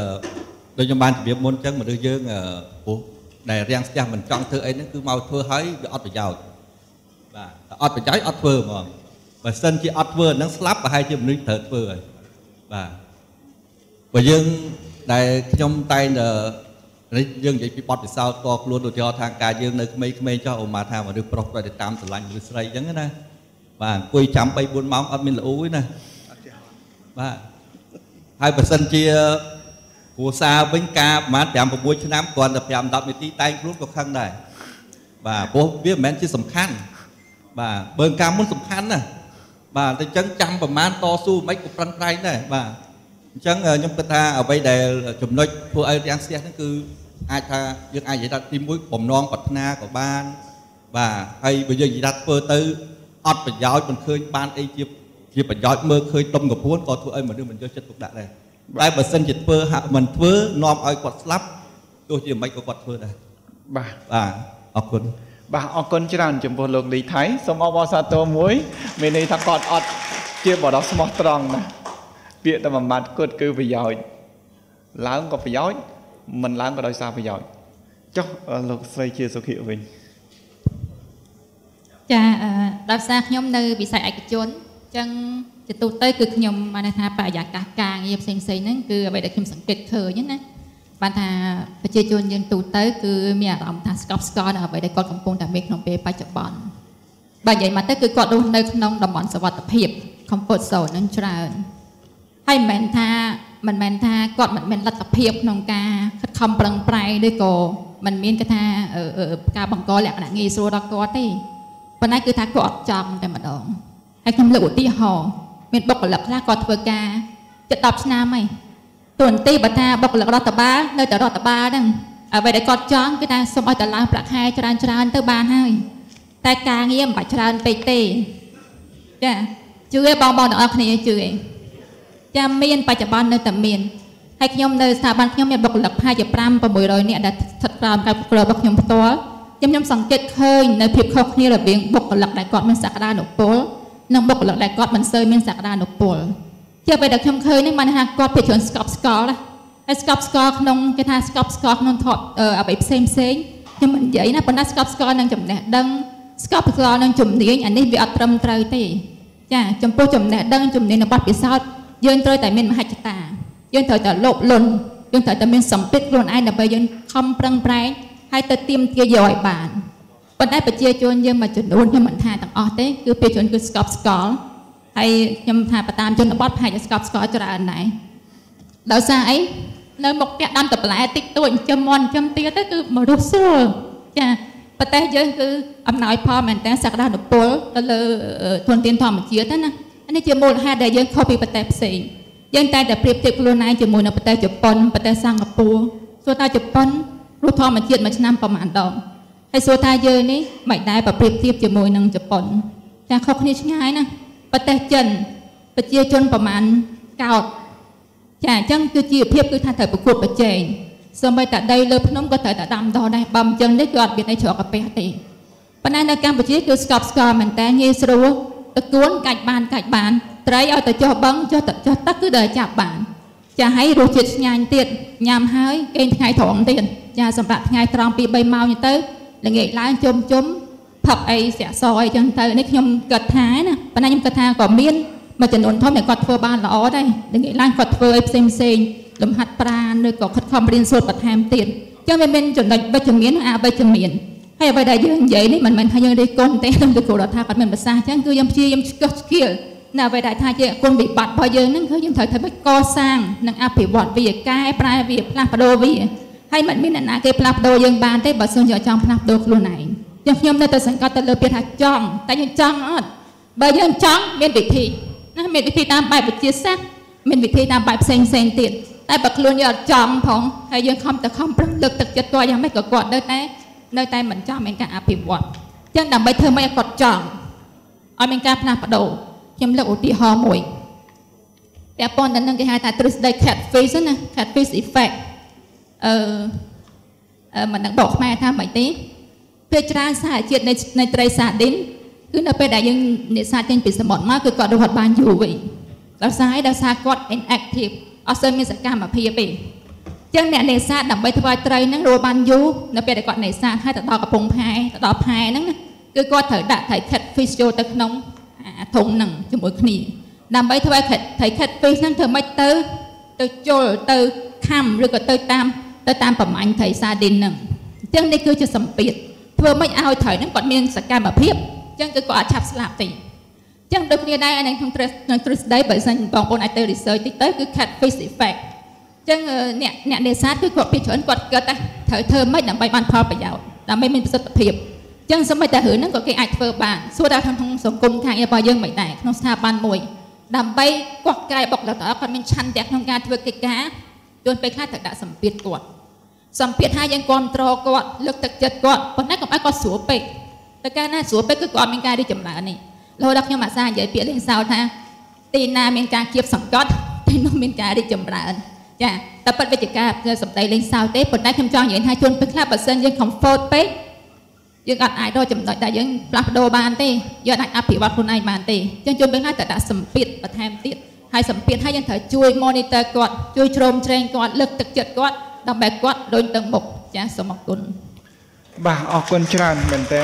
ដូចខ្ញុំបានជម្រាបមុនអញ្ចឹងមនុស្សយើងពោះដែលរាំងស្ទះមិនចង់ធ្វើអីហ្នឹងគឺមកធ្វើហើយវាអត់ប្រយោជន៍បាទអត់ប្រយោជន៍អត់ធ្វើហ្មងបើសិនជាអត់ធ្វើហ្នឹងស្លាប់ប្រហែលជាមនុស្សត្រូវធ្វើហើយបាទបើយើងដែលខ្ញុំតែងតែនេះ យើងនិយាយពីបទពិសោធន៍តខ្លួនឧទាហរណ៍ថាការយើងនៅក្មេងៗចោះអូម៉ាថាមនុស្សប្រុសត្រូវតែតាមស្រឡាញ់មនុស្សស្រីអញ្ចឹងណាបាទអង្គុយចាំ3 4ម៉ោងអត់មានល្អូទេណាបាទហើយបើសិនជាគ្រួសារវិញការប្រហែល5 6ឆ្នាំគ្រាន់តែ5 10នាទីតែងខ្លួនក៏ខឹងដែរបាទព្រោះវាមិនមែនជាសំខាន់បាទបើការមុនសំខាន់ណាបាទតែអញ្ចឹងចាំប្រហែលតស៊ូមិនក៏ប្រឹងប្រែងដែរបាទ អញ្ចឹងខ្ញុំគិតថាអ្វីដែលចំណុចធ្វើឲ្យរាំងស្ទះហ្នឹងគឺអាចថាយើងអាចនិយាយថាទីមួយបំណងប្រាថ្នាក៏បានបាទហើយបើយើងនិយាយថាធ្វើទៅអត់ប្រយោជន៍មិនឃើញបានអីជាជាប្រយោជន៍មើលឃើញដុំកពួនក៏ធ្វើឲ្យមនុស្សមិនយកចិត្តទុកដាក់ដែរតែបើសិនជាធ្វើហាក់មិនធ្វើនាំឲ្យគាត់ស្លាប់ទោះជាមិនក៏គាត់ធ្វើដែរបាទបាទអរគុណបាទអរគុណច្រើនចំពោះលោកលីថៃសូមអបអរសាទរមួយមានន័យថាគាត់អត់ជាបដិស្មោះត្រង់ណា ពាក្យតែមួយម៉ាត់គត់គឺប្រយោជន៍ឡើងក៏ប្រយោជន៍មិនឡើងក៏ដោយសារប្រយោជន៍ចុះលោកស្រីជាសុខិវិញចាដោយសារខ្ញុំនៅវិស័យឯកជនអញ្ចឹងជាទូទៅគឺខ្ញុំបានថាបរិយាកាសការងារផ្សេងផ្សេងហ្នឹងគឺអ្វីដែលខ្ញុំសង្កេតឃើញណាបានថាប្រជាជនយើងទូទៅគឺមានអារម្មណ៍ថាស្កប់ស្កល់នៅអ្វីដែលគាត់កំពុងតែមានក្នុងពេលបច្ចុប្បន្នបើនិយាយមកទៅគឺគាត់រស់នៅក្នុងតំបន់សុវត្ថិភាព comfort zone ហ្នឹងច្រើន ហើយមិនមែនថាមិនមែនថាគាត់មិនមានលទ្ធភាពក្នុងការខិតខំប្រឹងប្រែងឬក៏មិនមានគេថាការបង្កលក្ខណៈងាយស្រួលដល់គាត់ទេប៉ុន្តែគឺថាគាត់អត់ចង់តែម្ដងហើយខ្ញុំលើកឧទាហរណ៍មានបុគ្គលិកខ្លះគាត់ធ្វើការជិត10ឆ្នាំហើយតួនាទីបើថាបុគ្គលិករដ្ឋបាលនៅតែរដ្ឋបាលហ្នឹងអ្វីដែលគាត់ចង់គឺថាសូមឲ្យតឡើងប្រាក់ខែច្រើនច្រើនទៅបានហើយតែការងារមិនបាច់ច្រើនពេកទេចាជឿឯងបងបងទាំងអស់គ្នាជឿឯង ចាំមានបច្ចុប្បន្ននៅតែមានហើយខ្ញុំនៅស្ថាប័នខ្ញុំមានបុគ្គលិកប្រហែលជា5 600នាក់ដែលស្ថិតក្រោមការគ្រប់គ្រងរបស់ខ្ញុំផ្ទាល់ខ្ញុំខ្ញុំសង្កេតឃើញនៅភាពខុសគ្នារវាងបុគ្គលិកដែលគាត់មានសក្តានុពលនិងបុគ្គលិកដែលគាត់មិនសូវមានសក្តានុពលជាអ្វីដែលខ្ញុំឃើញនេះបានថាគាត់ភាគច្រើនស្កប់ស្កល់ណាហើយស្កប់ស្កល់ក្នុងគេថាស្កប់ស្កល់ក្នុងថតអ្វីផ្សេងផ្សេងខ្ញុំមិននិយាយណាប៉ុន្តែស្កប់ស្កល់នឹងចំណេះដឹងស្កប់ស្កល់នឹងជំនាញអានេះវាអត់ត្រឹមត្រូវទេចាចំពោះចំណេះដឹងជំនាញរបស់ពិសោធន៍ យើងត្រូវតែមានមហិច្ឆតាយើងត្រូវតែលោភលន់យើងត្រូវតែមានសម្ពាធខ្លួនឯងដើម្បីយើងខំប្រឹងប្រែងហើយទៅទៀមទាយកឲ្យបានប៉ុន្តែប្រជាជនយើងមួយចំនួនខ្ញុំមិនថាទាំងអស់ទេគឺប្រជាជនគឺស្កប់ស្កល់ហើយខ្ញុំថាបតាមជនបទប្រហែលជាស្កប់ស្កល់ច្រើនដែរដោយសារអីនៅមុខផ្ទះដាំតបន្លែតិចតួចចិញ្ចឹមមន់ចិញ្ចឹមទាទៅគឺមរុស្រួលចាប្រទេសយើងគឺអំណោយផលមែនតើសក្តានុពលទៅលើធនធានធម្មជាតិណា នេះជាមូលហេតុដែលយើងខុសពីប្រទេសផ្សេងយើងតែតែប្រៀបធៀបខ្លួនឯងជាមួយនឹងប្រទេសជប៉ុនប្រទេសសិង្ហបុរីសួរថាជប៉ុនរស់ធម្មជាតិមួយឆ្នាំប្រហែលដងហើយសួរថាយើងនេះមិនដែលប្រប្រៀបធៀបជាមួយនឹងជប៉ុនចាខុសគ្នាឆ្ងាយណាប្រទេសចិនប្រជាជនប្រហែលកោតចាអញ្ចឹងគឺជីវភាពគឺថាត្រូវប្រកួតប្រជែងសូម្បីតែដីលើភ្នំក៏ត្រូវតែដាំដុះដែរបើមិនអញ្ចឹងនេះគឺអត់មានអីច្រកកាពះទេប៉ុន្តែនៅកម្ពុជាគឺស្កប់ស្កល់មែនតើងាយស្រួល តកួនកាច់បានកាច់បានត្រីឲ្យទៅចុះបឹងចុះទៅចុះទឹកគឺដល់ចាប់បានចាហើយរសជាតិឆ្ងាញ់ទៀតញ៉ាំហើយគេងថ្ងៃត្រង់ទៀតចាសម្រាប់ថ្ងៃត្រង់2 3ម៉ោងទៅល្ងាចឡើងជុំជុំផឹកអីស្រាក់សអីចឹងទៅនេះខ្ញុំគិតថាណាប៉ុន្តែខ្ញុំគិតថាក៏មានមួយចំនួនធំដែលគាត់ធ្វើបានល្អដែរល្ងាចឡើងគាត់ធ្វើអីផ្សេងផ្សេងលំហាត់ប្រាណឬក៏ខិតខំរៀនសូត្របន្ថែមទៀតចឹងវាមានចំណុចវិជ្ជមាននិងអវិជ្ជមាន ហើយអ្វីដែលយើងនិយាយនេះមិនមែនថាយើងរិះគន់ទេទៅលោកគ្រូរដ្ឋាគាត់មានប្រសាសន៍ចឹងគឺយើងព្យាយាមឆ្កឹះឆ្កៀលនៅអ្វីដែលថាជាគុណវិបត្តិរបស់យើងហ្នឹងគឺយើងត្រូវធ្វើឲ្យកសាងនិងអភិវឌ្ឍវាកែប្រែវាផ្លាស់ប្ដូរវាហើយមិនមានអ្នកណាគេផ្លាស់ប្ដូរយើងបានទេបើសិនជាចង់ផ្លាស់ប្ដូរខ្លួនឯងចឹងខ្ញុំនៅតែសង្កត់ទៅលើពាក្យថាចង់តែយើងចង់អត់បើយើងចង់មានវិធីណាមានវិធីតាមបែបវិទ្យាសាស្ត្រមានវិធីតាមបែបផ្សេងផ្សេងទៀតតែបើខ្លួនយើងអត់ចង់ផងហើយយើងខំតែខំប្រឹងលើកទឹកចិត្តគាត់យ៉ាងម៉េចក៏គាត់នៅតែ នៅតែមិនចង់មានការអភិវឌ្ឍចឹងដើម្បីធ្វើម៉េចឲ្យគាត់ចង់ឲ្យមានការផ្លាស់ប្ដូរខ្ញុំលើកឧទាហរណ៍មួយពាក់ព័ន្ធទៅនឹងគេហៅថាទ្រឹស្ដី catfish ណា catfish effect អឺមិនដឹងបកខ្មែរថាម៉េចទេពេលច្រើនសារជាតិនៃនៃត្រីសាឌីនគឺនៅពេលដែលយើងនេសាទចេញពីសមុទ្រមកគឺគាត់រត់បានយូរវិញដោយសារអីដោយសារគាត់ inactive អត់សូវមានសកម្មភាពទេ ចឹងអ្នកនេសាទដើម្បីធ្វើឲ្យត្រីហ្នឹងរស់បានយូរនៅពេលដែលគាត់នេសាទហើយទៅដល់កំពង់ផែទៅដល់ផែហ្នឹងគឺគាត់ត្រូវដាក់ត្រី catfish ចូលទៅក្នុងធុងហ្នឹងជាមួយគ្នាដើម្បីធ្វើឲ្យត្រី catfish ហ្នឹងធ្វើម៉េចទៅទៅជុលទៅខំឬក៏ទៅតាមទៅតាមប្រមាញ់ត្រីសាឌីនហ្នឹងអញ្ចឹងនេះគឺជាសម្ពាធធ្វើម៉េចឲ្យត្រីហ្នឹងគាត់មានសកម្មភាពអញ្ចឹងគឺគាត់អាចឆាប់ស្លាប់ទេអញ្ចឹងដូចគ្នាដែរនៅក្នុងក្នុងទ្រឹស្ដីបើសិនបងប្អូនអាចទៅ research តិចទៅគឺ catfish effect អញ្ចឹងអ្នកអ្នកនេសាទគឺគាត់ពីច្រើនគាត់គិតថាត្រូវធ្វើម៉េចដើម្បីបានផលប្រយោជន៍ដើម្បីមានប្រសិទ្ធភាពអញ្ចឹងសម្បីតែរឿងហ្នឹងក៏គេអាចធ្វើបានសួរថាក្នុងសង្គមខាងរបស់យើងមិនដែរក្នុងស្ថាប័នមួយដើម្បីកោះកែបុគ្គលិកគាត់មានឆន្ទៈក្នុងការធ្វើកិច្ចការជួនពេលខ្លះត្រូវដាក់សម្ពាធគាត់សម្ពាធថាយើងគ្រប់គ្រងគាត់លើកទឹកចិត្តគាត់ប៉ុន្តែកុំឲ្យគាត់ស្រួលពេកតែកាលណាស្រួលពេកគឺគាត់មានការរីកចម្រើននេះរហូតដល់ខ្ញុំអាសានិយាយពាក្យលេងសើចថាទីណាមានការគៀបសង្កត់ទីនោះមានការរីកចម្រើន ចាតែពិតវិជ្ជាការសម្ដីលេងសើចទេប៉ុន្តែខ្ញុំចង់និយាយថាជួនពេលខ្លះបើសិនយើង comfort ពេកយើងអត់អាចរកចំណុចដែលយើងផ្លាស់ប្ដូរបានទេយើងអាចអភិវឌ្ឍខ្លួនឯងបានទេអញ្ចឹងជួនពេលខ្លះតែដាក់សម្ពាធបន្ថែមទៀតហើយសម្ពាធហើយយើងត្រូវជួយ monitor គាត់ជួយជ្រោមជ្រែងគាត់លើកទឹកចិត្តគាត់ដើម្បីគាត់ដូចទៅមុខចាសូមអរគុណបាទអរគុណច្រើនមែនតើ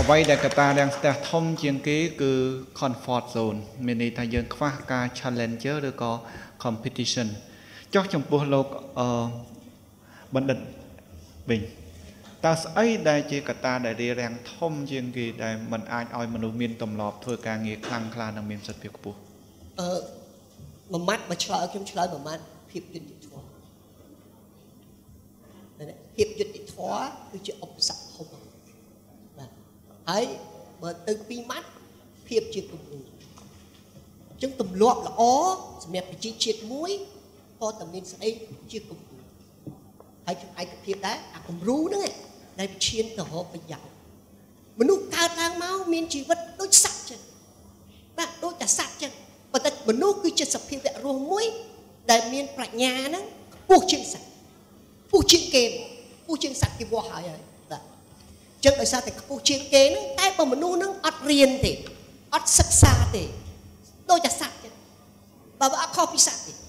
អ្វីដែលកត្តារាំងស្ទះធំជាងគេគឺ comfort zone មានន័យថាយើងខ្វះការ challenger ឬក៏ competition ចុះចំពោះលោកអឺបណ្ឌិតវិញតើស្អីដែលជាកត្តាដែលរារាំងធំជាងគេដែលมันអាចឲ្យមនុស្សមានទម្លាប់ធ្វើការងារខ្លាំងក្លានិងមានសិទ្ធិភាពខ្ពស់អឺមួយម៉ាត់មកឆ្លើយខ្ញុំឆ្លើយមួយម៉ាត់ភាពយុត្តិធម៌ភាពយុត្តិធម៌គឺជាឧបសគ្គធំបាទហើយបើទៅពីរម៉ាត់ភាពជាគំរូអញ្ចឹងទម្លាប់ល្អសម្រាប់ប្រជាជាតិមួយ ក៏តែមានស្អីជាគំរូហើយខ្ញុំឯកភាពដែរអាគំរូហ្នឹងដែលវិឈានទៅរកប្រយោជន៍មនុស្សកើតឡើងមកមានជីវិតដូចសត្វចឹងបាទដូចតែសត្វចឹងប៉ុន្តែមនុស្សគឺជាសភាវៈរស់មួយ ដែលមានប្រាជ្ញាហ្នឹងខ្ពស់ជាងសត្វខ្ពស់ជាងគេខ្ពស់ជាងសត្វគេវាស់ហើយហើយបាទចឹងដោយសារតែខ្ពស់ជាងគេហ្នឹងតែបើមនុស្សហ្នឹងអត់រៀនទេអត់សិក្សាទេដូចតែសត្វចឹងបើអត់ខុសពីសត្វទេ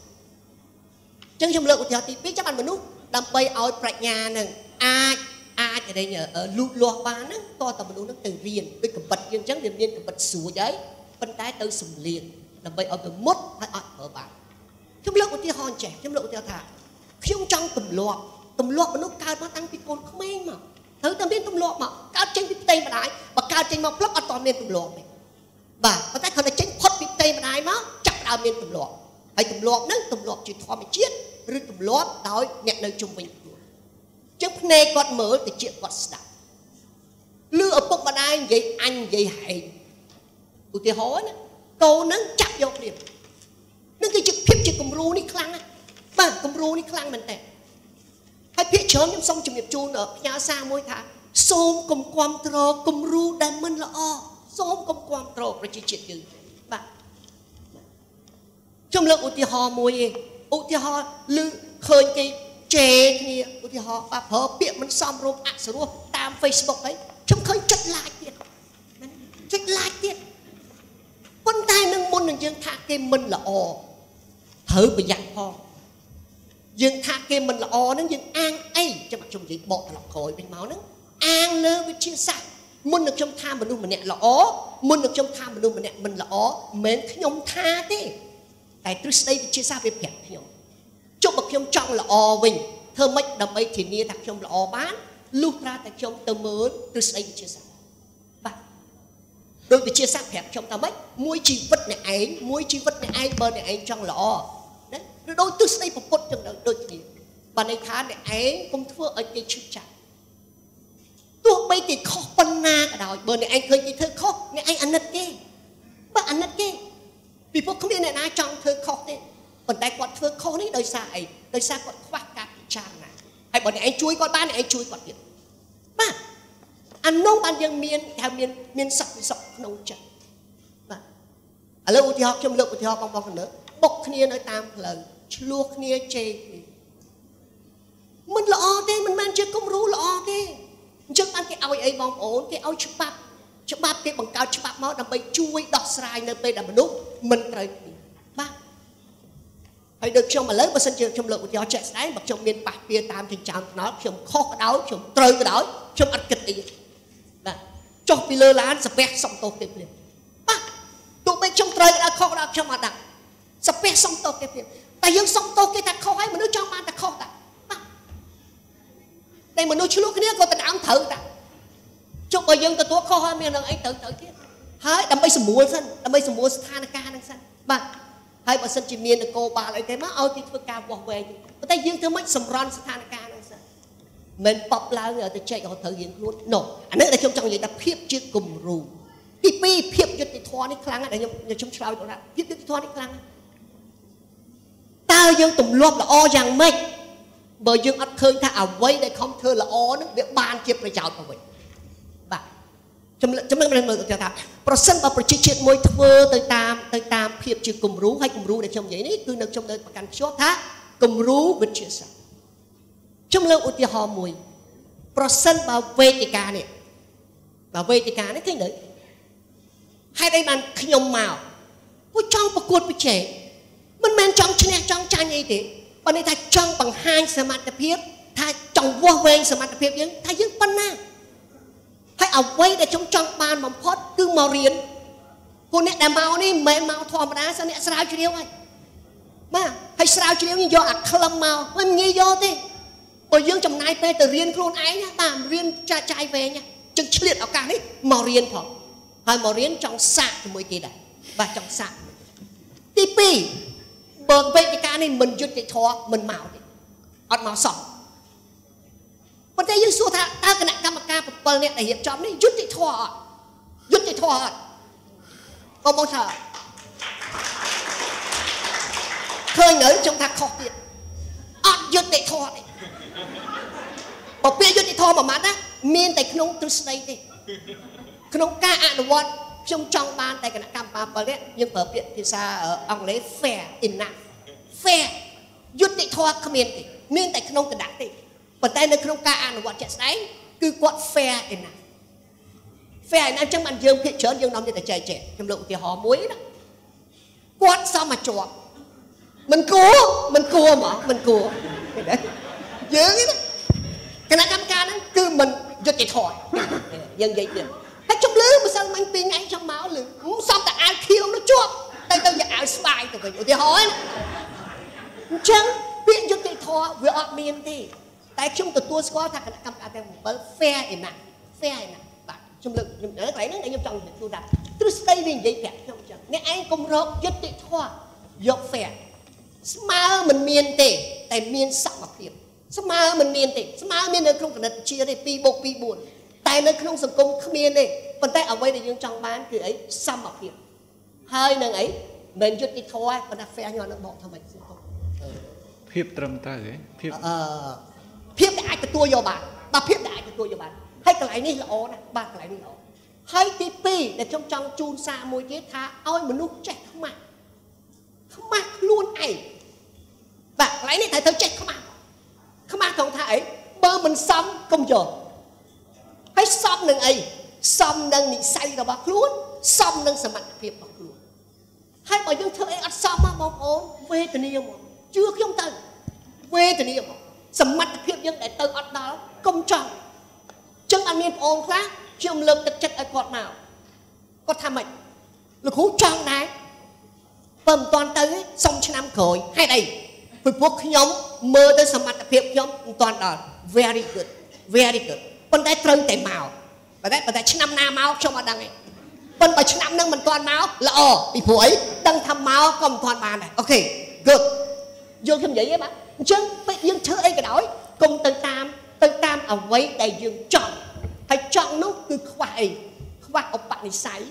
អញ្ចឹងខ្ញុំលើកឧទាហរណ៍ទី2ចាំបានមនុស្សដើម្បីឲ្យប្រាជ្ញានឹងអាចអាចរែងលូតលាស់បានហ្នឹងតើតមនុស្សហ្នឹងទៅរៀនដូចកបិតយើងអញ្ចឹងវាមានកបិតស្រួចហើយប៉ុន្តែទៅសំលៀងដើម្បីឲ្យទៅមុតហើយអត់ប្រើបានខ្ញុំលើកឧទាហរណ៍ចេះខ្ញុំលើកឧទាហរណ៍ថាខ្ញុំចង់ទម្លាប់ទម្លាប់មនុស្សកើតមកតាំងពីកូនក្មេងមកត្រូវតែមានទម្លាប់មកកើតចេញពីផ្ទៃម្ដាយបើកើតចេញមកផ្លឹកអត់តមានទម្លាប់ទេបាទប៉ុន្តែគ្រាន់តែចេញផុតពីផ្ទៃម្ដាយមកចាប់ដើមមានទម្លាប់ ហើយទម្លាប់ហ្នឹងទម្លាប់ជាធម្មជាតិឬទម្លាប់ដោយអ្នកនៅជុំវិញខ្លួនចឹងភ្នែកគាត់មើលតិចគាត់ស្ដាប់លឺឪពុកម្ដាយនិយាយអញនិយាយហែងឧទាហរណ៍ណាកូនហ្នឹងចាប់យកព្រាមនឹងគឺជាភាពជាគំរូនេះខ្លាំងណាស់បាទគំរូនេះខ្លាំងមែនតើហើយភាកច្រើនខ្ញុំសូមជំរាបជូនផ្ញើសារមួយថាសូមកុំគាំទ្រគំរូដែលមិនល្អសូមកុំគាំទ្រប្រជាជាតិយើងបាទ ខ្ញុំលើកឧទាហរណ៍មួយឯងឧទាហរណ៍ឬឃើញគេជេរគ្នាឧទាហរណ៍បាទប្រើពាក្យមិនសមរម្យអសរោះតាម Facebook អីខ្ញុំឃើញចុច like ទៀតចុច like ទៀតប៉ុន្តែនឹងមុននឹងយើងថាគេមិនល្អត្រូវប្រយ័ត្នផងយើងថាគេមិនល្អហ្នឹងយើងអាងអីចាំខ្ញុំនិយាយបកត្រឡប់ក្រោយវិញមកហ្នឹងអាងលើវិទ្យាសាស្ត្រមុននឹងខ្ញុំថាមនុស្សម្នាក់ល្អមុននឹងខ្ញុំថាមនុស្សម្នាក់មិនល្អមិនមែនខ្ញុំថាទេ តែទ្រឹស្ដីវិទ្យាសាស្ត្រវាប្រាប់ខ្ញុំចុះបើខ្ញុំចង់ល្អវិញធ្វើម៉េចដើម្បីធានាថាខ្ញុំល្អបានលុះត្រាតែខ្ញុំទៅមើលទ្រឹស្ដីវិទ្យាសាស្ត្របាទដោយវិទ្យាសាស្ត្រប្រាប់ខ្ញុំថាម៉េចមួយជីវិតអ្នកឯងមួយជីវិតអ្នកឯងបើអ្នកឯងចង់ល្អណាឬដោយទ្រឹស្ដីប្រពុតចឹងដូចគ្នាបើន័យថាអ្នកឯងកុំធ្វើឲ្យគេឈឺចាប់ទោះបីគេខុសប៉ុណ្ណាក៏ដោយបើអ្នកឯងឃើញគេធ្វើខុសអ្នកឯងអាណិតគេបើអាណិតគេ ពីព្រោះគ្មានអ្នកណាចង់ធ្វើខុសទេប៉ុន្តែគាត់ធ្វើខុសនេះដោយសារអីដោយសារគាត់ខ្វះការពិចារណាហើយបើអ្នកឯងជួយគាត់បានអ្នកឯងជួយគាត់ទៀតបាទអានោះបានយើងមានថាមានមានសក្តិសុខក្នុងចិត្តបាទឥឡូវឧទាហរណ៍ខ្ញុំលើកឧទាហរណ៍បងប្អូនកណ្ដើបុកគ្នានៅតាមផ្លូវឆ្លោះគ្នាជេរគ្នាមិនល្អទេមិនមែនជាគំរូល្អទេអញ្ចឹងបានគេឲ្យអីបងប្អូនគេឲ្យច្បាប់ ច្បាប់គេបង្កើតច្បាប់មកដើម្បីជួយដោះស្រាយនៅពេលដែលមនុស្សមិនត្រូវគ្នាបាទហើយដូចខ្ញុំឥឡូវបើសិនជាខ្ញុំលើកឧទាហរណ៍ជាក់ស្ដែងបើខ្ញុំមានប៉ះពៀតាមចិញ្ចើមថ្នល់ខ្ញុំខុសក៏ដោយខ្ញុំត្រូវក៏ដោយខ្ញុំអត់គិតអីបាទចុះពីលើឡានសាពះសំទោសទេភ្លាមបាទទោះបីខ្ញុំត្រូវក៏ដោយខុសក៏ដោយខ្ញុំអត់ដឹងសាពះសំទោសទេភ្លាមតែយើងសំទោសគេថាខុសហើយមនុស្សចង់បានតែខុសតាតែមនុស្សឆ្លោះគ្នាក៏ដណ្ដើមត្រូវតា ចុះបើយើងទទួលខុសហើយមាននឹងអីត្រូវត្រូវទៀតហើយដើម្បីសម្រួលសិនដើម្បីសម្រួលស្ថានភាពហ្នឹងសិនបាទហើយបើសិនជាមាននគរបាលអីគេមកឲ្យគេធ្វើការវាស់វែងប៉ុន្តែយើងធ្វើម៉េចសម្រន់ស្ថានភាពហ្នឹងសិនមិនប៉ប់ឡើងទៅចែករហូតត្រូវរៀងខ្លួននោះអានេះដែលខ្ញុំចង់និយាយថាភាពជាគំរូទី2ភាពយុត្តិធម៌នេះខ្លាំងណាស់ដែលខ្ញុំខ្ញុំឆ្លើយទៅថាភាពយុត្តិធម៌នេះខ្លាំងណាស់តើយើងទម្លាប់ល្អយ៉ាងម៉េចបើយើងអត់ឃើញថាអ្វីដែលខំធ្វើល្អនឹងវាបានជាប្រយោជន៍ទៅវិញបាទ ចំណចំណឹងមើលទៅថាប្រសិនបើប្រជាជាតិមួយធ្វើទៅតាមទៅតាមភាពជាគំរូហើយគំរូដែលខ្ញុំនិយាយនេះគឺនៅខ្ញុំនៅប្រកាន់ខ្ជាប់ថាគំរូវិទ្យាសាស្ត្រខ្ញុំលើកឧទាហរណ៍មួយ ប្រសិនបើវេទិកានេះបើវេទិកានេះឃើញទៅហេតុអីបានខ្ញុំមកពួកចង់ប្រកួតប្រជែងមិនមែនចង់ឈ្នះចង់ចាញ់អីទេបើន័យថាចង់បង្ហាញសមត្ថភាពថាចង់វាស់វែងសមត្ថភាពយើងថាយើងប៉ុណ្ណា ហើយអ្វីដែលខ្ញុំចង់បានបំផុតគឺមករៀនពួកអ្នកដែលមកនេះមិនមែនមកធម្មតាសិនអ្នកស្រាវជ្រាវហើយបាទហើយស្រាវជ្រាវនេះយកអាក្លឹមមកមិនងាយយកទេបើយើងចំណាយពេលទៅរៀនខ្លួនឯងបាទរៀនចាចាយវែងចឹងឆ្លៀតឱកាសនេះមករៀនផងហើយមករៀនចង់សាកជាមួយគេដែរបាទចង់សាកទី2បើវេទិកានេះមិនយុត្តិធម៌មិនមកទេអត់មកសោះ ប៉ុន្តែយើងសួរថាតើគណៈកម្មការ7នាក់ដែលរៀបចំនេះយុត្តិធម៌អត់យុត្តិធម៌អត់បងមកថាឃើញនៅចង់ថាខុសទៀតអត់យុត្តិធម៌ទេបើពាក្យយុត្តិធម៌មួយម៉ាត់ណាមានតែក្នុងទ្រឹស្ដីទេក្នុងការអនុវត្តខ្ញុំចង់បានតែគណៈកម្មការ7នាក់យើងប្រើពាក្យភាសាអង់គ្លេស fair enough fair យុត្តិធម៌គ្មានទេមានតែក្នុងកណ្ដាស់ទេ ប៉ុន្តែនៅក្នុងការអនុវត្តជាក់ស្ដែងគឺគាត់ fair enough fair ណាស់អញ្ចឹងបានយើងភាគច្រើនយើងនាំទៅតែចែកចែកខ្ញុំលើកឧទាហរណ៍មួយណាគាត់សមមកជាប់មិនគួរមិនគួរហ្មងមិនគួរយើងណាគណៈកម្មការហ្នឹងគឺមិនយុត្តិធម៌យើងនិយាយទៀតហើយជុំលឺម្សិលមិញពីរថ្ងៃចង់មកលឺសំតែអាវខៀវនោះជាប់តែទៅយកអាវស្វាយទៅវិញឧទាហរណ៍ណាអញ្ចឹងពាក្យយុត្តិធម៌វាអត់មានទេ តែខ្ញុំទទួលស្គាល់ថាគណៈកម្មការទាំង7 fair enough fair enough បាទខ្ញុំលើកខ្ញុំកន្លែងហ្នឹងខ្ញុំចង់និយាយថាទ្រឹស្ដីវានិយាយប្រាប់ខ្ញុំអញ្ចឹងអ្នកឯងកុំរកយុត្តិធម៌យក fair ស្មើមិនមានទេតែមានសមភាពស្មើមិនមានទេស្មើមាននៅក្នុងគណិតវិទ្យាទេ2បូក2 4តែនៅក្នុងសង្គមគ្មានទេប៉ុន្តែអ្វីដែលយើងចង់បានគឺអីសមភាពហើយនឹងអីមិនយុត្តិធម៌ប៉ុន្តែ fair ញ៉ាំនឹងបកថាម៉េចសង្គមភាពត្រឹមត្រូវហ៎ភាពអឺភាព ដែលអាចទទួលយកបានបាទភាពដែលអាចទទួលយកបានហើយកន្លែងនេះល្អណាស់បាទកន្លែងនេះល្អហើយទី2ដែលខ្ញុំចង់ជូនសារមួយទៀតថាឲ្យមនុស្សចេះខ្មាស់ខ្មាស់ខ្លួនឯងបាទកន្លែងនេះត្រូវត្រូវចេះខ្មាស់ខ្មាស់ត្រង់ថាអីបើមិនសមកុំយកហើយសមនឹងអីសមនឹងនិស័យរបស់ខ្លួនសមនឹងសមត្ថភាពរបស់ខ្លួនហើយបើយើងធ្វើអីអត់សមមកបងប្អូនវេទនាមកជឿខ្ញុំទៅវេទនាមក សមត្ថភាពយើងដែលទៅអត់ដល់កុំចង់ចឹងអត់មានបងអូនខ្លះខ្ញុំលើកទឹកចិត្តឲ្យគាត់មកគាត់ថាម៉េចលោកគ្រូចង់ដែរបើមិនតាន់ទៅសុំឆ្នាំក្រោយហេតុអីពីពួកខ្ញុំមើលទៅសមត្ថភាពខ្ញុំមិនតាន់ដល់ very good very good ប៉ុន្តែត្រូវតែមកប៉ុន្តែប៉ុន្តែឆ្នាំណាមកខ្ញុំអត់ដឹងទេប៉ុន្តែឆ្នាំនឹងមិនតាន់មកល្អពីព្រោះអីដឹងថាមកក៏មិនតាន់បានដែរអូខេ good យល់ខ្ញុំនិយាយទេបាទ អញ្ចឹងពេលយើងធ្វើអីក៏ដោយកុំទៅតាមទៅតាមអ្វីដែលយើងចង់ហើយចង់នោះគឺខ្វះអីខ្វះឧបនិស្ស័យ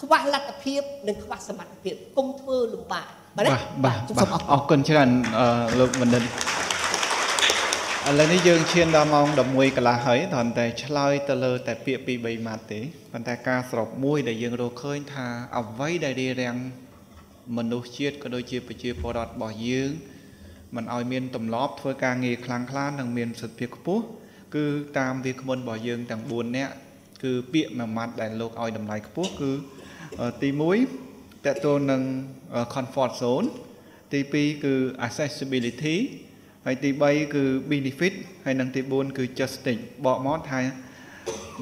ខ្វះលទ្ធភាពនិងខ្វះសមត្ថភាពគុំធ្វើលំបាកបាទបាទអរគុណច្រើនលោកបណ្ឌិតឥឡូវនេះយើងឈានដល់ម៉ោង11កន្លះហើយគ្រាន់តែឆ្លើយទៅលើតែពាក្យពី3ម៉ាត់ទេប៉ុន្តែការសរុបមួយដែលយើងរកឃើញថាអ្វីដែលរារាំងមនុស្សជាតិក៏ដូចជាប្រជាពលរដ្ឋរបស់យើង មិនឲ្យមានទម្លាប់ធ្វើការងារខ្លាំងខ្លានិងមានសិទ្ធិភាពខ្ពស់គឺតាមវាគ្មិនរបស់យើងទាំង4នាក់គឺពាក្យមួយម៉ាត់ដែលលោកឲ្យតម្លៃខ្ពស់គឺទី1តកតូននឹង comfort zone ទី2គឺ accessibility ហើយទី3គឺ benefit ហើយនិងទី4គឺ justice បកមកថា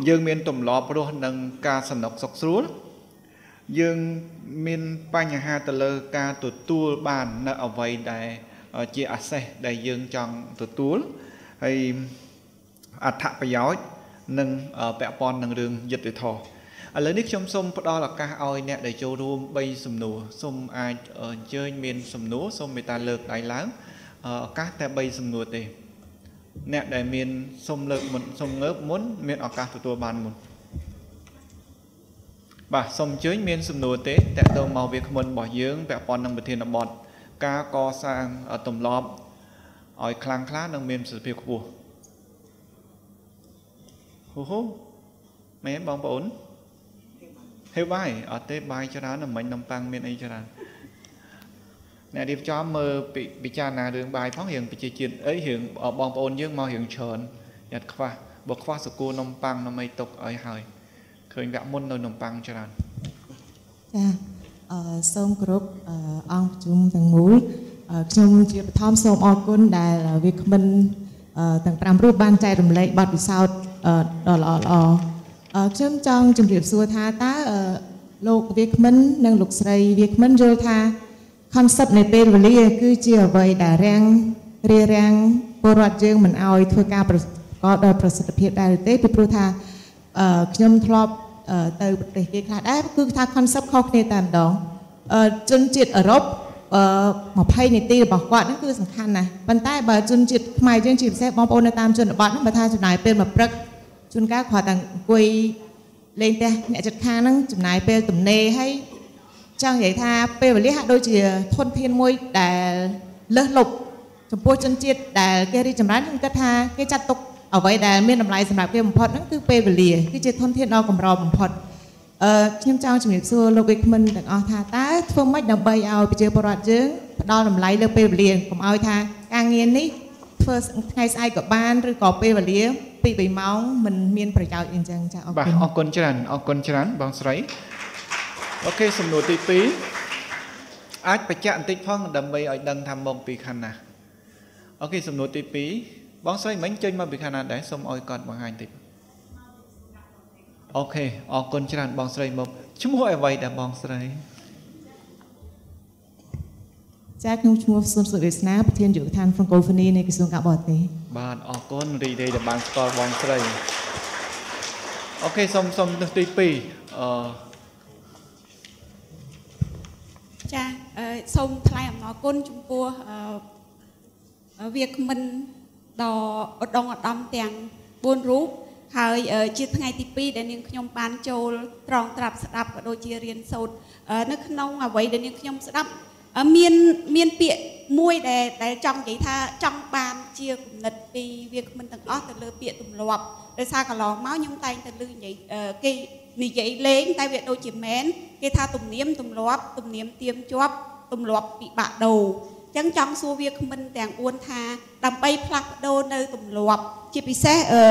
យើងមានទម្លាប់រស់នឹងការសំណុកសុខស្រួលយើងមានបញ្ហាទៅលើការទទួលបាននៅអ្វីដែល ជា access ដែលយើងចង់ទទួលហើយអត្ថប្រយោជន៍និងពាក់ព័ន្ធនឹងរឿងយុត្តិធម៌ឥឡូវនេះខ្ញុំសូមផ្ដល់ឱកាសឲ្យអ្នកដែលចូលរួម3សំណួរសូមអាចអញ្ជើញមានសំណួរសូមមេត្តាលើកដៃឡើងឱកាសតែ3សំណួរទេអ្នកដែលមានសូមលើកមុនសូមងើបមុនមានឱកាសទទួលបានមុនបាទសូមអញ្ជើញមានសំណួរទេតកតងមកវាគ្មិនរបស់យើងពាក់ព័ន្ធនឹងប្រធានបទ ការកសាងទម្លាប់ឲ្យខ្លាំងក្លានិងមានប្រសិទ្ធភាពខ្ពស់ហូហូមែនបងប្អូនហេវបាយអត់ទេបាយច្រើនតែមិញនំប៉័ងមានអីច្រើនអ្នករៀបចំមើលពិចារណារឿងបាយផងរឿងប្រជាជាតិអីរឿងបងប្អូនយើងមករឿងច្រើនយ៉ាត់ខ្វះបើខ្វះសកូនំប៉័ងនំអីទុកអីហើយឃើញវគ្គមុននៅនំប៉័ងច្រើនចាអឺ សូមគោរពអង្គប្រជុំទាំងមូលខ្ញុំជាបឋមសូមអរគុណដែលវាគ្មិនទាំង5រូបបានចែករំលែកបទពិសោធន៍ដ៏ល្អល្អខ្ញុំចង់ជម្រាបសួរថាតើលោកវាគ្មិននិងលោកស្រីវាគ្មិនយល់ថា concept នៃពេលវេលាគឺជាអ្វីដែលរាំងរារាំងពលរដ្ឋយើងមិនអោយធ្វើការប្រកបដោយប្រសិទ្ធភាពដែរទេពីព្រោះថាខ្ញុំធ្លាប់ ទៅប្រទេសគេខ្លះដែរគឺថា concept ខុសគ្នាតែម្ដងជនជាតិអឺរ៉ុប20នាទីរបស់គាត់ហ្នឹងគឺសំខាន់ណាស់ប៉ុន្តែបើជនជាតិខ្មែរយើងជាពិសេសបងប្អូននៅតាមជនបទហ្នឹងបើថាចំណាយពេលមួយព្រឹកជួនកាលគ្រាន់តែអង្គុយលេងផ្ទះអ្នកចិត្តខាងហ្នឹងចំណាយពេលទំនេរហើយចង់និយាយថាពេលវេលាហាក់ដូចជាធនធានមួយដែលលើសលប់ចំពោះជនជាតិដែលគេរីចម្រើនខ្ញុំគិតថាគេចាត់ទុក អ្វីដែលមានតម្លៃសម្រាប់គេបំផុតហ្នឹងគឺពេលវេលាគឺជាធនធានដ៏កម្របំផុតអឺខ្ញុំចង់ជំរាបសួរលោកវិក្មិនទាំងអស់ថាតើធ្វើម៉េចដើម្បីឲ្យប្រជាពលរដ្ឋយើងផ្ដល់តម្លៃលើពេលវេលាកុំឲ្យថាការងារនេះធ្វើថ្ងៃស្អែកក៏បានឬក៏ពេលវេលា2 3ម៉ោងមិនមានប្រយោជន៍អីចឹងចា៎អរបាទគុណអរគុណច្រើនអរគុណច្រើនបងស្រី OK សំណួរទី2អាចបញ្ជាក់បន្តិចផងដើម្បីឲ្យដឹងថាមកពីខាងណា OK សំណួរទី2 បងស្រីមិញចេញមកពីខាងណាដែរសូមឲ្យគាត់បង្ហាញតិច OK អរគុណច្រើនបងស្រីមកឈ្មោះអ្វីដែរបងស្រីចាខ្ញុំឈ្មោះសុនសុរិស្នាប្រធានយុវដ្ឋាន Francophonie នៃក្រសួងការបរទេសបាទអរគុណរីករាយដែលបានស្គាល់បងស្រីអូខេសូមសូមទិសទី2អឺចាអឺសូមថ្លែងអំណរគុណចំពោះអឺវាគ្មិន ដ៏ឧត្តមឧត្តមទាំង4រូបហើយអឺជាថ្ងៃទី2ដែលនាងខ្ញុំបានចូលត្រង់ត្រាប់ស្ដាប់ក៏ដូចជារៀនសូត្រអឺនៅក្នុងអ្វីដែលនាងខ្ញុំស្ដាប់អឺមានមានពាក្យមួយដែលដែលចង់និយាយថាចង់បានជាគំនិតពីវាគ្មិនទាំងអស់ទៅលើពាក្យទម្លាប់ដោយសារកន្លងមកខ្ញុំតែងតែឮនិយាយអឺគេនិយាយលេងតែវាដូចជាមែនគេថាទំនៀមទម្លាប់ទំនៀមទៀមជាប់ទម្លាប់ពិបាកដូរអញ្ចឹងចង់សួរវាគ្មិនទាំង4ថាដើម្បីផ្លាស់ប្ដូរនៅទម្លាប់ ជាពិសេសអឺ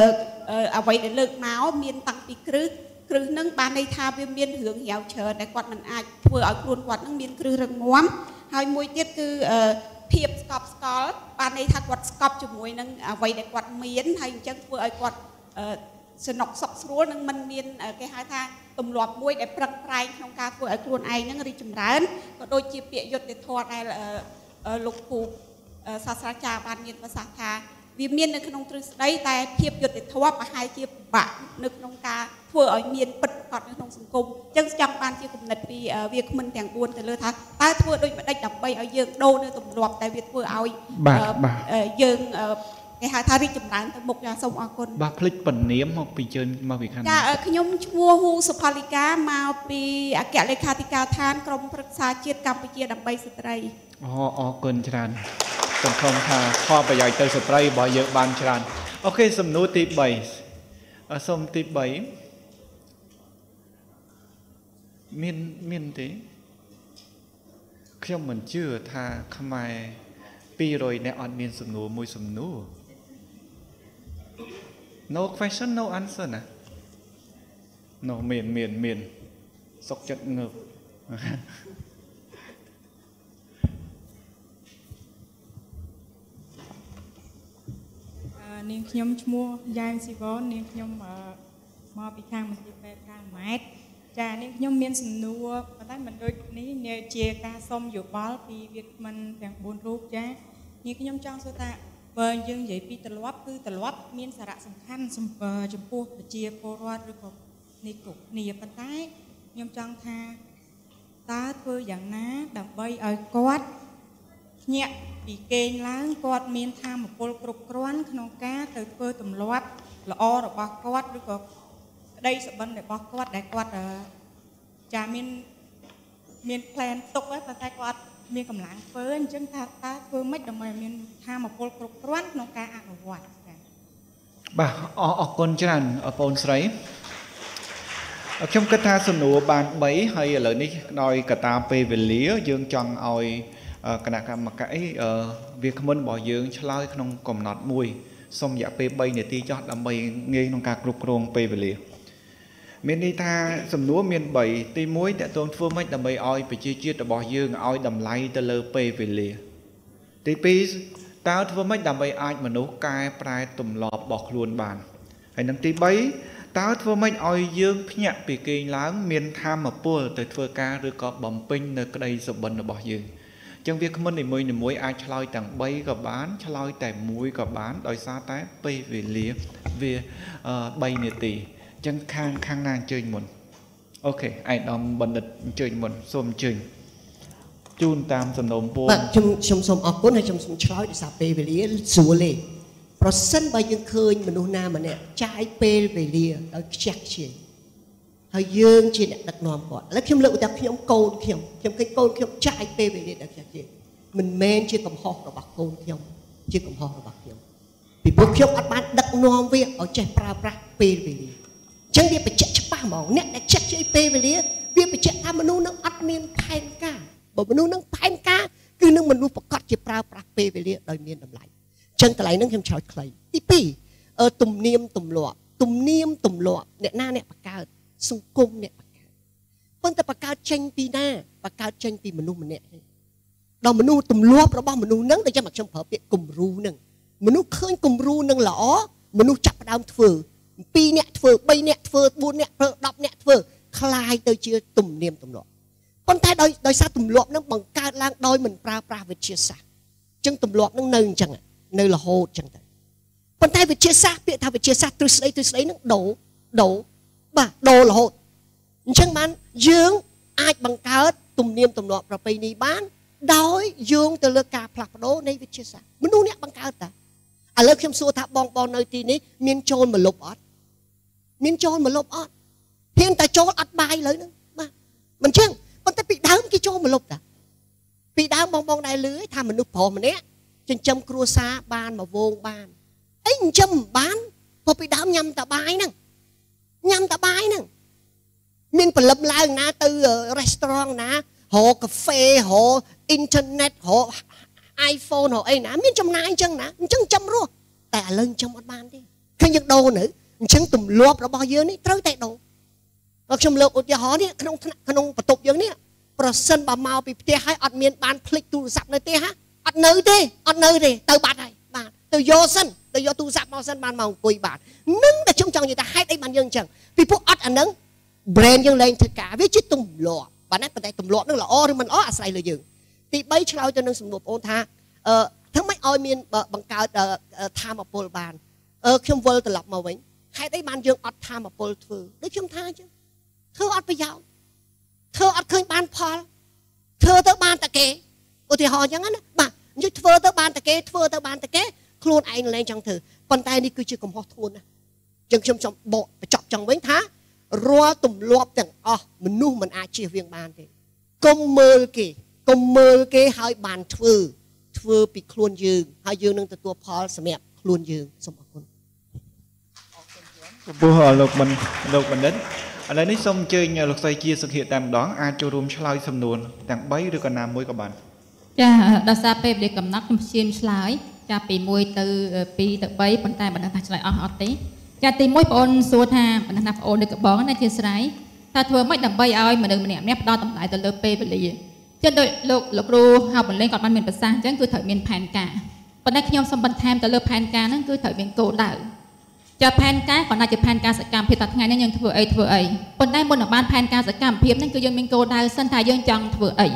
អឺអ្វីដែលលើកមកមានតាំងពីគ្រឹះគ្រឹះហ្នឹងបានន័យថាវាមានរឿងរាវច្រើនដែលគាត់មិនអាចធ្វើឲ្យខ្លួនគាត់ហ្នឹងមានគ្រឹះរឹងមាំហើយមួយទៀតគឺអឺភាពស្កប់ស្កល់បានន័យថាគាត់ស្កប់ជាមួយនឹងអ្វីដែលគាត់មានហើយអញ្ចឹងធ្វើឲ្យគាត់អឺសំណុកសុកស្រួលនឹងมันមានអឺគេហៅថាទម្លាប់មួយដែលប្រឹងប្រែងក្នុងការធ្វើឲ្យខ្លួនឯងហ្នឹងរីកចម្រើនក៏ដូចជាពាក្យយុត្តិធម៌ដែលអឺអឺ លោកពូអឺសាស្ត្រាចារ្យបានមានប្រសាសន៍ថាវាមាននៅក្នុងទ្រឹស្ដីតែភាពយុត្តិធម៌ប្រហែលជាពិបាកនៅក្នុងការធ្វើឲ្យមានពិតប្រាកដនៅក្នុងសង្គមអញ្ចឹងចង់បានជាគំនិតពីអឺវាគ្មិនទាំង4ទៅលើថាតើធ្វើដូចម្ដេចដើម្បីឲ្យយើងដូរនៅទម្លាប់តែវាធ្វើឲ្យបាទអឺបាទអឺយើងអឺ គេហៅថារីកចម្រើនទៅមុខចាសូមអរគុណបាទភ្លេចពនាមមកពីជើងមកពីខាងចាណាអឺខ្ញុំឈ្មោះហ៊ូសុផលិកាមកពីអគ្គលេខាធិការឋានក្រមប្រឹក្សាជាតិកម្ពុជាដើម្បីស្ត្រីអូអរគុណច្រើនសង្ឃឹមថាផលប្រយោជន៍ទៅស្ត្រីរបស់យើងបានច្រើនអូខេសំណួរទី3អឺសូមទី3មានមានទេខ្ញុំមិនជឿថាខ្មែរ200នាក់អត់មានសំណួរមួយសំណួរ No question no answer ណា No មានមានមានសុកចិត្តងើបអឺនាងខ្ញុំឈ្មោះយ៉ែមស៊ីវននាងខ្ញុំអឺមកពីខាងមន្ទីរពេទ្យកាម៉ែតចានាងខ្ញុំមានសំណួរប៉ុន្តែមិនដូចនេះនាជាការសុំយោបល់ពីវាគ្មិនទាំង4រូបចានាងខ្ញុំចង់សួរថា បើយើងនិយាយពីទម្លាប់គឺទម្លាប់មានសារៈសំខាន់សម្ពើចំពោះប្រជាពលរដ្ឋឬក៏នេះគ្រប់គ្នាប៉ុន្តែខ្ញុំចង់ថាតើធ្វើយ៉ាងណាដើម្បីឲ្យគាត់ភ្ញាក់ពីគេងឡើងគាត់មានធម៌ពលគ្រប់គ្រាន់ក្នុងការទៅធ្វើទម្លាប់ល្អរបស់គាត់ឬក៏ក្តីសុបិនរបស់គាត់ដែលគាត់អឺចាមានមាន plan ទុកហើយប៉ុន្តែគាត់ មានកម្លាំងធ្វើអញ្ចឹងថាតើធ្វើម៉េចដើម្បីឲ្យមានធម៌ពលគ្រប់គ្រាន់ក្នុងការអនុវត្តចា៎បាទអរអរគុណច្រើនបងប្អូនស្រីខ្ញុំគិតថាសំណួរបាន3ហើយឥឡូវនេះដោយកត្តាពេលវេលា យើងចង់ឲ្យអឺគណៈកម្មការអីអឺវាគ្មិនរបស់យើងឆ្លើយក្នុងកំណត់មួយសូមរយៈពេល3នាទីចោះដើម្បីងាយក្នុងការគ្រប់គ្រងពេលវេលា មានន័យថាសំណួរមាន3ទី1តើតួងធ្វើម៉េចដើម្បីឲ្យប្រជាជាតិរបស់យើងឲ្យតម្លៃទៅលើពេលវេលា ទី2តើធ្វើម៉េចដើម្បីអាចមនុស្សកែប្រែទម្លាប់របស់ខ្លួនបានហើយនឹងទី3តើធ្វើម៉េចឲ្យយើងភ្ញាក់ពីគេងឡើង មានធម៌ពលទៅធ្វើការឬក៏បំពេញនៅក្តីសុបិនរបស់យើងអញ្ចឹងវាគ្មិននីមួយនីមួយអាចឆ្លើយទាំង3ក៏បានឆ្លើយតែមួយក៏បាន ដោយសារតែពេលវេលាវា3នាទីអញ្ចឹងខាងខាងណាអញ្ជើញមុនអូខេឯកឧត្តមបណ្ឌិតអញ្ជើញមុនសូមអញ្ជើញជូនតាមសំណូមពរបាទខ្ញុំខ្ញុំសូមអរគុណហើយខ្ញុំសូមឆ្លើយដោយសារពេលវេលាស្រួលទេប្រសិនបើយើងឃើញមនុស្សណាម្នាក់ចាយពេលវេលាដោយខ្ជះខ្ជាយហើយយើងជាអ្នកដឹកនាំគាត់ឥឡូវខ្ញុំលើកឧទាហរណ៍ខ្ញុំកូនខ្ញុំខ្ញុំឃើញកូនខ្ញុំចាយពេលវេលាដោយខ្ជះខ្ជាយមិនមែនជាកំហុសរបស់កូនខ្ញុំជាកំហុសរបស់ខ្ញុំពីព្រោះខ្ញុំអត់បានដឹកនាំវាឲ្យចេះប្រើប្រាស់ពេលវេលាអញ្ចឹងវាបញ្ជាក់ច្បាស់ហ្មងអ្នកដែលខ្ជះខ្ជាយពេលវេលាវាបញ្ជាក់ថាមនុស្សនឹងអត់មានផែនការបើមនុស្សនឹងផែនការគឺនឹងមនុស្សប្រកាសជាប្រើប្រាស់ពេលវេលាដោយមានតម្លៃអញ្ចឹងកន្លែងហ្នឹងខ្ញុំឆ្លើយខ្លីទី2ទំនៀមទម្លាប់ទំនៀមទម្លាប់អ្នកណាអ្នកបង្កើតសង្គមអ្នកបង្កើតប៉ុន្តែបង្កើតចេញពីណាបង្កើតចេញពីមនុស្សម្នាក់ដល់មនុស្សទម្លាប់របស់មនុស្សហ្នឹងដូចចាំខ្ញុំប្រើពាក្យគំរូហ្នឹងមនុស្សឃើញគំរូនឹងល្អមនុស្សចាប់ផ្ដើមធ្វើ 2នាក់ធ្វើ3នាក់ធ្វើ4នាក់ធ្វើ10នាក់ធ្វើคลายទៅជាទំនៀមទម្លាប់ប៉ុន្តែដោយដោយសារទម្លាប់នឹងបង្កើតឡើងដោយមិនប្រើប្រាស់វិទ្យាសាស្ត្រអញ្ចឹងទម្លាប់នឹងនៅអញ្ចឹងនៅរហូតអញ្ចឹងទៅប៉ុន្តែវិទ្យាសាស្ត្រពាក្យថាវិទ្យាសាស្ត្រទ្រឹស្ដីទ្រឹស្ដីនឹងដូរដូរបាទដូររហូតអញ្ចឹងបានយើងអាចបង្កើតទំនៀមទម្លាប់ប្រពៃណីបានដោយយោងទៅលើការផ្លាស់ប្ដូរនៃវិទ្យាសាស្ត្រមនុស្សអ្នកបង្កើតតាឥឡូវខ្ញុំសួរថាបងបងនៅទីនេះមានចូលមកលុបអត់ មានចូលមកលុបអត់ហ៊ានតែចូលអត់បាយលើហ្នឹងបាទមិនចឹងប៉ុន្តែពីដើមគេចូលមកលុបតាពីដើមបងបងដែលលឺថាមនុស្សប្រុសម្នាក់ចិញ្ចឹមគ្រួសារបានមកវងបានអីចិញ្ចឹមបានព្រោះពីដើមញ៉ាំតែបាយហ្នឹងញ៉ាំតែបាយហ្នឹងមានព្រលឹមឡើងណាទៅរេស្តូរ៉ង់ណារកកាហ្វេរកអ៊ីនធឺណិតរក iPhone រកអីណាមានចំណាយអញ្ចឹងណាអញ្ចឹងចាំរស់តែឥឡូវអញ្ចឹងអត់បានទេឃើញយើងដូរនៅ អញ្ចឹងទម្លាប់របស់យើងនេះត្រូវតែដូរបើខ្ញុំលើកឧទាហរណ៍នេះក្នុងក្នុងបន្ទប់យើងនេះប្រសិនបើមកពីផ្ទះហើយអត់មានបានភ្លេចទូរស័ព្ទនៅផ្ទះហ่ะអត់នៅទេអត់នៅទេទៅបាត់ហើយបាទទៅយកសិនទៅយកទូរស័ព្ទមកសិនបានមកអង្គុយបាទនឹងតែខ្ញុំចង់និយាយថាហេតុអីបានយើងអញ្ចឹងពីព្រោះអត់អានឹង brand យើងលែងធ្វើការវាជាទម្លាប់បាទណាប៉ុន្តែទម្លាប់នឹងល្អឬមិនល្អអាស្រ័យលើយើងទី3ឆ្លើយទៅនឹងសំណួរបងអូនថាអឺធ្វើម៉េចឲ្យមានបង្កើតធម៌ពលបានអឺខ្ញុំវិលត្រឡប់មកវិញ ហេតុអីបានយើងអត់ធម៌ពលធ្វើដូចខ្ញុំថាអញ្ចឹងធ្វើអត់ប្រយោជន៍ធ្វើអត់ឃើញបានផលធ្វើទៅបានតែគេឧទាហរណ៍អញ្ចឹងណាបាទនិយាយធ្វើទៅបានតែគេធ្វើទៅបានតែគេខ្លួនឯងលែងចង់ធ្វើប៉ុន្តែនេះគឺជាកំហុសធ្ងន់ណាអញ្ចឹងខ្ញុំចង់បកបញ្ចប់ចង់វិញថារាល់ទម្លាប់ទាំងអស់មនុស្សមិនអាចជៀសវាងបានទេកុំមើលគេកុំមើលគេហើយបានធ្វើធ្វើពីខ្លួនយើងហើយយើងនឹងទទួលផលសម្រាប់ខ្លួនយើងសូមអរគុណ ចំពោះលោកមិនលោកបណ្ឌិតឥឡូវនេះសូមអញ្ជើញលោកស្រីជាសុខិតែម្ដងអាចចូលរួមឆ្លើយសំណួរទាំង3ឬក៏ណាមួយក៏បានចាដោយសារពេលវេលាកំណត់ខ្ញុំព្យាយាមឆ្លើយចាពី1ទៅ2ទៅ3ប៉ុន្តែមិនដឹងថាឆ្លើយអស់អត់ទេចាទី1បងអូនសួរថាមិនដឹងថាបងអូនឬក៏បងណាជាស្រ័យថាធ្វើម៉េចដើម្បីឲ្យមនុស្សម្នាក់ម្នាក់ផ្ដោតតម្លៃទៅលើពេលវេលាចឹងដូចលោកលោកគ្រូហៅបន្លែងគាត់បានមានប្រសាសន៍អញ្ចឹងគឺត្រូវមានផែនការប៉ុន្តែខ្ញុំសូមបន្ថែមទៅលើផែនការហ្នឹងគឺត្រូវមានគោលដៅ ចាផែនការគាត់ណាជាផែនការសកម្មភាពថាថ្ងៃនេះយើងធ្វើអីធ្វើអីប៉ុន្តែមុននឹងបានផែនការសកម្មភាពហ្នឹងគឺយើងមានគោលដៅសិនថាយើងចង់ធ្វើអី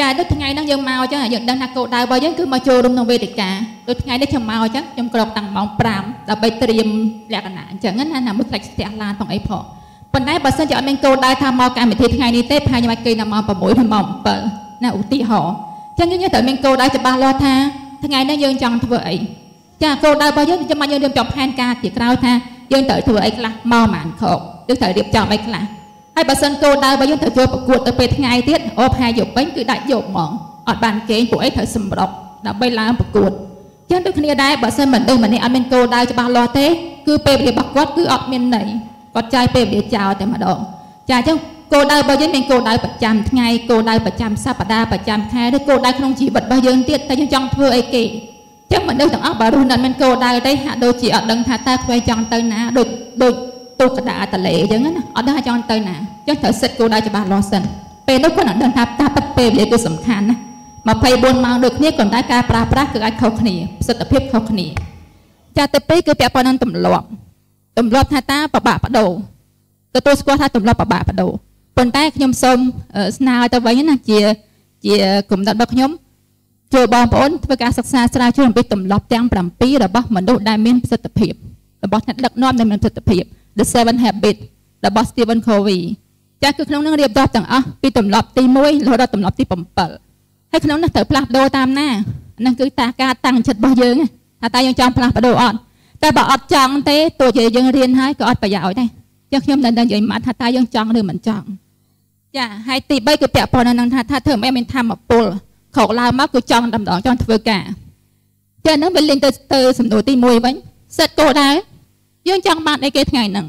ចាដូចថ្ងៃហ្នឹងយើងមកអញ្ចឹងយើងដឹងថាគោលដៅរបស់យើងគឺមកចូលរួមក្នុងវេទិកាដូចថ្ងៃនេះខ្ញុំមកអញ្ចឹងខ្ញុំក្រោកតាំងម៉ោង5ដើម្បីត្រៀមលក្ខណៈអញ្ចឹងណាណាមួយផ្លេចស្ទះឡានផងអីផងប៉ុន្តែបើសិនជាអត់មានគោលដៅថាមកកម្មវិធីថ្ងៃនេះទេប្រហែលខ្ញុំអាចគេដល់ម៉ោង6ឬម៉ោង7ណាឧទាហរណ៍អញ្ចឹងយើងត្រូវមានគោលដៅច្បាស់លាស់ថាថ្ងៃនេះយើងចង់ធ្វើអី ចាគោលដៅរបស់យើងចាំមកយើងរៀបចំផែនការជាក្រោយថាយើងត្រូវធ្វើអីខ្លះមកប្រហែលខកយើងត្រូវរៀបចំអីខ្លះហើយបើសិនគោលដៅរបស់យើងត្រូវចូលប្រកួតទៅពេលថ្ងៃទៀតអូផែយកពេញគឺដាច់យកហ្មងអត់បានគេងពួកអីត្រូវសម្រុកដើម្បីឡើងប្រកួតចឹងដូចគ្នាដែរបើសិនមិនដូចម្នាក់អត់មានគោលដៅច្បាស់លាស់ទេគឺពេលវេលារបស់គាត់គឺអត់មានន័យគាត់ចាយពេលវេលាចោលតែម្ដងចាអញ្ចឹងគោលដៅរបស់យើងមានគោលដៅប្រចាំថ្ងៃគោលដៅប្រចាំសប្តាហ៍ប្រចាំខែឬគោលដៅក្នុងជីវិតរបស់យើងទៀតតែយើងចង់ធ្វើអីគេអញ្ចឹងមនុស្សទាំងអស់បើរស់នៅមានគោលដៅទេហាក់ដូចជាអត់ដឹងថាតើខ្វែចង់ទៅណាដូចដូចទូកដាតលេអញ្ចឹងណាអត់ដឹងថាចង់ទៅណាអញ្ចឹងត្រូវសិតគោលដៅច្បាស់លាស់សិនពេលនោះគាត់នឹងដឹងថាតើប៉ិតពេលវេលាគឺសំខាន់ណា24ម៉ោងដូចគ្នាគាត់តែការប្រើប្រាស់គឺអាចខុសគ្នាប្រសិទ្ធភាពខុសគ្នាចាទៅពេលគឺពាក់ព័ន្ធនឹងទម្លាប់ទម្លាប់ថាតាប្របាក់បដោទទួលស្គាល់ថាទម្លាប់ប្របាក់បដោប៉ុន្តែខ្ញុំសូមស្នើទៅវិញណាជាជាគំនិតរបស់ខ្ញុំ ជួយបងប្អូនធ្វើការសិក្សាស្រាវជ្រាវអំពីទម្លាប់ទាំង7របស់មនុស្សដែលមានប្រសិទ្ធភាពរបស់អ្នកដឹកនាំដែលមានប្រសិទ្ធភាព The Seven Habits របស់ Stephen Covey ចាស់គឺក្នុងនោះរៀបរាប់ទាំងអស់ពីទម្លាប់ទី1រហូតដល់ទម្លាប់ទី7ហើយក្នុងនោះត្រូវផ្លាស់ប្ដូរតាមណាហ្នឹងគឺតាការតាំងចិត្តរបស់យើងថាតើយើងចង់ផ្លាស់ប្ដូរអត់តែបើអត់ចង់ទេទោះជាយើងរៀនហើយក៏អត់ប្រយោជន៍ដែរចឹងខ្ញុំនៅនិយាយមកថាតើយើងចង់ឬមិនចង់ចាហើយទី3គឺពាក់ព័ន្ធនឹងថាថាធ្វើមិនមានធម្មពល ក្រោកឡើងមកគឺចង់តម្ដងចង់ធ្វើការចាហ្នឹងវាលេងទៅទៅសំណួរទី1វិញសិតគោដែរយើងចង់បានអីគេថ្ងៃហ្នឹង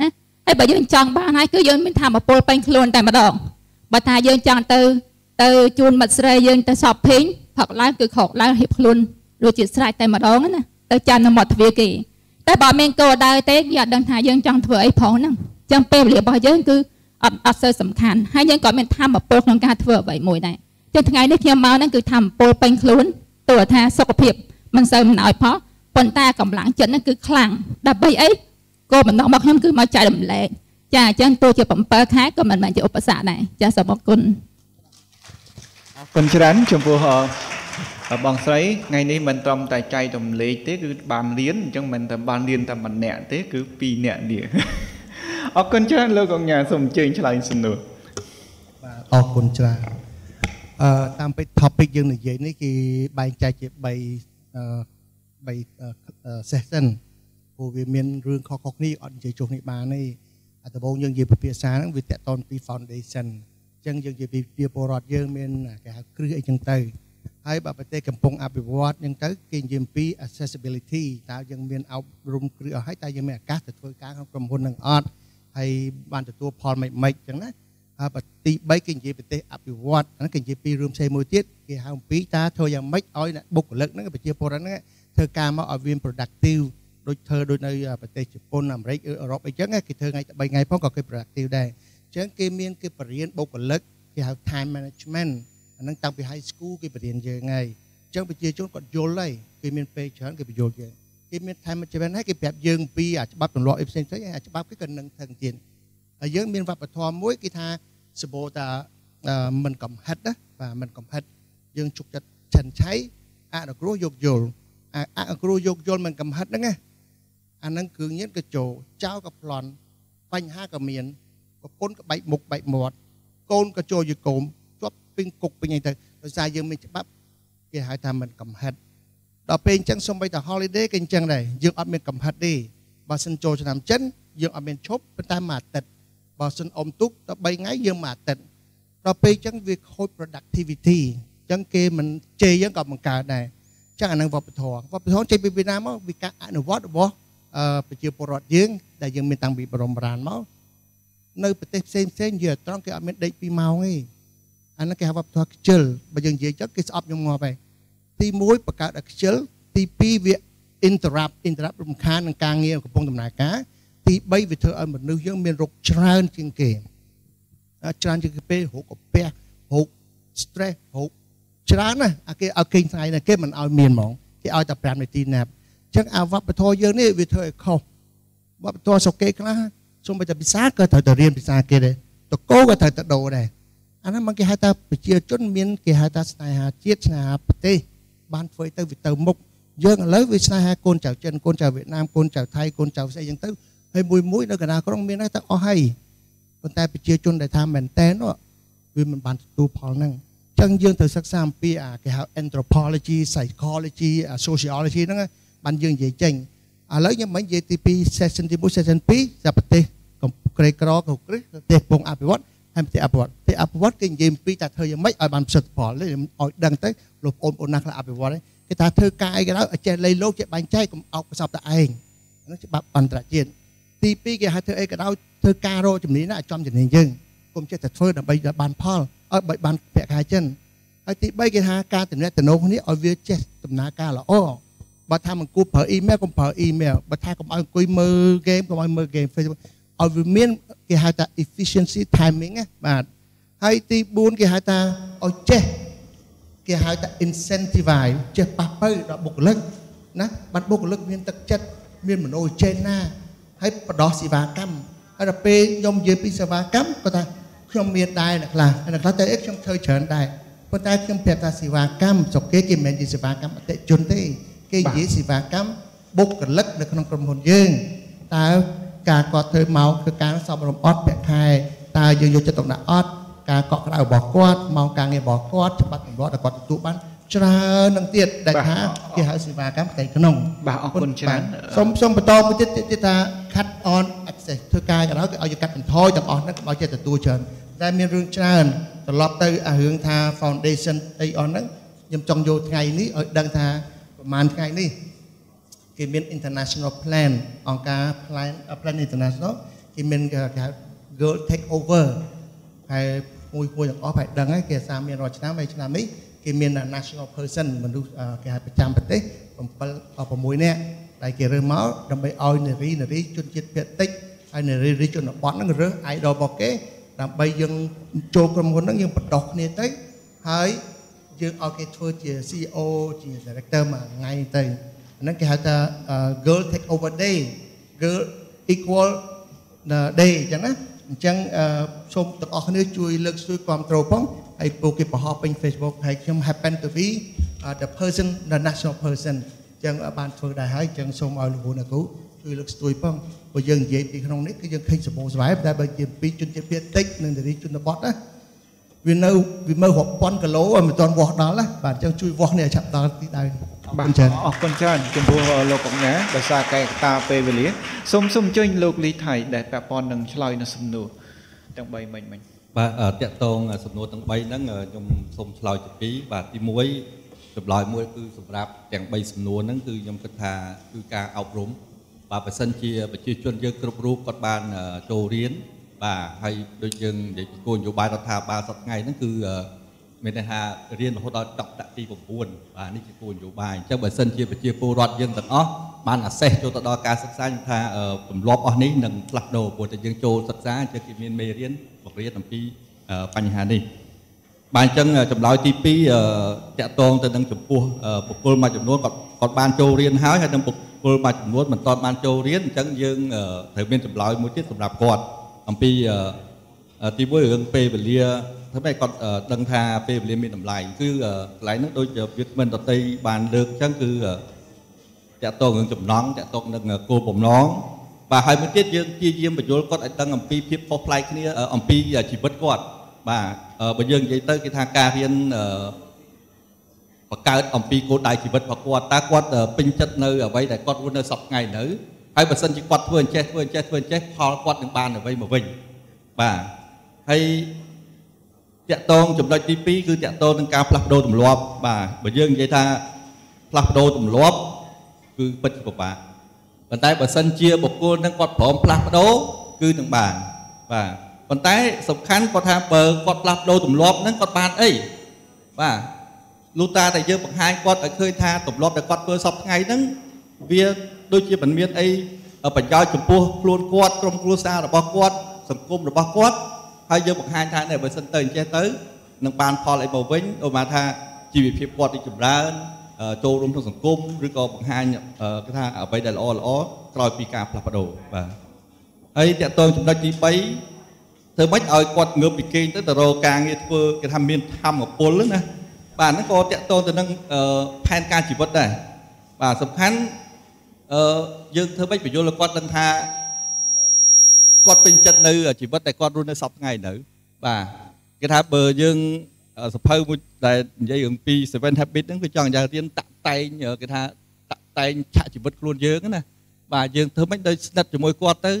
ណាហើយបើយើងចង់បានហើយគឺយើងមានធម្មពលពេញខ្លួនតែម្ដងបើថាយើងចង់ទៅទៅជួនមិត្តស្រីយើងទៅសពភេងផឹកឡើងគឺក្រោកឡើងរៀបខ្លួនរួចជាស្រេចតែម្ដងណាទៅចាំនៅមាត់ទ្វារគេតែបើមានគោលដៅទេគេអត់ដឹងថាយើងចង់ធ្វើអីផងហ្នឹងអញ្ចឹងពេលវេលារបស់យើងគឺអត់អត់សូវសំខាន់ហើយយើងក៏មានធម៌ពលក្នុងការធ្វើអ្វីមួយដែរអញ្ចឹងថ្ងៃនេះខ្ញុំមកហ្នឹងគឺធម៌ពលពេញខ្លួនទោះថាសុខភាពមិនសូវមិនឲ្យផលប៉ុន្តែកម្លាំងចិត្តហ្នឹងគឺខ្លាំងដើម្បីអីគោលបំណងរបស់ខ្ញុំគឺមកចែករំលែកចាអញ្ចឹងទោះជា7ខែក៏មិនមែនជាឧបសគ្គដែរចាសូមអរគុណអរគុណច្រើនចំពោះបងស្រីថ្ងៃនេះមិនត្រឹមតែចៃរំលែកទេគឺបានរៀនអញ្ចឹងមិនតែបានរៀនតែម្នាក់ទេគឺ2នាក់នេះអរគុណច្រើនលោកអង្គញាសូមអញ្ជើញឆ្លើយសំណួរបាទអរគុណច្រើន អឺតាមពី topic យើងនិយាយនេះគេបែងចែកជា3អឺ3 session ព្រោះវាមានរឿងខុសៗគ្នាអត់និយាយចុះនេះបានទេអត្តបងយើងនិយាយពិភាក្សាហ្នឹងវាតកតនពី foundation អញ្ចឹងយើងនិយាយពីពីពលរដ្ឋយើងមានគេហៅគ្រឹះអីចឹងទៅហើយបើប្រទេសកំពុងអភិវឌ្ឍហ្នឹងទៅគេនិយាយពី accessibility តើយើងមានអប់រំគ្រឹះអស់ហើយតើយើងមានឱកាសទៅធ្វើការក្នុងក្រុមហ៊ុននឹងអត់ហើយបានទទួលផលមិនមិនចឹងណា ហើយបើទី3គេនិយាយប្រទេសអភិវឌ្ឍហ្នឹងគេនិយាយពីរឿងផ្សេងមួយទៀតគេហៅអំពីតើធ្វើយ៉ាងម៉េចឲ្យបុគ្គលិកហ្នឹងប្រជាពលរដ្ឋហ្នឹងធ្វើការមកឲ្យវា productive ដូចធ្វើដូចនៅប្រទេសជប៉ុនអាមេរិកអឺរ៉ុបអីចឹងគេធ្វើថ្ងៃ3ថ្ងៃផងក៏គេ productive ដែរអញ្ចឹងគេមានគេបរៀនបុគ្គលិកគេហៅ time management អាហ្នឹងតាំងពី high school គេបរៀនយើងហើយអញ្ចឹងប្រជាជនគាត់យល់ហើយគេមានពេលច្រើនគេបញ្យល់យើងគេមាន time management ហើយគេប្រាប់យើងពីអាច្បាប់ទម្លាប់អីផ្សេងផ្សេងអាច្បាប់គេក៏នឹងថឹងទៀតហើយយើងមានវប្បធម៌មួយគេថា សបោតាមិនកំហិតណាបាទមិនកំហិតយើងជុកចិត្តឆិនឆៃអនុគ្រោះយកយល់អនុគ្រោះយកយល់មិនកំហិតហ្នឹងណាអាហ្នឹងគ្រឿងញៀនក៏ចូលចៅក៏ប្លន់បញ្ហាក៏មានប្រពន្ធក៏បែកមុខបែកមាត់កូនក៏ចូលយកកូនជាប់ពីងគុកពីអីទៅដោយសារយើងមានច្បាប់គេហៅថាមិនកំហិតដល់ពេលអញ្ចឹងសូម្បីតែ holiday ក៏អញ្ចឹងដែរយើងអត់មានកំហិតទេបើសិនចូលឆ្នាំចិនយើងអត់មានឈប់ប៉ុន្តែមួយអាទិត្យបើសិនអុំទុកដល់3ថ្ងៃយើងមួយអាទិត្យដល់ពេលអញ្ចឹងវាខូច productivity អញ្ចឹងគេមិនជេរយើងក៏បង្កើតដែរអញ្ចឹងអានឹងវប្បធម៌វប្បធម៌ចេញពីវៀតណាមមកវាការអនុវត្តរបស់ប្រជាពលរដ្ឋយើងដែលយើងមានតាំងពីបរមរានមកនៅប្រទេសផ្សេងផ្សេងយើងត្រង់គេអត់មានដេក2ម៉ោងទេអានោះគេហៅវប្បធម៌ខ្ជិលបើយើងនិយាយចឹងគេស្អប់ខ្ញុំងាប់ហើយទី1បង្កើតឲ្យខ្ជិលទី2វា interrupt interrupt រំខាននឹងការងារកំពុងដំណើរការ ទី3វាធ្វើឲ្យមនុស្សយើងមានរោគច្រើនជាងគេច្រើនជាងគេពេលរោគកាពះរោគ stress រោគច្រើនណាស់អាគេឲ្យគេងថ្ងៃណាគេមិនឲ្យមានហ្មងគេឲ្យតែ5នាទីណាប់ចឹងអាវប្បធម៌យើងនេះវាធ្វើឲ្យខុសវប្បធម៌ស្រុកគេខ្លះសូម្បីតែភាសាក៏ត្រូវតែរៀនភាសាគេដែរតកោក៏ត្រូវតែដូរដែរអាហ្នឹងមកគេហៅថាប្រជាជនមានគេហៅថាស្នេហាជាតិស្នេហាប្រទេសបានធ្វើទៅវាទៅមុខយើងឥឡូវវាស្នេហាកូនចៅចិនកូនចៅវៀតណាមកូនចៅថៃកូនចៅស្អីចឹងទៅ ហើយមួយមួយនៅកណ្ដាលក្រុងមានតែអស់ហើយប៉ុន្តែប្រជាជនដែលថាមែនតែនវាមិនបានទទួលផលហ្នឹងចឹងយើងត្រូវសិក្សាអំពីអាគេហៅ anthropology psychology sociology ហ្នឹងបានយើងនិយាយចេញឥឡូវខ្ញុំមិននិយាយទី2 session ទី1 session 2ចាប់ប្រទេសក្រីក្រក៏គ្រឹះប្រទេសពងអភិវឌ្ឍហើយប្រទេសអភិវឌ្ឍប្រទេសអភិវឌ្ឍគេនិយាយពីថាធ្វើយ៉ាងម៉េចឲ្យបានប្រសិទ្ធផលឲ្យដឹងទៅលោកបងប្អូនណាខ្លះអភិវឌ្ឍគេថាធ្វើការអីក៏ដោយឲ្យចេះលៃលោកចេះបែងចែកកុំអោបកសបតែឯងហ្នឹងច្បាប់អន្តរជាតិ ទី2គេហៅធ្វើអីក៏ដោយធ្វើការរកជំនាញណាឲ្យចំជំនាញយើងកុំចេះតែធ្វើដើម្បីបានផលឲ្យបានប្រាក់ខែចិនហើយទី3គេថាការតំណែងតំណងគ្នាឲ្យវាចេះដំណើរការល្អបើថាមិនគួរប្រើអ៊ីមែលកុំប្រើអ៊ីមែលបើថាកុំឲ្យអង្គុយមើលហ្គេមកុំឲ្យមើលហ្គេម Facebook ឲ្យវាមានគេហៅថា efficiency timing ណាបាទហើយទី4គេហៅថាឲ្យចេះគេហៅថា incentivize ចេះប៉ះបើដល់បុគ្គលិកណាបានបុគ្គលិកមានទឹកចិត្តមានមនោចេតនា ហើយបដោះសេវាកម្មហើយដល់ពេលខ្ញុំនិយាយពីសេវាកម្មគាត់ថាខ្ញុំមានដែរអ្នកខ្លះអ្នកខ្លះតែអីខ្ញុំធ្វើច្រើនដែរប៉ុន្តែខ្ញុំប្រាប់ថាសេវាកម្មស្រុកគេគេមិនមែនជាសេវាកម្មអតិជនទេគេនិយាយសេវាកម្មបុគ្គលិកនៅក្នុងក្រុមហ៊ុនយើងតើការគាត់ធ្វើមកគឺការសមរម្យអត់ប្រាក់ខែតើយើងយកចិត្តទុកដាក់អត់ការកក់ក្ដៅរបស់គាត់ម៉ោងការងាររបស់គាត់ច្បាប់ទម្លាប់ដែលគាត់ទទួលបាន ច្រើននឹងទៀតដែលថាគេហៅសេវាកម្មផ្ទៃក្នុងបាទអរគុណច្រើនសូមសូមបន្តមួយទៀតទៀតថា cut on access ធ្វើការក៏ដោយគេឲ្យកាត់បន្ថយទាំងអស់ហ្នឹងកុំឲ្យចេះទទួលច្រើនតែមានរឿងច្រើនត្រឡប់ទៅអារឿងថា foundation អីអស់ហ្នឹងខ្ញុំចង់យកថ្ងៃនេះឲ្យដឹងថាប្រហែលថ្ងៃនេះគេមាន international plan អង្គការ plan plan international គេមានគេហៅ girl take over ហើយមួយមួយទាំងអស់ហើយដឹងហើយគេអាសាមានរាល់ឆ្នាំហើយឆ្នាំនេះ គេមាន national person មនុស្សគេហៅប្រចាំប្រទេស7 6នាក់ដែលគេរើសមកដើម្បីឲ្យនារីនារីជនជាតិភាគតិចហើយនារីរាជនបទហ្នឹងរើស idol របស់គេដើម្បីយើងចូលក្រុមហ៊ុនហ្នឹងយើងបណ្ដោះគ្នាទៅហើយយើងឲ្យគេធ្វើជា CEO ជា director មួយថ្ងៃទៅហ្នឹងគេហៅថា girl take over day girl equal day អញ្ចឹងណាអញ្ចឹងសូមទាំងអស់គ្នាជួយលើកស្ទួយគ្រប់គ្រងផង ហើយពួកគេបង្ហោះពេញ Facebook ហើយខ្ញុំ happen to be uh, the person the national person អញ្ចឹងបានធ្វើដែរហើយអញ្ចឹងសូមឲ្យលោកគ្រូអ្នកគ្រូជួយលើកស្ទួយផងព្រោះយើងនិយាយពីក្នុងនេះគឺយើងឃើញសម្បូរស្វែបតែបើជាពីជនជាតិភាគតិចនិងនារីជនបទណាវានៅវាមើលរាប់ពាន់គីឡូមិនទាន់វាស់ដល់ណាបាទអញ្ចឹងជួយវាស់នេះឲ្យឆាប់ដល់ទីដៅបាទច្រើនអរគុណច្រើនចំពោះលោកកញ្ញាដោយសារកែកតាពេលវេលាសូមសូមអញ្ជើញលោកលីថៃដែលពាក់ព័ន្ធនឹងឆ្លើយនៅសំណួរទាំង3មិញមិញ បាទតកតងសំណួរទាំង3ហ្នឹងខ្ញុំសូមឆ្លើយទី2បាទទី1ចម្លើយមួយគឺសម្រាប់ទាំង3សំណួរហ្នឹងគឺខ្ញុំគិតថាគឺការអប់រំបាទបើសិនជាប្រជាជនយើងគ្រប់រូបគាត់បានចូលរៀនបាទហើយដូចយើងនិយាយពីគោលនយោបាយរដ្ឋាភិបាលសប្តាហ៍ថ្ងៃហ្នឹងគឺ មានន័យថារៀនរហូតដល់10ដាក់ទី9បាទនេះជាគោលនយោបាយអញ្ចឹងបើសិនជាប្រជាពលរដ្ឋយើងទាំងអស់បានអាសេសចូលទៅដល់ការសិក្សាខ្ញុំថាទម្លាប់អស់នេះនឹងផ្លាស់ប្ដូរព្រោះតែយើងចូលសិក្សាអញ្ចឹងគេមានមេរៀនបង្រៀនអំពីបញ្ហានេះបាទអញ្ចឹងចម្លើយទី2តកតងទៅនឹងចំពោះបុគ្គលមួយចំនួនគាត់គាត់បានចូលរៀនហើយហើយនឹងបុគ្គលមួយចំនួនមិនទាន់បានចូលរៀនអញ្ចឹងយើងត្រូវមានចម្លើយមួយទៀតសម្រាប់គាត់អំពីទីមួយរឿងពេលវេលា ធ្វើម៉េចគាត់ដឹងថាពេលវេលាមានតម្លៃគឺកន្លែងនោះដូចវិទ្យាមិនតតីបានលើកអញ្ចឹងគឺតកតងរឿងចំណងតកតងនឹងគោលបំណងបាទហើយមួយទៀតយើងព្យាយាមបញ្យល់គាត់ឲ្យដឹងអំពីភាពខុសប្លែកគ្នាអំពីជីវិតគាត់បាទបើយើងនិយាយទៅគេថាការរៀនបង្កើតអំពីគោលដៅជីវិតរបស់គាត់តើគាត់ពេញចិត្តនៅអ្វីដែលគាត់រស់នៅសប្តាហ៍ថ្ងៃនៅហើយបើសិនជាគាត់ធ្វើអញ្ចេះធ្វើអញ្ចេះធ្វើអញ្ចេះផលគាត់នឹងបានអ្វីមកវិញបាទហើយ តកតងចំណុចទី2គឺតកតងនឹងការផ្លាស់ប្ដូរទម្លាប់បាទបើយើងនិយាយថាផ្លាស់ប្ដូរទម្លាប់គឺពិតជាពិបាកប៉ុន្តែបើសិនជាបុគ្គលនឹងគាត់ព្រមផ្លាស់ប្ដូរគឺនឹងបានបាទប៉ុន្តែសំខាន់គាត់ថាបើគាត់ផ្លាស់ប្ដូរទម្លាប់ហ្នឹងគាត់បានអីបាទលុះតាតែយើងបង្ហាញគាត់ឲ្យឃើញថាទម្លាប់ដែលគាត់ធ្វើសពថ្ងៃហ្នឹងវាដូចជាមិនមានអីប្រយោជន៍ចំពោះខ្លួនគាត់ក្រុមគ្រួសាររបស់គាត់សង្គមរបស់គាត់ ហើយយើងបង្ហាញថានេះបើសិនទៅអញ្ចេះទៅនឹងបានផលអីមកវិញឧបមាថាជីវភាពគាត់រីកចម្រើនចូលរួមក្នុងសង្គមឬក៏បង្ហាញគេថាអ្វីដែលល្អល្អក្រោយពីការផ្លាស់ប្ដូរបាទហើយតកតងចំណុចទី3ធ្វើម៉េចឲ្យគាត់ងើបពីគេងទៅទៅរកការងារធ្វើគេថាមានធម្មពលណាបាទហ្នឹងក៏តកតងទៅនឹងផែនការជីវិតដែរបាទសំខាន់អឺយើងធ្វើម៉េចបញ្យល់ឲ្យគាត់ដឹងថា គាត់ពេញចិត្តនៅជីវិតដែលគាត់រស់នៅសពថ្ងៃនៅបាទគេថាបើយើងសភៅមួយដែលនិយាយរឿងពី7 habit ហ្នឹងគឺចង់ឲ្យរៀនតាក់តែងគេថាតាក់តែងឆាកជីវិតខ្លួនយើងណាបាទយើងធ្វើម៉េចដោយស្និទ្ធជាមួយគាត់ទៅ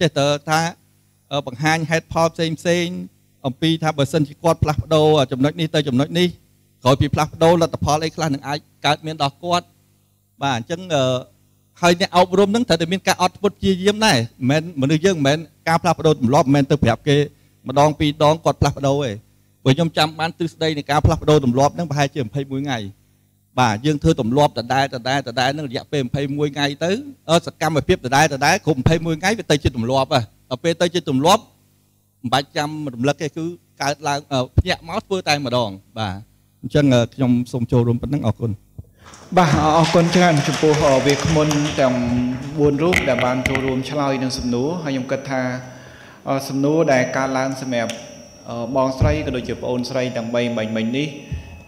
ចេះតើថាបង្ហាញហេតុផលផ្សេងផ្សេងអំពីថាបើសិនជាគាត់ផ្លាស់ប្ដូរចំណុចនេះទៅចំណុចនេះក្រោយពីផ្លាស់ប្ដូរលទ្ធផលអីខ្លះនឹងអាចកើតមានដល់គាត់បាទអញ្ចឹង ហើយអ្នកអប់រំនឹងត្រូវតែមានការអត់ធ្មត់ព្យាយាមដែរមិនមែនមនុស្សយើងមិនមែនការផ្លាស់ប្ដូរទម្លាប់មិនមែនទៅប្រាប់គេម្ដងពីរដងគាត់ផ្លាស់ប្ដូរទេព្រោះខ្ញុំចាំបានទ្រឹស្ដីនៃការផ្លាស់ប្ដូរទម្លាប់ហ្នឹងប្រហែលជា21ថ្ងៃបាទយើងធ្វើទម្លាប់ដដែលដដែលដដែលនឹងរយៈពេល21ថ្ងៃទៅសកម្មភាពដដែលដដែលគ្រប់21ថ្ងៃវាទៅជាទម្លាប់ហ៎ដល់ពេលទៅជាទម្លាប់មិនបាច់ចាំរំលឹកទេគឺកើតឡើងភ្ញាក់មកធ្វើតែម្ដងបាទអញ្ចឹងខ្ញុំសូមចូលរួមប៉ុណ្្នឹងអរគុណ បាទអរគុណច្រើនចំពោះវាគ្មិនទាំង4រូបដែលបានចូលរួមឆ្លើយនឹងសំណួរហើយខ្ញុំគិតថាសំណួរដែលកើតឡើងសម្រាប់បងស្រីក៏ដូចជាប្អូនស្រីទាំង3មិញមិញនេះ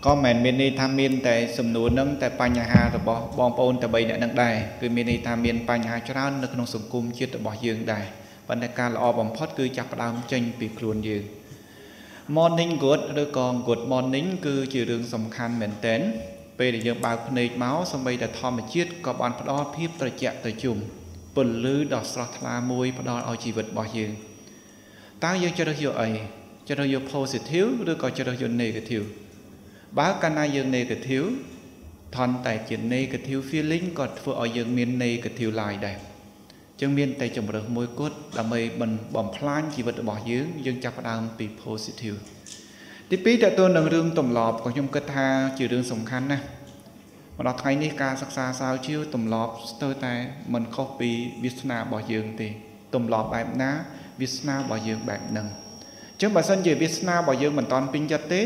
ក៏មិនមានន័យថាមានតែសំណួរនឹងតែបញ្ហារបស់បងប្អូនតែ3នាក់នឹងដែរគឺមានន័យថាមានបញ្ហាច្រើននៅក្នុងសង្គមជាតិរបស់យើងដែរប៉ុន្តែការល្អបំផុតគឺចាប់ផ្ដើមចេញពីខ្លួនយើង Morning good ឬក៏ Good morning គឺជារឿងសំខាន់មែនទែន ពេលដែលយើងបើកភ្នែកមកសម្បីតែធម្មជាតិក៏បានផ្ដល់ភាពត្រជាក់ត្រជុំពន្លឺដ៏ស្រស់ថ្លាមួយផ្ដល់ឲ្យជីវិតរបស់យើងតើយើងជ្រើសយកអីជ្រើសយក positive ឬក៏ជ្រើសយក negative បើកាលណាយើង negative ថន់តែជា negative feeling ក៏ធ្វើឲ្យយើងមាន negative ឡាយដែរចឹងមានតែជំរើសមួយគត់ដើម្បីបំបំផ្លាញជីវិតរបស់យើងយើងចាប់ផ្ដើមពី positive ទី2តើតើនឹងរឿងទម្លាប់ក៏ខ្ញុំគិតថាជារឿងសំខាន់ណាស់មកដល់ថ្ងៃនេះការសិក្សាសាវជាវទម្លាប់ស្ទើរតែមិនខុសពីវាសនារបស់យើងទេទម្លាប់បែបណាវាសនារបស់យើងបែបហ្នឹងអញ្ចឹងបើសិនជាវាសនារបស់យើងមិនតាន់ពេញចិត្តទេ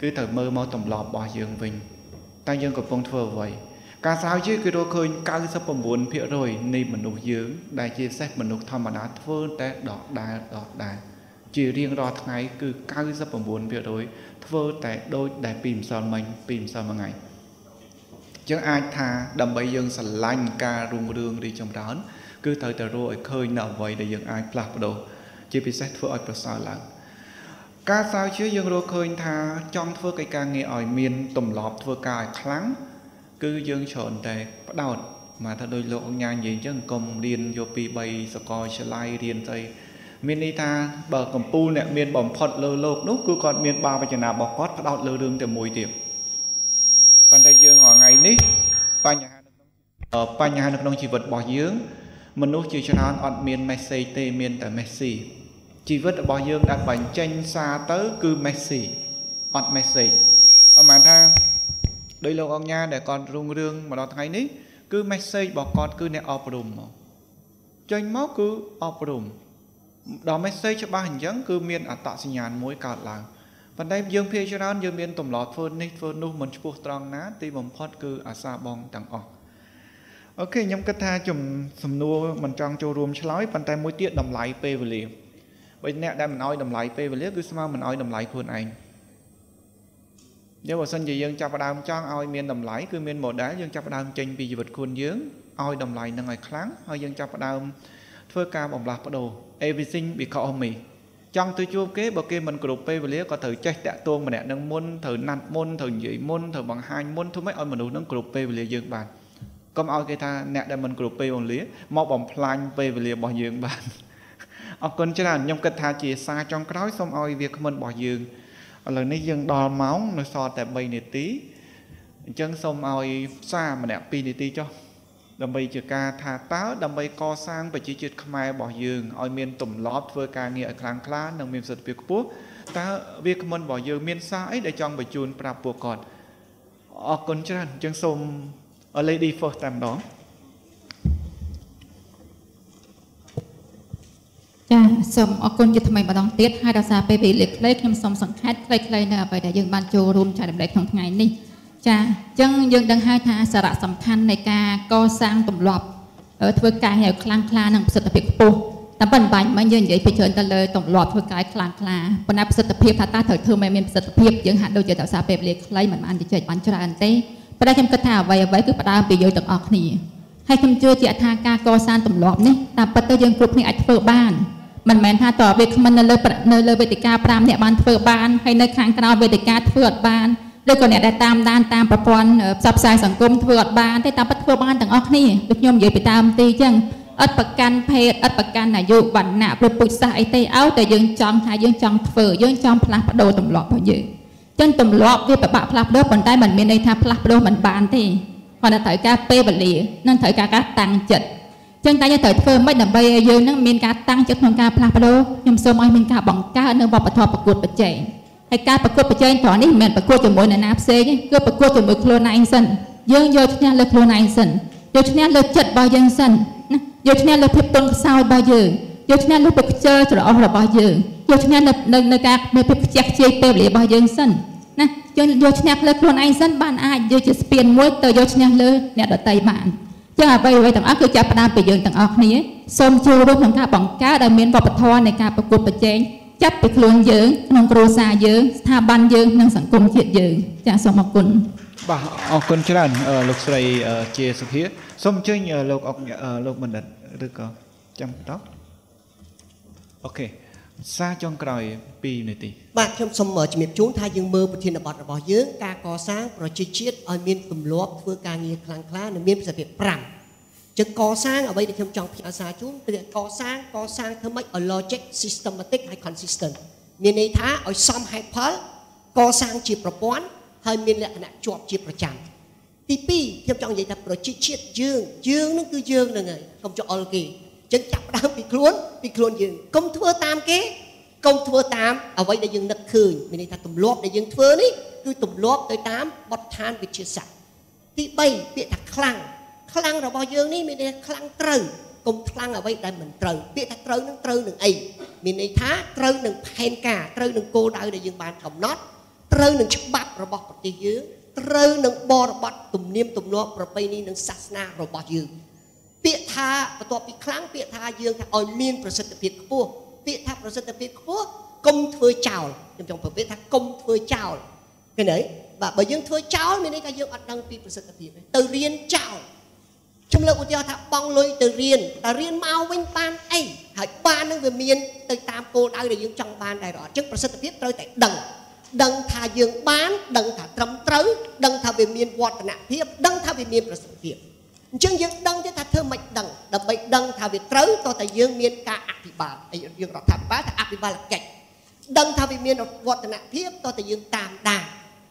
គឺត្រូវមើលមកទម្លាប់របស់យើងវិញតើយើងកំពុងធ្វើអ្វីការស្រាវជ្រាវគឺរកឃើញ99%នៃមនុស្សយើង ដែលជាពិសេសមនុស្សធម្មតាធ្វើតែដដែលដដែល ជារៀងរាល់ថ្ងៃគឺ99%ធ្វើតែដូចដែលពីម្សិលមិញពីម្សិលមួយថ្ងៃចឹងអាចថាដើម្បីយើងស្រឡាញ់ការរុងរឿងរីចម្រើន គឺត្រូវតែរកឲ្យឃើញនៅអ្វីដែលយើងអាចផ្លាស់ប្ដូរជាពិសេសធ្វើឲ្យប្រសើរឡើងការស្រាវជ្រាវយើងរកឃើញថាចង់ធ្វើកិច្ចការងារឲ្យមានទម្លាប់ធ្វើការឲ្យខ្លាំងគឺយើងច្រើនតែផ្ដោតមកថាដោយលោកអង្គញានិយាយអញ្ចឹងកុំរៀនយកពី3សកលវិទ្យាល័យរៀនស្អី មានន័យថាបើកម្ពូលអ្នកមានបំផុតលើលោកនោះគឺគាត់មានបាវចនារបស់គាត់ផ្ដោតលើរឿងតែមួយទៀតប៉ុន្តែយើងរាល់ថ្ងៃនេះបញ្ហានៅក្នុងបញ្ហានៅក្នុងជីវិតរបស់យើង មនុស្សជាច្រើនអត់មាន message ទេមានតែ message ជីវិតរបស់យើងដែលបញ្ចេញសារទៅគឺ message អត់ message អមថាដោយលោកអង្គញាដែលគាត់រុងរឿងមកដល់ថ្ងៃនេះគឺ message របស់គាត់គឺអ្នកអប់រំមកចេញមកគឺអប់រំ ដល់ message ច្បាស់អញ្ចឹងគឺមានអត្តសញ្ញាណមួយកើតឡើងប៉ុន្តែយើងភាគច្រើនយើងមានទម្លាប់ធ្វើនេះធ្វើនោះមិនឆ្ពោះត្រង់ណាទីបំផុតគឺអាសាបងទាំងអស់អូខេខ្ញុំគិតថាជំសំណួរមិនចង់ចូលរួមឆ្លើយប៉ុន្តែមួយទៀតតម្លៃពេលវេលាបើអ្នកដែលមិនអោយតម្លៃពេលវេលាគឺស្មើមិនអោយតម្លៃខ្លួនឯងយើងបើសិនជាយើងចាប់ផ្ដើមចង់ឲ្យមានតម្លៃគឺមាន model យើងចាប់ផ្ដើមចេញពីជីវិតខ្លួនយើងឲ្យតម្លៃនឹងឲ្យខ្លាំងហើយយើងចាប់ផ្ដើម ធ្វើការបំលាស់ប្ដូរ everything because of me ចង់ទៅជួបគេបើគេមិនគ្រប់ពេលវេលាក៏ត្រូវចេះតាក់ទងម្នាក់នឹងមុនត្រូវណាត់មុនត្រូវនិយាយមុនត្រូវបង្ហាញមុនធ្វើម៉េចឲ្យមនុស្សនឹងគ្រប់ពេលវេលាយើងបានកុំឲ្យគេថាអ្នកដែលមិនគ្រប់ពេលវេលាមកបំផ្លាញពេលវេលារបស់យើងបានអរគុណច្រើនខ្ញុំគិតថាជាសារចុងក្រោយសូមឲ្យវាគ្មិនរបស់យើងឥឡូវនេះយើងដល់ម៉ោងនៅសល់តែ3នាទីអញ្ចឹងសូមឲ្យសារម្នាក់2នាទីចុះ ដើម្បីជាការថាតើដើម្បីកសាងប្រជាជាតិខ្មែររបស់យើងឲ្យមានទម្លាប់ធ្វើការងារឲ្យខ្លាំងក្លានិងមានប្រសិទ្ធភាពខ្ពស់តើវាគ្មិនរបស់យើងមានសារអីដែលចង់បញ្ជូនប្រាប់ពួកគាត់អរគុណច្រើនអញ្ចឹងសូម lady first តែម្ដងចាសូមអរគុណជាថ្មីម្ដងទៀតហើយដោយសារពេលវេលាខ្លីខ្ញុំសូមសង្ខេបខ្លីៗនៅអ្វីដែលយើងបានចូលរួមចែករំលែកក្នុងថ្ងៃនេះ ចាអញ្ចឹងយើងដឹងហើយថាសារៈសំខាន់នៃការកសាងទម្លាប់ធ្វើការឲ្យខ្លាំងក្លានិងប្រសិទ្ធភាពខ្ពស់តែប៉ុន្តែមិនយើងនិយាយពីច្រើនទៅលើទម្លាប់ធ្វើការខ្លាំងក្លាប៉ុន្តែប្រសិទ្ធភាពថាតើត្រូវធ្វើឲ្យមានប្រសិទ្ធភាពយើងហាក់ដូចជាដោយសារពេលវេលាខ្លីមិនបានជជែកបានច្រើនទេប៉ុន្តែខ្ញុំគិតថាអ្វីអ្វីគឺផ្ដើមពីយើងទាំងអស់គ្នាហើយខ្ញុំជឿជាក់ថាការកសាងទម្លាប់នេះតាមពិតទៅយើងគ្រប់គ្នាអាចធ្វើបានមិនមែនថាតើវាគ្មិននៅលើនៅលើវេទិកា5អ្នកបានធ្វើបានហើយនៅខាងក្រៅវេទិកាធ្វើអត់បាន ឬក៏អ្នកដែលតាមដានតាមប្រព័ន្ធផ្សព្វផ្សាយសង្គមធ្វើអត់បានទេតាមពិតធ្វើបានទាំងអស់គ្នាដូចខ្ញុំនិយាយពីតាមទីអញ្ចឹងអត់ប្រកាន់ភេទអត់ប្រកាន់អាយុវណ្ណៈព្រោះពុជសាសអីទេឲ្យតែយើងចង់ថាយើងចង់ធ្វើយើងចង់ផ្លាស់ប្ដូរទម្លាប់របស់យើងចឹងទម្លាប់វាពិបាកផ្លាស់ប្ដូរប៉ុន្តែมันមានន័យថាផ្លាស់ប្ដូរមិនបានទេគាត់ត្រូវការពេលវេលានិងត្រូវការការតាំងចិត្តចឹងតែយើងត្រូវធ្វើម៉េចដើម្បីឲ្យយើងនឹងមានការតាំងចិត្តក្នុងការផ្លាស់ប្ដូរខ្ញុំសូមឲ្យមានការបង្កើតនៅវប្បធម៌ប្រកួតប្រជែង ហើយការប្រកួតប្រជែងត្រង់នេះមិនមែនប្រកួតជាមួយអ្នកណាផ្សេងទេគឺប្រកួតជាមួយខ្លួនឯងសិនយើងយកឈ្នះលើខ្លួនឯងសិនយកឈ្នះលើចិត្តរបស់យើងសិនណាយកឈ្នះលើភាពទន់ខ្សោយរបស់យើងយកឈ្នះលើភាពខ្ជិលច្រអូសរបស់យើងយកឈ្នះនៅនៅការនៅភាពខ្ជះខ្ជាយពេលវេលារបស់យើងសិនណាយើងយកឈ្នះលើខ្លួនឯងសិនបានអាចយកជាស្ពានមួយទៅយកឈ្នះលើអ្នកដទៃបានចឹងអ្វីអ្វីទាំងអស់គឺចាប់ផ្ដើមពីយើងទាំងអស់គ្នាសូមចូលរួមក្នុងការបង្កើតឲ្យមានវប្បធម៌នៃការប្រកួតប្រជែង ចាប់ពីខ្លួនយើងក្នុងគ្រួសារយើងស្ថាប័នយើងនិងសង្គមជាតិយើងចាសសូមអរគុណបាទអរគុណច្រើនលោកស្រីជាសុភាសូមអញ្ជើញលោកអុកលោកបណ្ឌិតឬក៏ចាំតោះអូខេសារចុងក្រោយ2នាទីបាទខ្ញុំសូមជំរាបជូនថាយើងមើលប្រធានបទរបស់យើងការកសាងប្រជាជាតិឲ្យមានទម្លាប់ធ្វើការងារខ្លាំងក្លានិងមានប្រសិទ្ធភាព5 ចឹងកសាងអ្វីដែលខ្ញុំចង់ផ្ញើសារជូនគឺកសាងកសាងធ្វើម៉េចឲ្យ logic systematic ហើយ consistent មានន័យថាឲ្យសមហេតុផលកសាងជាប្រព័ន្ធហើយមានលក្ខណៈជាប់ជាប្រចាំទី2ខ្ញុំចង់និយាយថាប្រជាជាតិយើងយើងនឹងគឺយើងនឹងហើយកុំចោលគេចឹងចាប់ផ្ដើមពីខ្លួនពីខ្លួនយើងកុំធ្វើតាមគេកុំធ្វើតាមអ្វីដែលយើងនឹកឃើញមានន័យថាទម្លាប់ដែលយើងធ្វើនេះគឺទម្លាប់ទៅតាមបទដ្ឋានវិទ្យាសាស្ត្រទី3ពាក្យថាខ្លាំង ខ្លាំងរបស់យើងនេះមានន័យថាខ្លាំងត្រូវកុំខ្លាំងអ្វីដែលមិនត្រូវពាក្យថាត្រូវនឹងត្រូវនឹងអីមានន័យថាត្រូវនឹងផែនការត្រូវនឹងគោលដៅដែលយើងបានកំណត់ត្រូវនឹងច្បាប់របស់ប្រទេសយើងត្រូវនឹងបរិបត្តិទំនៀមទម្លាប់ប្រពៃណីនិងសាសនារបស់យើងពាក្យថាបន្ទាប់ពីខ្លាំងពាក្យថាយើងថាឲ្យមានប្រសិទ្ធភាពខ្ពស់ពាក្យថាប្រសិទ្ធភាពខ្ពស់កុំធ្វើចោលខ្ញុំចង់ប្រភេទថាកុំធ្វើចោលឃើញទេបាទបើយើងធ្វើចោលមានន័យថាយើងអត់ដឹងពីប្រសិទ្ធភាពទៅរៀនចោល ខ្ញុំលើកឧទាហរណ៍ថាបងលុយទៅរៀនតែរៀនមកវិញបានអីហើយបាននឹងវាមានទៅតាមគោលដៅដែលយើងចង់បានដែរអត់អញ្ចឹងប្រសិទ្ធភាពត្រូវតែដឹងដឹងថាយើងបានដឹងថាត្រឹមត្រូវដឹងថាវាមានវឌ្ឍនភាពដឹងថាវាមានប្រសិទ្ធភាពអញ្ចឹងយើងដឹងទេថាធ្វើមិនដឹងដើម្បីដឹងថាវាត្រូវតោះតែយើងមានការអភិបាលយើងរដ្ឋាភិបាលថាអភិបាលកិច្ចដឹងថាវាមានវឌ្ឍនភាពតោះតែយើងតាមដាន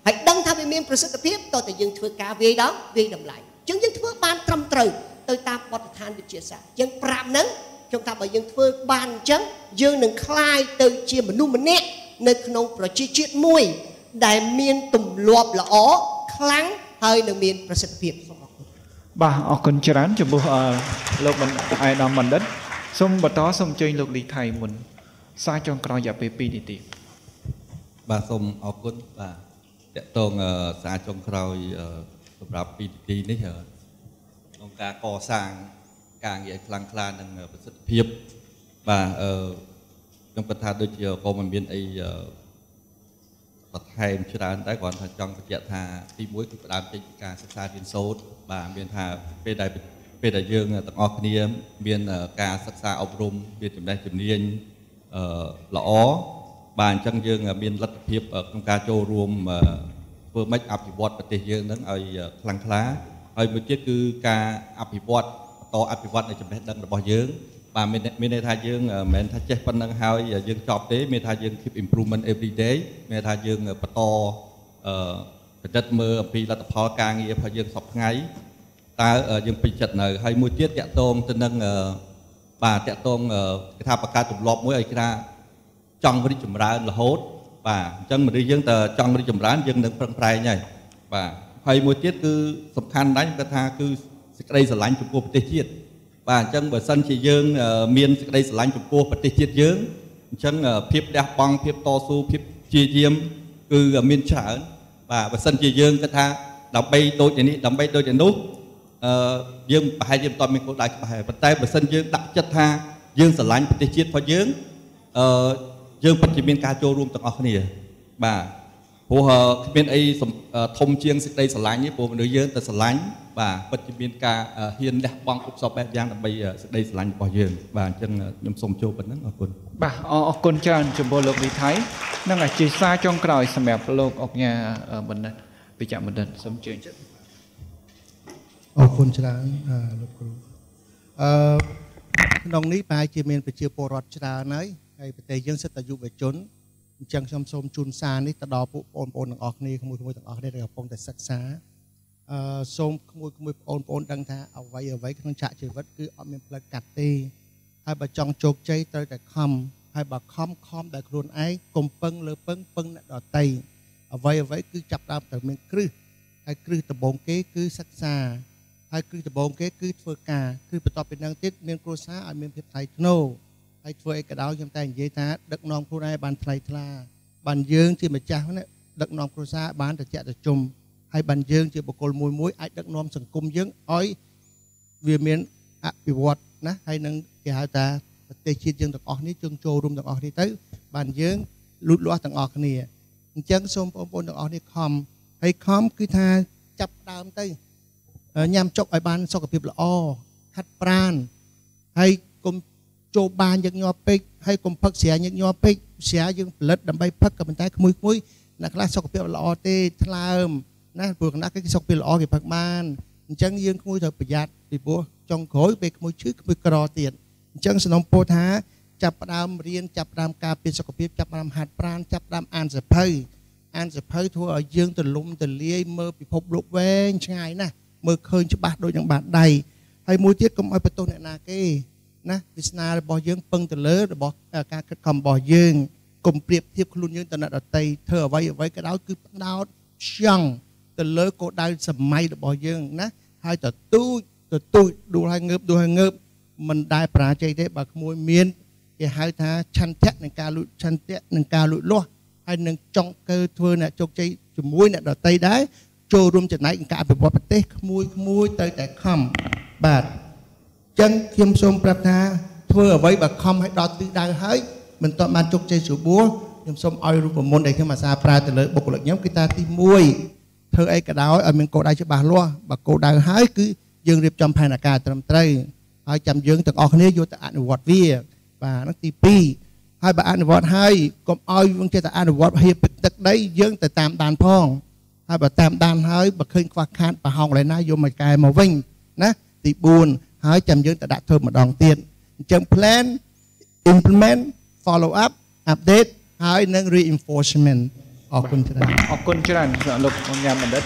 ហើយដឹងថាវាមានប្រសិទ្ធភាពតោះតែយើងធ្វើការវាយដល់វាយតម្លៃអញ្ចឹងយើងធ្វើបានត្រឹមត្រូវទៅតាមបទដ្ឋានវិទ្យាសាស្ត្រអញ្ចឹងប្រាប់ហ្នឹងខ្ញុំថាបើយើងធ្វើបានអញ្ចឹងយើងនឹងคลายទៅជាមនុស្សម្នាក់នៅក្នុងប្រជាជាតិមួយ ដែលមានទម្លាប់ល្អខ្លាំងហើយនឹងមានប្រសិទ្ធភាពសូមអរគុណបាទអរគុណច្រើនចំពោះលោកបណ្ឌិតអាយដាមបណ្ឌិតសូមបន្តសូមអញ្ជើញលោកលីថៃមុនសារចុងក្រោយរយៈពេល2នាទីបាទសូមអរគុណបាទតកតងសារចុងក្រោយ សម្រាប់2នាទីនេះក្នុងការកសាងការងារខ្លាំងក្លានិងប្រសិទ្ធភាពបាទអឺខ្ញុំគិតថាដូចជាក៏មិនមានអីបន្ថែមច្រើនតែគ្រាន់ថាចង់បញ្ជាក់ថាទី1គឺផ្ដើមចេញពីការសិក្សារៀនសូត្របាទមានថាពេលដែលពេលដែលយើងទាំងអស់គ្នាមានការសិក្សាអប់រំមានចំណេះជំនាញអឺល្អបាទអញ្ចឹងយើងមានលទ្ធភាពក្នុងការចូលរួម ធ្វើម៉េចអភិវឌ្ឍប្រទេសយើងនឹងឲ្យខ្លាំងក្លាហើយមួយទៀតគឺការអភិវឌ្ឍបន្តអភិវឌ្ឍនៅចំណេះដឹងរបស់យើងបាទមានមានន័យថាយើងមិនមែនថាចេះប៉ុណ្្នឹងហើយយើងចប់ទេមានថាយើង keep improvement every day មានថាយើងបន្តអឺពិនិត្យមើលអំពីលទ្ធផលការងាររបស់យើងសពថ្ងៃតើយើងពេញចិត្តនៅហើយមួយទៀតតកតងទៅនឹងបាទតកតងគេថាបង្កើតទម្លាប់មួយឲ្យគេថាចង់រីកចម្រើនរហូត បាទអញ្ចឹងមនុស្សយើងតើចង់រីកចម្រើនយើងនឹងប្រឹងប្រែងហើយបាទហើយមួយទៀតគឺសំខាន់ដែរគាត់ថាគឺសេចក្តីស្រឡាញ់ចំពោះប្រទេសជាតិបាទអញ្ចឹងបើសិនជាយើង មានសេចក្តីស្រឡាញ់ចំពោះប្រទេសជាតិយើងអញ្ចឹងភាពលះបង់ភាពតស៊ូភាពជាយាមគឺមានច្រើនបាទបើសិនជាយើងគិតថាដើម្បីដូចនេះដើម្បីដូចនេះអឺយើងប្រហែលជាមិនតមានគោលដៅច្បាស់ហើយប៉ុន្តែបើសិនយើងដាក់ចិត្តថាយើងស្រឡាញ់ប្រទេសជាតិរបស់យើងអឺ យើងពិតជាមានការចូលរួមទាំងអស់គ្នាបាទព្រោះគ្មានអីធំជាងសេចក្តីស្រឡាញ់ទេព្រោះមនុស្សយើងតែស្រឡាញ់បាទពិតជាមានការហ៊ានលះបង់គ្រប់សពបែបយ៉ាងដើម្បីសេចក្តីស្រឡាញ់របស់យើងបាទអញ្ចឹងខ្ញុំសូមចូលប៉ុណ្ណឹងអរគុណបាទអរគុណច្រើនចំពោះលោកវិថៃនិងអាជាសារចុងក្រោយសម្រាប់លោកអុកញ៉ាបណ្ឌិតវិជ្ជបណ្ឌិតសូមជឿចិត្តអរគុណច្រើនលោកគ្រូអឺក្នុងនេះប្រហែលជាមានប្រជាពលរដ្ឋច្រើនហើយ ហើយប្រទេសយើងសិតតែយុវជនអញ្ចឹងខ្ញុំសូមជូនសារនេះទៅដល់ពួកបងប្អូនទាំងអស់គ្នាក្មួយៗទាំងអស់គ្នាដែលកំពុងតែសិក្សាអឺសូមក្មួយៗបងប្អូនដឹងថាអ្វីអ្វីក្នុងឆាកជីវិតគឺអត់មានផ្លូវកាត់ទេហើយបើចង់ជោគជ័យត្រូវតែខំហើយបើខំខំដែលខ្លួនឯងកុំពឹងលើពឹងពឹងអ្នកដតីអ្វីអ្វីគឺចាប់ដើមត្រូវមានគ្រឹះហើយគ្រឹះដំបូងគេគឺសិក្សាហើយគ្រឹះដំបូងគេគឺធ្វើការគឺបន្ទាប់ពីនឹងទៀតមានគ្រួសារឲ្យមានភាពថ្លៃថ្នូរ ហើយធ្វើអីក៏ដោយខ្ញុំតែនិយាយថាដឹកនាំខ្លួនឯងបានថ្លៃថ្លាបានយើងជាម្ចាស់នេះដឹកនាំគ្រួសារបានត្រជាក់ត្រជុំហើយបានយើងជាបុគ្គលមួយមួយអាចដឹកនាំសង្គមយើងឲ្យវាមានអភិវឌ្ឍណាហើយនឹងគេហៅថាប្រទេសជាតិយើងទាំងអស់នេះជើងចូលរួមទាំងអស់នេះទៅបានយើងលូតលាស់ទាំងអស់គ្នាអញ្ចឹងសូមបងប្អូនទាំងអស់នេះខំហើយខំគឺថាចាប់ដើមទៅញ៉ាំចុកឲ្យបានសុខភាពល្អហាត់ប្រានហើយកុំ ចូលបានយើងញាប់ពេកហើយកុំផឹកស្រាញឹកញាប់ពេកស្រាយើងផលិតដើម្បីផឹកក៏ប៉ុន្តែក្មួយក្មួយអ្នកខ្លះសុខភាពល្អទេថ្លើមណាព្រោះគណៈគេសុខភាពល្អគេផឹកបានអញ្ចឹងយើងក្មួយត្រូវប្រយ័ត្នពីព្រោះចុងក្រោយពេលក្មួយឈឺក្មួយក្រទៀតអញ្ចឹងសំណុំពោថាចាប់ផ្ដើមរៀនចាប់ផ្ដើមការពារសុខភាពចាប់ផ្ដើមហាត់ប្រាណចាប់ផ្ដើមអានសភៅអានសភៅធ្វើឲ្យយើងទលំទលាយមើលពិភពលោកវែងឆ្ងាយណាស់មើលឃើញច្បាស់ដូចនឹងបាតដៃហើយមួយទៀតកុំឲ្យបន្ទោសអ្នកណាគេ ណាវាសនារបស់យើងពឹងទៅលើរបស់ការខិតខំរបស់យើងកុំប្រៀបធៀបខ្លួនយើងទៅអ្នកដតីធ្វើអ្វីអ្វីក៏ដោយគឺផ្ដោតចង់ទៅលើគោលដៅសម័យរបស់យើងណាហើយទៅទូចទៅទូចដួលហើយងើបដួលហើយងើបមិនដែលបរាជ័យទេបើក្មួយមានគេហៅថាឆន្ទៈនឹងការលូតឆន្ទៈនឹងការលូតលាស់ហើយនឹងចង់កើធ្វើអ្នកជោគជ័យជាមួយអ្នកដតីដែរចូលរួមចំណែកក្នុងការអភិវឌ្ឍប្រទេសក្មួយក្មួយទៅតែខំបាទ ចឹងខ្ញុំសូមប្រាប់ថាធ្វើអ្វីបើខំឲ្យដល់ទិសដៅហើយមិនទាន់បានជោគជ័យស្រួលបួលខ្ញុំសូមឲ្យរូបមន្តដែលខ្ញុំអាសាប្រើទៅលើបុគ្គលិកខ្ញុំគឺថាទី1ធ្វើអីក៏ដោយឲ្យមានគោលដៅច្បាស់លាស់បើគោលដៅហើយគឺយើងរៀបចំផែនការត្រឹមត្រូវហើយចាំយើងទាំងអស់គ្នាយកទៅអនុវត្តវាបាទហ្នឹងទី2ហើយបើអនុវត្តហើយកុំឲ្យយើងចេះតែអនុវត្តហៀបទឹកដីយើងទៅតាមដានផងហើយបើតាមដានហើយបើឃើញខ្វះខាតប្រហោងកន្លែងណាយកមកកែមកវិញណាទី4 ហើយចាំយើងទៅដាក់ធ្វើម្ដងទៀតអញ្ចឹង plan implement follow up update ហើយនឹង reinforcement អរគុណច្រើនអរគុណច្រើនសម្រាប់លោកញ៉ាំបណ្ឌិត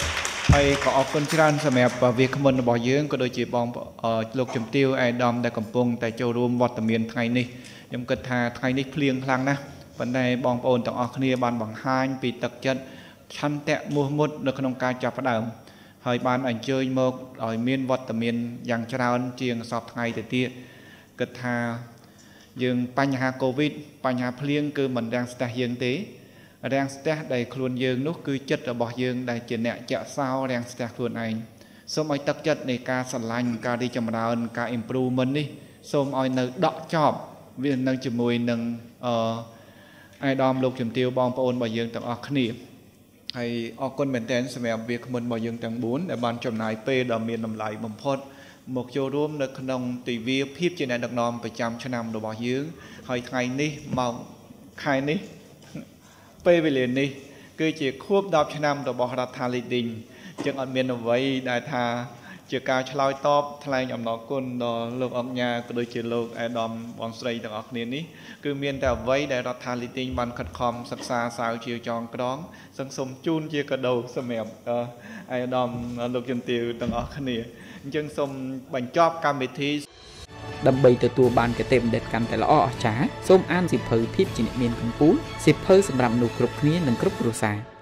ហើយក៏អរគុណច្រើនសម្រាប់វាគ្មិនរបស់យើងក៏ដូចជាបងលោកជំទាវអេដាមដែលកំពុងតែចូលរួមវត្តមានថ្ងៃនេះខ្ញុំគិតថាថ្ងៃនេះភ្លៀងខ្លាំងណាស់ប៉ុន្តែបងប្អូនទាំងអស់គ្នាបានបង្ហាញពីទឹកចិត្តឆន្ទៈមោះមុតនៅក្នុងការចាប់ផ្ដើម ហើយបានអញ្ជើញមកឲ្យមានវត្តមានយ៉ាងច្រើនជាងសពថ្ងៃទៅទៀតគិតថាយើងបញ្ហាកូវីដបញ្ហាភ្លៀងគឺមិនរាំងស្ទះយើងទេរាំងស្ទះដែលខ្លួនយើងនោះគឺចិត្តរបស់យើងដែលជាអ្នកចាក់សោរាំងស្ទះខ្លួនឯងសូមឲ្យទឹកចិត្តនៃការស្រឡាញ់ការរីចម្រើនការ improvement នេះសូមឲ្យនៅដកចប់វានៅជាមួយនឹងអឺអាយដាមលោកជំទាវបងប្អូនរបស់យើងទាំងអស់គ្នា ហើយអរគុណមែនទែនសម្រាប់វាគ្មិនរបស់យើងទាំង4ដែលបានចំណាយពេលដ៏មានតម្លៃបំផុតមកចូលរួមនៅក្នុងទិវាភាពជាអ្នកដឹកនាំប្រចាំឆ្នាំរបស់យើង ហើយថ្ងៃនេះមកខែនេះពេលវេលានេះ គឺជាខួប10ឆ្នាំរបស់រដ្ឋាភិបាលឌីងចឹងអត់មានអ្វីដែលថា ជាការឆ្លើយតបថ្លែងអំណរគុណដល់លោកអង្គញាក៏ដូចជាលោកអេដាមបងស្រីទាំងអស់គ្នានេះគឺមានតែអ្វីដែលរដ្ឋាភិបាលបានខិតខំសិក្សាសាវជាចងក្រងសង្ឃសុំជូនជាកាដូសម្រាប់អេដាមលោកជំទាវទាំងអស់គ្នាអញ្ចឹងសូមបញ្ចប់កម្មវិធីដើម្បីទទួលបានគតិបណ្ឌិតកាន់តែល្អអស្ចារ្យសូមអានសិភៅភាពជាអ្នកមានកម្ពុជាសិភៅសម្រាប់មនុស្សគ្រប់គ្នានិងគ្រប់គ្រួសារ